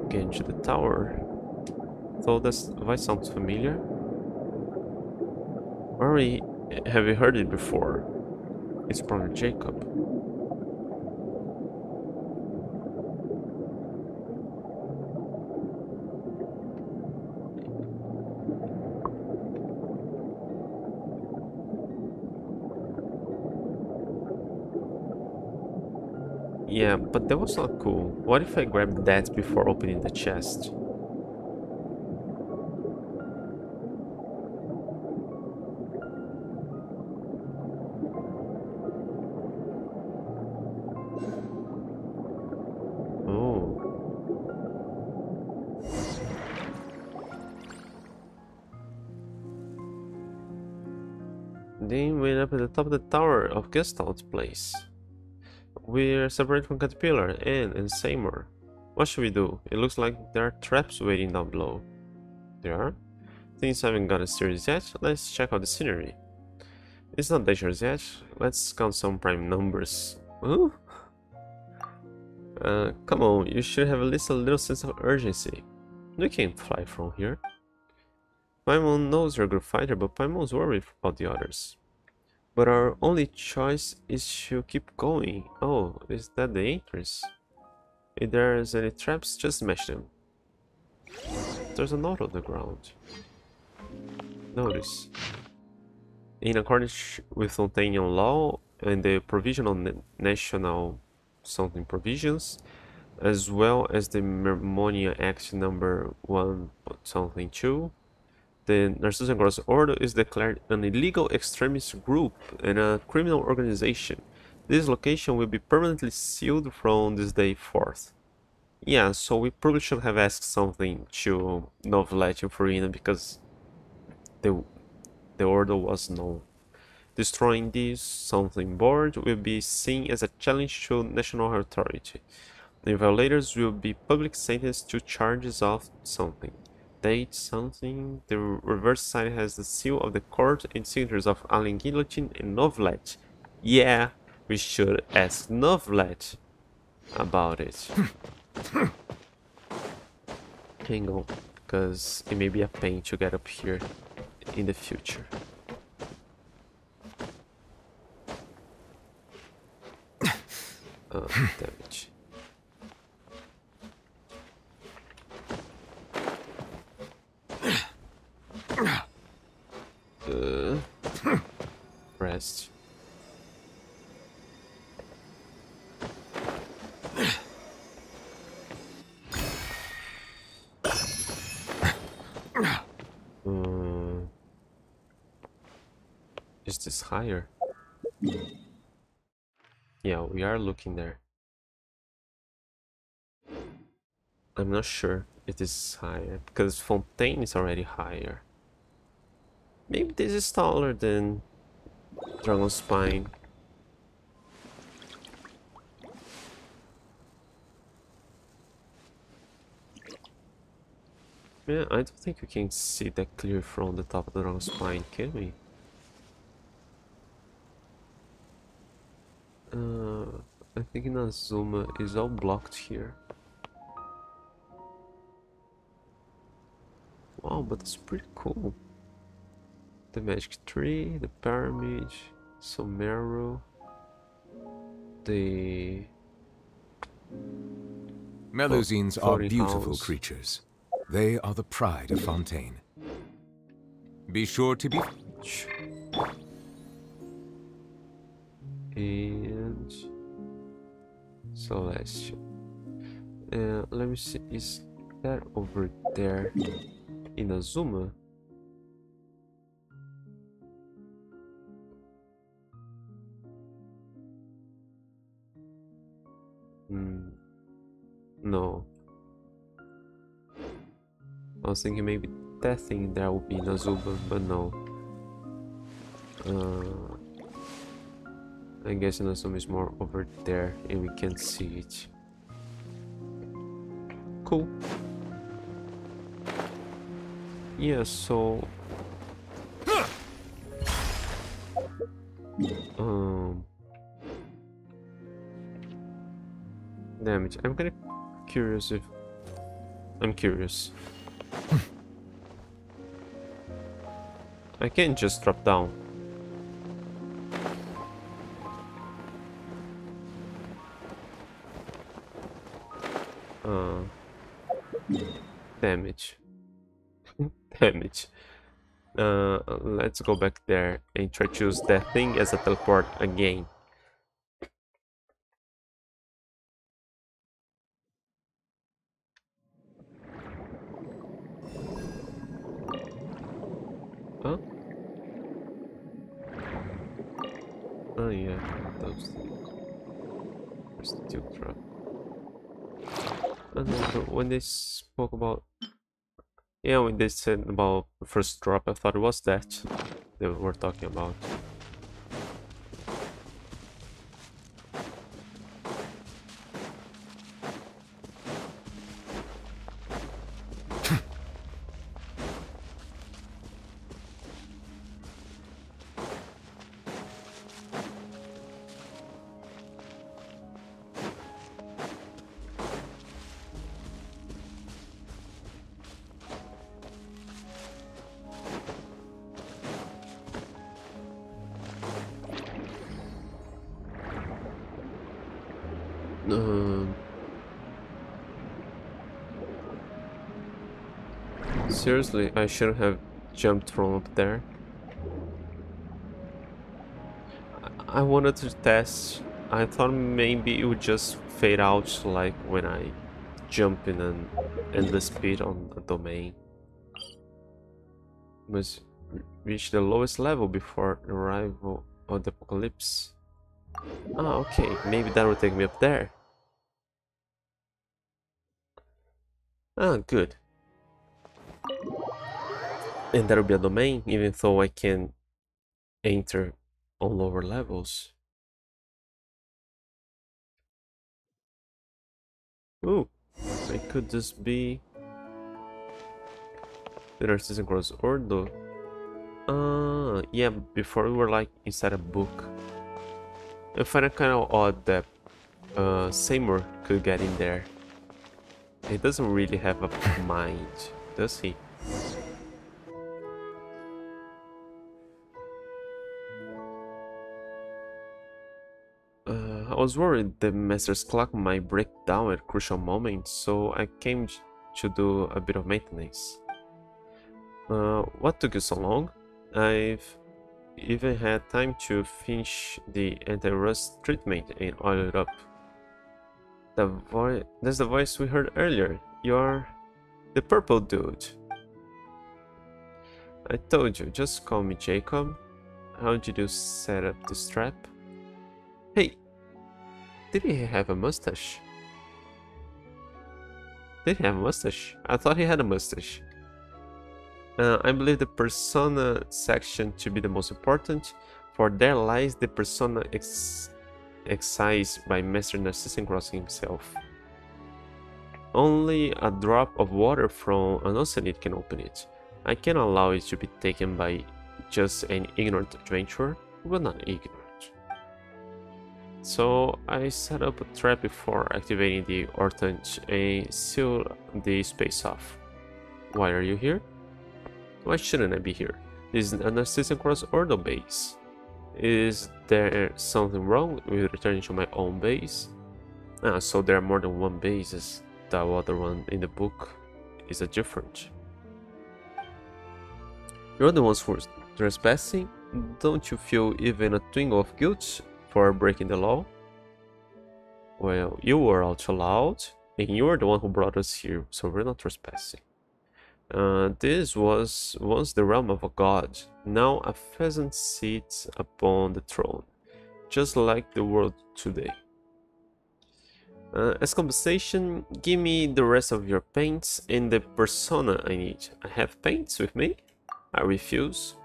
Getting to the tower. So this voice sounds familiar. Where we have we heard it before? It's from Jakob. Yeah, but that was not cool. What if I grabbed that before opening the chest? Top of the tower of Gestalt place. We're separated from Caterpillar, Ann, and Seymour. What should we do? It looks like there are traps waiting down below. There are? Things haven't gotten serious yet. Let's check out the scenery. It's not dangerous yet. Let's count some prime numbers. Huh? Uh, come on, you should have at least a little sense of urgency. You can't fly from here. Paimon knows you're a good fighter, but Paimon's worried about the others. But our only choice is to keep going. Oh, is that the entrance? If there's any traps, just smash them. There's a note on the ground. Notice. In accordance with Fontainian law and the provisional national something provisions, as well as the Mermonia Act number 1 something 2, the Narzissenkreuz Order is declared an illegal extremist group and a criminal organization. This location will be permanently sealed from this day forth. Yeah, so we probably should have asked something to Neuvillette and Furina because the, the order was known. Destroying this something board will be seen as a challenge to national authority. The violators will be public sentenced to charges of something date something. The reverse side has the seal of the court and signatures of Alain Guillotine and Neuvillette. Yeah, we should ask Neuvillette about it. Hang on, because it may be a pain to get up here in the future. Oh, damage. Uh, rest. Um, is this higher? Yeah, we are looking there. I'm not sure this is higher because Fontaine is already higher. Maybe this is taller than Dragon Spine. Yeah, I don't think we can see that clear from the top of the Dragon Spine, can we? Uh, I think Inazuma is all blocked here. Wow, but it's pretty cool the magic tree, the pyramid, Sumeru, the... Melusines are beautiful house. creatures. They are the pride of Fontaine. Be sure to be... And... Celestial. Uh, let me see, is that over there Inazuma? No. I was thinking maybe that thing there would be Nazuba, but no. Uh, I guess Inazuma is more over there and we can't see it. Cool. Yeah, so... Um... Damage. I'm kinda curious if... I'm curious. I can't just drop down. Uh, damage. damage. Uh, let's go back there and try to use that thing as a teleport again. Huh? Oh yeah, those things. The steel trap. And when they spoke about yeah, when they said about the first drop, I thought it was that they were talking about. Seriously, I shouldn't have jumped from up there. I, wanted to test. I thought maybe it would just fade out like when I jump in an endless speed on a domain. Must reach the lowest level before the arrival of the apocalypse. Oh, okay. Maybe that will take me up there. Ah, good. And that'll be a domain, even though I can enter on lower levels. Ooh, I could just be the Narzissenkreuz Ordo. Ah, yeah, before we were like inside a book. I find it kind of odd that uh, Seymour could get in there. He doesn't really have a mind, does he? Uh, I was worried the Master's clock might break down at crucial moments, so I came to do a bit of maintenance. Uh, what took you so long? I've even had time to finish the anti-rust treatment and oil it up. The voice, that's the voice we heard earlier. You're the purple dude. I told you, just call me Jakob. How did you set up the strap? Hey, did he have a mustache? Did he have a mustache? I thought he had a mustache. Uh, I believe the persona section to be the most important, for there lies the persona ex excised by Master Narzissenkreuz himself. Only a drop of water from an oceanid can open it. I can allow it to be taken by just an ignorant adventurer, but not ignorant. So I set up a trap before activating the Ortant and seal the space off. Why are you here? Why shouldn't I be here? This is an Narzissenkreuz Ordo base. Is there something wrong with returning to my own base? Ah, so there are more than one bases. The other one in the book is a different. You're the ones who trespassing? Don't you feel even a twinkle of guilt for breaking the law? Well, you were out loud, and you are the one who brought us here, so we're not trespassing. Uh, this was once the realm of a god, now a pheasant sits upon the throne, just like the world today. Uh, as compensation, give me the rest of your paints and the persona I need. I have paints with me? I refuse.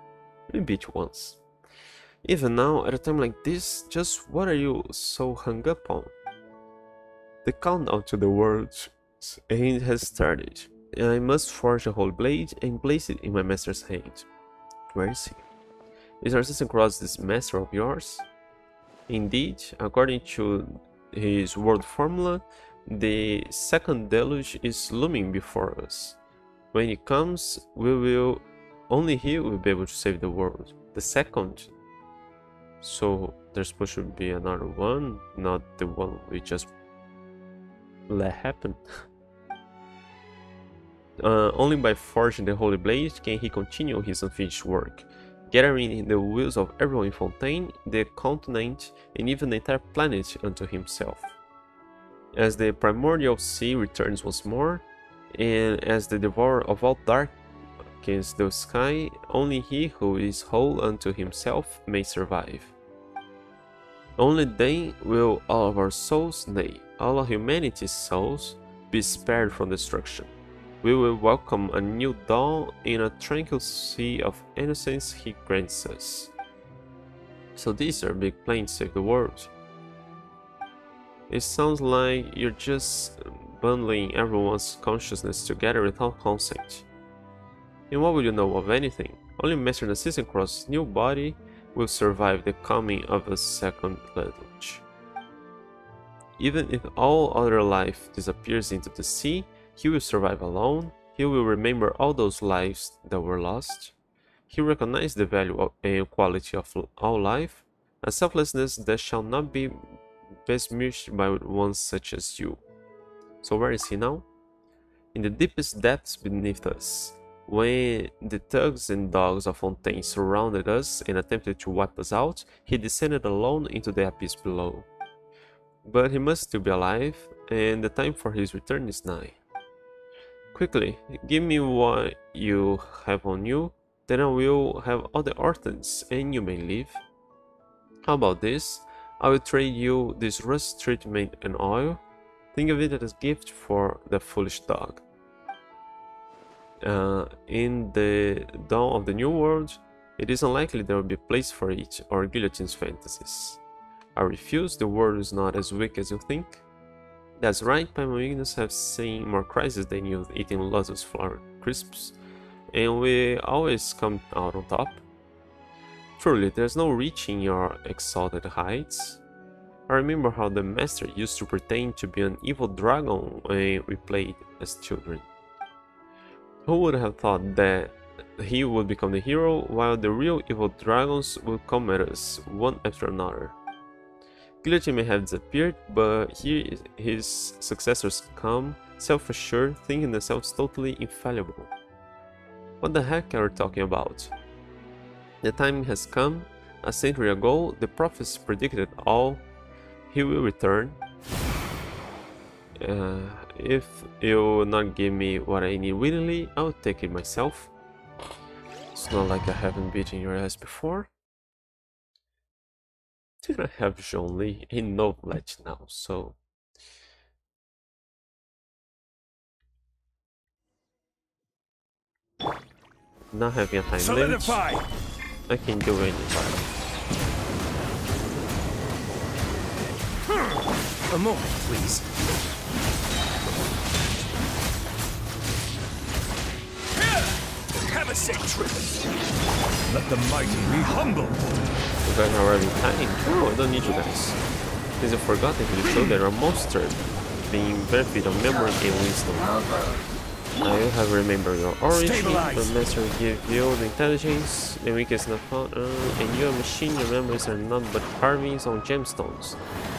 We beat once. Even now, at a time like this, just what are you so hung up on? The countdown to the world's end has started. I must forge a whole blade and place it in my master's hand. Where is he? Is our Assassin's Cross this master of yours? Indeed, according to his world formula, the second deluge is looming before us. When it comes, we will only he will be able to save the world. The second. So there's supposed to be another one, not the one we just let happen. uh, only by forging the Holy Blade can he continue his unfinished work, gathering the wills of everyone in Fontaine, the continent, and even the entire planet unto himself. As the primordial sea returns once more, and as the devourer of all dark darkens the sky, only he who is whole unto himself may survive. Only then will all of our souls, nay, all of humanity's souls, be spared from destruction. We will welcome a new dawn in a tranquil sea of innocence he grants us. So these are big plans save the world. It sounds like you're just bundling everyone's consciousness together without consent. And what will you know of anything? Only Master Narcissus new body will survive the coming of a second deluge. Even if all other life disappears into the sea, he will survive alone, he will remember all those lives that were lost, he recognized the value and quality of all life, a selflessness that shall not be besmirched by one such as you. So where is he now? In the deepest depths beneath us, when the thugs and dogs of Fontaine surrounded us and attempted to wipe us out, he descended alone into the abyss below. But he must still be alive, and the time for his return is nigh. Quickly, give me what you have on you, then I will have all the orphans and you may live. How about this? I will trade you this rust treatment and oil. Think of it as a gift for the foolish dog. Uh, in the dawn of the new world, it is unlikely there will be place for it or guillotine's fantasies. I refuse, the world is not as weak as you think. That's right, Paimon have seen more crises than you eating Lotus Flower crisps, and we always come out on top. Truly, there's no reaching your exalted heights. I remember how the Master used to pretend to be an evil dragon when we played as children. Who would have thought that he would become the hero while the real evil dragons would come at us, one after another? Guillotine may have disappeared, but here his successors come, self-assured, thinking themselves totally infallible. What the heck are we talking about? The time has come. A century ago, the prophets predicted all. He will return. Uh, if you not give me what I need willingly, I'll take it myself. It's not like I haven't beaten your ass before. Did I have Zhongli in knowledge now, so... Not having a time Solidify. limit, I can do anytime. Hmm. A moment, please. Have a safe trip. Let the mighty be humble. You guys are already time. No, I don't need you guys. Because I forgot that you showed that a monster being benefit of memory and wisdom. Now you have remembered your origin, the master give you the intelligence, the weakest not found, uh, and your machine, your memories are none but carvings on gemstones.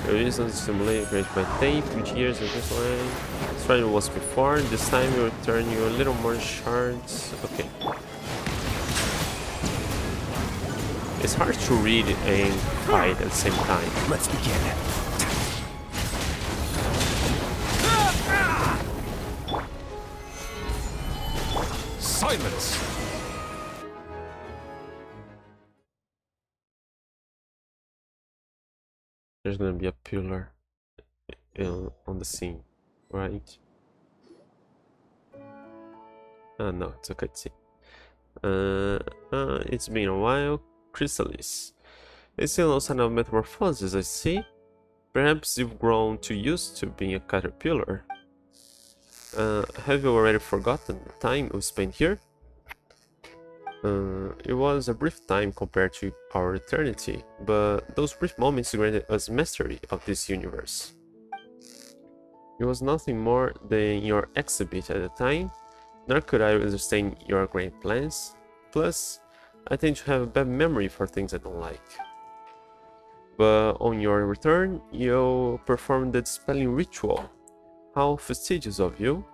Your wisdom is simulated created by tape, which years of this land. This was before, this time you return you a little more shards. Okay. It's hard to read and fight at the same time. Let's begin. Silence! There's gonna be a pillar on the scene, right? Uh, no, it's a cutscene. Uh, uh, it's been a while. Chrysalis. It's still no sign of metamorphosis, I see. Perhaps you've grown too used to being a caterpillar. Uh, have you already forgotten the time we spent here? Uh, it was a brief time compared to our eternity, but those brief moments granted us mastery of this universe. It was nothing more than your exhibit at the time, nor could I understand your great plans. Plus, I tend to have a bad memory for things I don't like. But on your return, you performed the dispelling ritual. How fastidious of you.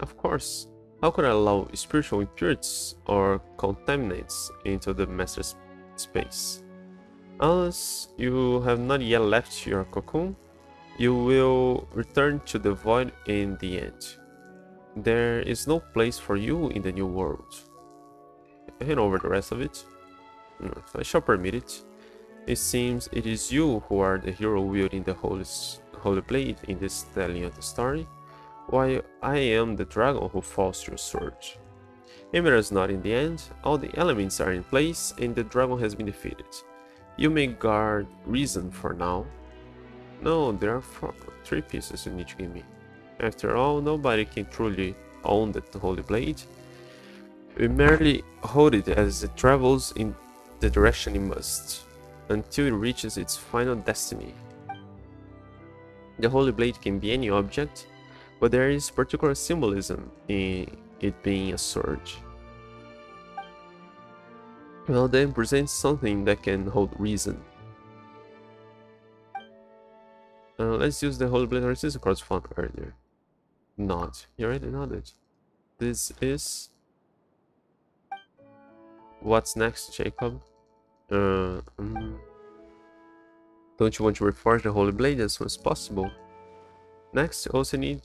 Of course, how could I allow spiritual impurities or contaminants into the master's space? Unless you have not yet left your cocoon, you will return to the void in the end. There is no place for you in the new world. Hand over the rest of it. Mm, I shall permit it. It seems it is you who are the hero wielding the holy, holy blade in this telling of the story while I am the dragon who falls your sword. It matters not in the end, all the elements are in place and the dragon has been defeated. You may guard reason for now. No, there are four, three pieces you need to give me. After all, nobody can truly own the holy blade. We merely hold it as it travels in the direction it must, until it reaches its final destiny. The holy blade can be any object, but there is particular symbolism in it being a sword. Well, then presents something that can hold reason. Uh, let's use the Holy Blade Resistance cards found earlier. Not. You already nodded. This is... What's next, Jakob? Uh, um... Don't you want to reforge the Holy Blade as soon as possible? Next, also need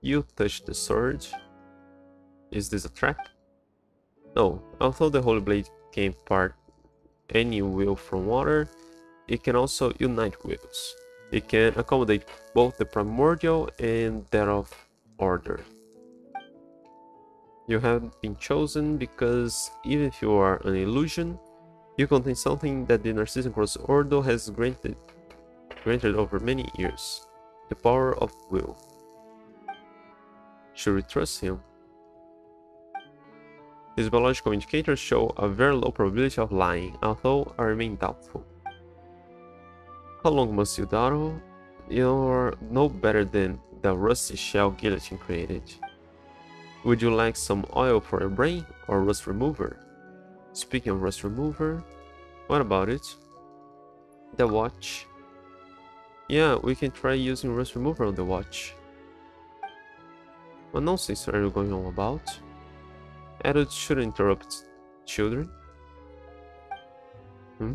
you touch the sword. Is this a trap? No, although the Holy Blade can part any will from water, it can also unite wills. It can accommodate both the primordial and that of order. You have been chosen because even if you are an illusion, you contain something that the Narzissenkreuz Ordo has granted, granted over many years, the power of will. Should we trust him? His biological indicators show a very low probability of lying, although I remain doubtful. How long must you dawdle? You're no better than the rusty shell guillotine created. Would you like some oil for your brain or rust remover? Speaking of rust remover, what about it? The watch. Yeah, we can try using rust remover on the watch. What nonsense are you going on about? Adults shouldn't interrupt children. Hmm?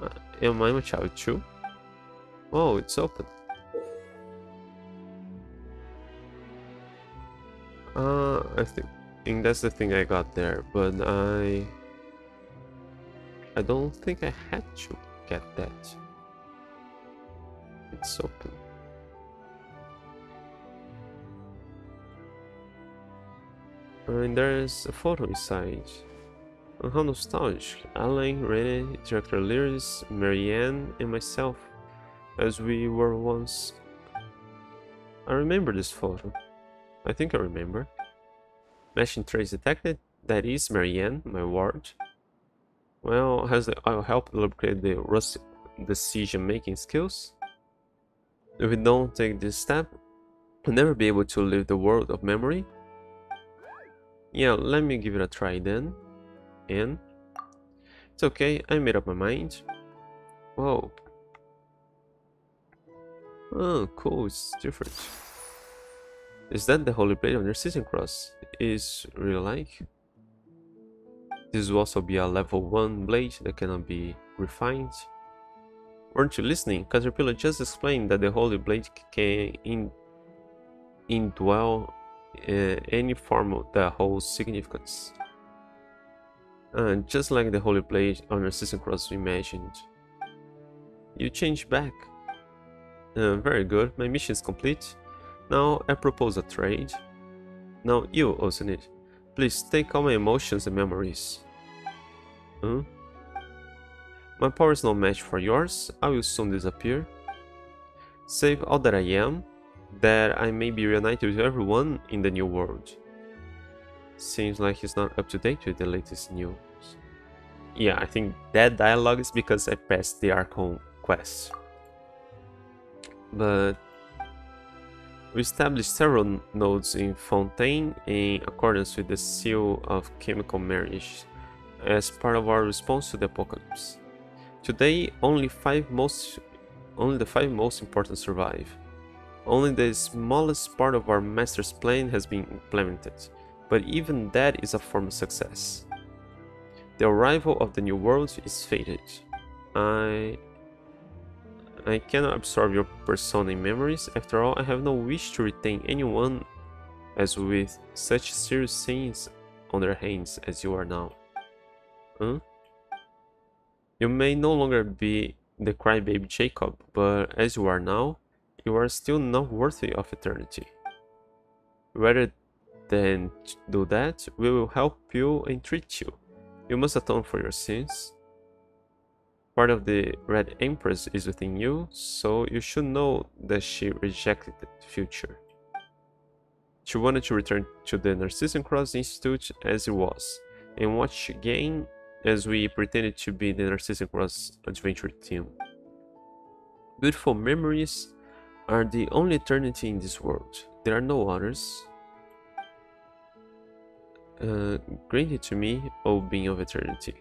Uh, am I a child too? Oh, it's open. Uh, I think, think that's the thing I got there, but I... I don't think I had to get that. It's open. And there's a photo inside. And how nostalgic. Alain, Rene, Director Lyris, Mary-Ann, and myself, as we were once. I remember this photo. I think I remember. Machine trace detected. That is Mary-Ann, my ward. Well, has the oil helped lubricate the rust decision-making skills? If we don't take this step, we'll never be able to leave the world of memory yeah, let me give it a try then. And it's okay, I made up my mind. Whoa. Oh, cool, it's different. Is that the Holy Blade on your season cross? Is real like? This will also be a level 1 blade that cannot be refined. Weren't you listening? Caterpillar just explained that the Holy Blade can in indwell uh, any form that holds significance. And just like the Holy Blade on Resistance Cross imagined. You change back. Uh, very good, my mission is complete. Now I propose a trade. Now you, Oceanid, please take all my emotions and memories. Hmm? My power is no match for yours, I will soon disappear. Save all that I am, that I may be reunited with everyone in the new world. Seems like he's not up to date with the latest news. Yeah, I think that dialogue is because I passed the Archon quest. But we established several nodes in Fontaine in accordance with the seal of chemical marriage as part of our response to the apocalypse. Today, only five most only the five most important survive. Only the smallest part of our master's plan has been implemented, but even that is a form of success. The arrival of the new world is fated. I I cannot absorb your persona and memories, after all I have no wish to retain anyone as with such serious sins on their hands as you are now. Huh? You may no longer be the crybaby Jakob, but as you are now, you are still not worthy of eternity. Rather than do that, we will help you and treat you. You must atone for your sins. Part of the Red Empress is within you, so you should know that she rejected the future. She wanted to return to the Narzissenkreuz Institute as it was, and what she gained as we pretended to be the Narzissenkreuz adventure team. Beautiful memories are the only eternity in this world. There are no others. Uh, grant it to me, O being of eternity.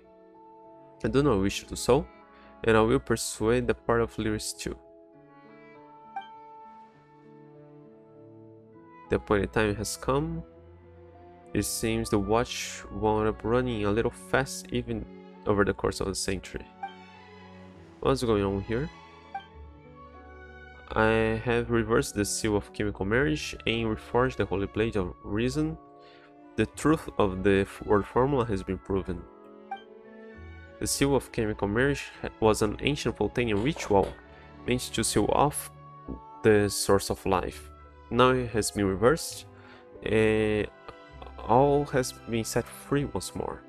I do not wish to do so, and I will persuade the part of Lyris too. The appointed time has come. It seems the watch wound up running a little fast even over the course of the century. What's going on here? I have reversed the seal of chemical marriage and reforged the holy plate of reason the truth of the word formula has been proven. The seal of chemical marriage was an ancient Voltanian ritual meant to seal off the source of life. Now it has been reversed and all has been set free once more.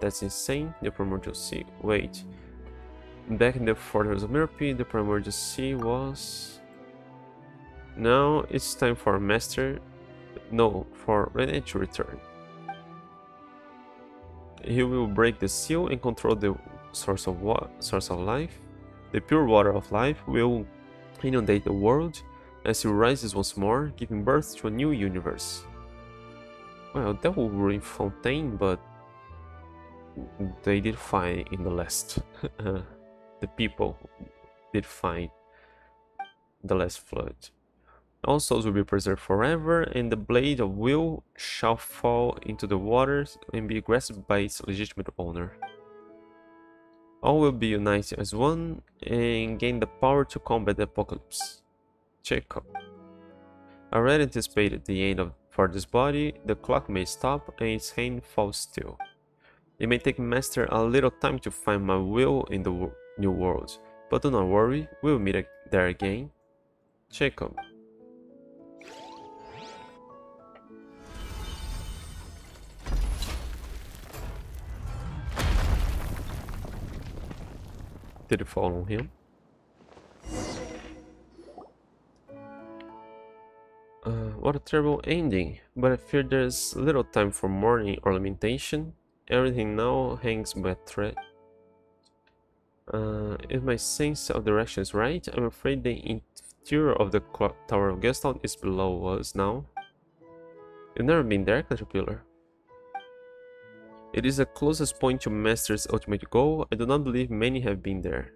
That's insane, the primordial sea. Wait. Back in the Fortress of Meropide, the primordial sea was... Now it's time for master no, for René to return. He will break the seal and control the source of source of life. The pure water of life will inundate the world as he rises once more, giving birth to a new universe. Well, that will ruin Fontaine, but they did fine in the last. the people did fine the last flood. All souls will be preserved forever, and the blade of will shall fall into the waters and be grasped by its legitimate owner. All will be united as one and gain the power to combat the apocalypse. Jakob. I already anticipated the end of for this body, the clock may stop and its hand fall still. It may take Master a little time to find my will in the new world, but do not worry, we'll meet there again. Jakob. Did it him? Uh, what a terrible ending, but I fear there's little time for mourning or lamentation. Everything now hangs by a thread. Uh, if my sense of direction is right, I'm afraid the interior of the Tower of Gestalt is below us now. You've never been there, Caterpillar? It is the closest point to Master's ultimate goal. I do not believe many have been there.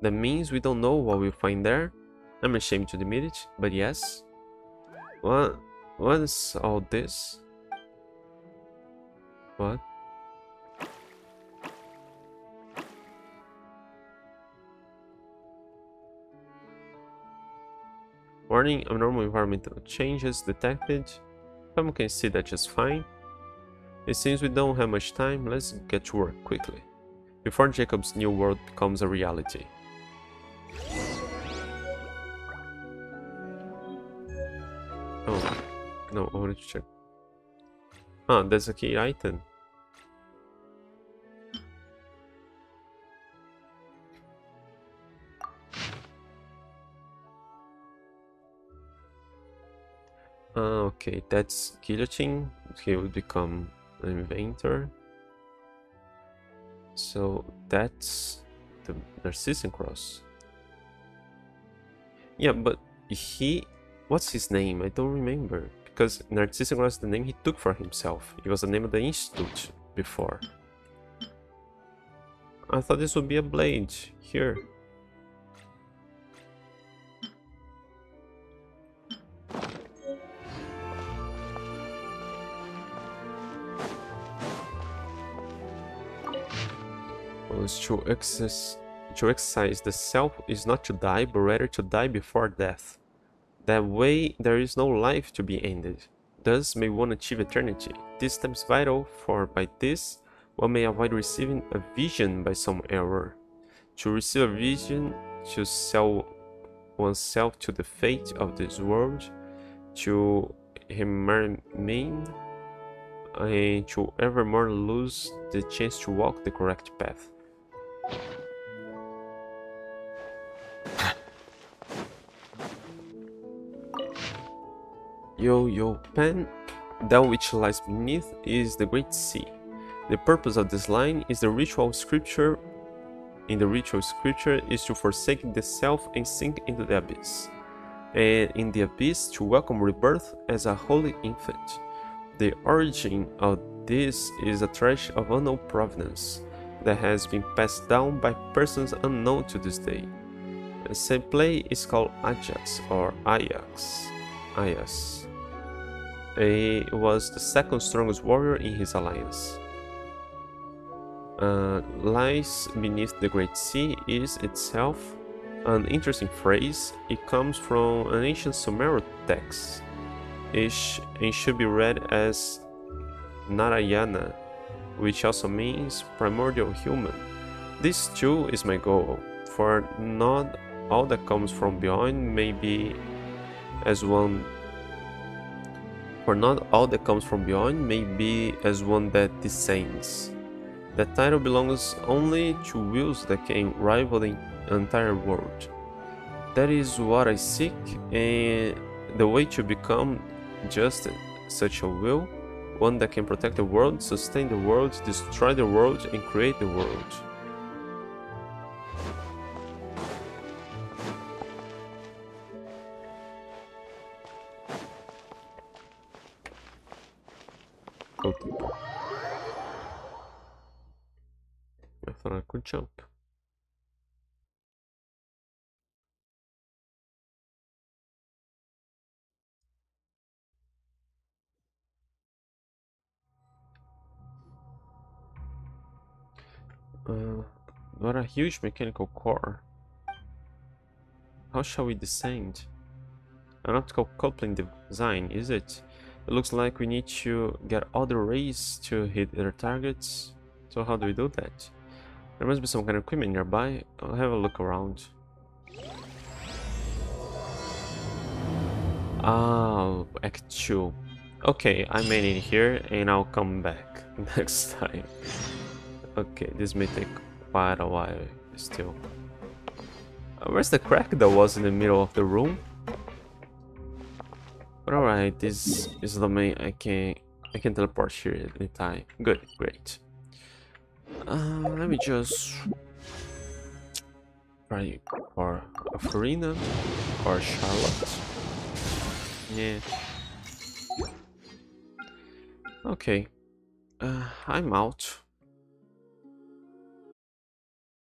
That means we don't know what we'll find there. I'm ashamed to admit it, but yes. What? What is all this? What? Warning, abnormal environmental changes detected. Someone can see that just fine. It seems we don't have much time, let's get to work quickly, before Jakob's new world becomes a reality. Oh, no, I wanted to check. Ah, there's a key item. Ah, okay, that's guillotine. He will become inventor. So that's the Narzissenkreuz. Yeah, but he, what's his name? I don't remember because Narcissus was the name he took for himself. It was the name of the institute before. I thought this would be a blade here. To exercise, to exercise the self is not to die, but rather to die before death. That way, there is no life to be ended. Thus may one achieve eternity. This step is vital, for by this, one may avoid receiving a vision by some error. To receive a vision, to sell oneself to the fate of this world, to remain and to evermore lose the chance to walk the correct path. Yo Yo Pen, that which lies beneath is the Great Sea. The purpose of this line is the ritual scripture. In the ritual scripture is to forsake the self and sink into the abyss, and in the abyss to welcome rebirth as a holy infant. The origin of this is a trash of unknown provenance that has been passed down by persons unknown to this day. The same play is called Ajax or Ajax. Ajax. He was the second strongest warrior in his alliance. Uh, lies beneath the Great Sea is itself an interesting phrase. It comes from an ancient Sumerian text. It, sh it should be read as Narayana, which also means primordial human. This too is my goal, for not all that comes from beyond may be as one for not all that comes from beyond may be as one that descends. That title belongs only to wills that can rival the entire world. That is what I seek, and the way to become just such a will, one that can protect the world, sustain the world, destroy the world, and create the world. Okay. I thought I could jump. Uh, what a huge mechanical core. How shall we descend? An optical coupling design, is it? It looks like we need to get other rays to hit their targets. So how do we do that? There must be some kind of equipment nearby. I'll have a look around. Oh, Act 2. Okay, I'm in here and I'll come back next time. Okay, this may take quite a while still. Uh, where's the crack that was in the middle of the room? But alright, this is the main I can I can teleport here at any time. Good, great. Uh, let me just try for Furina or Charlotte. Yeah. Okay. Uh, I'm out.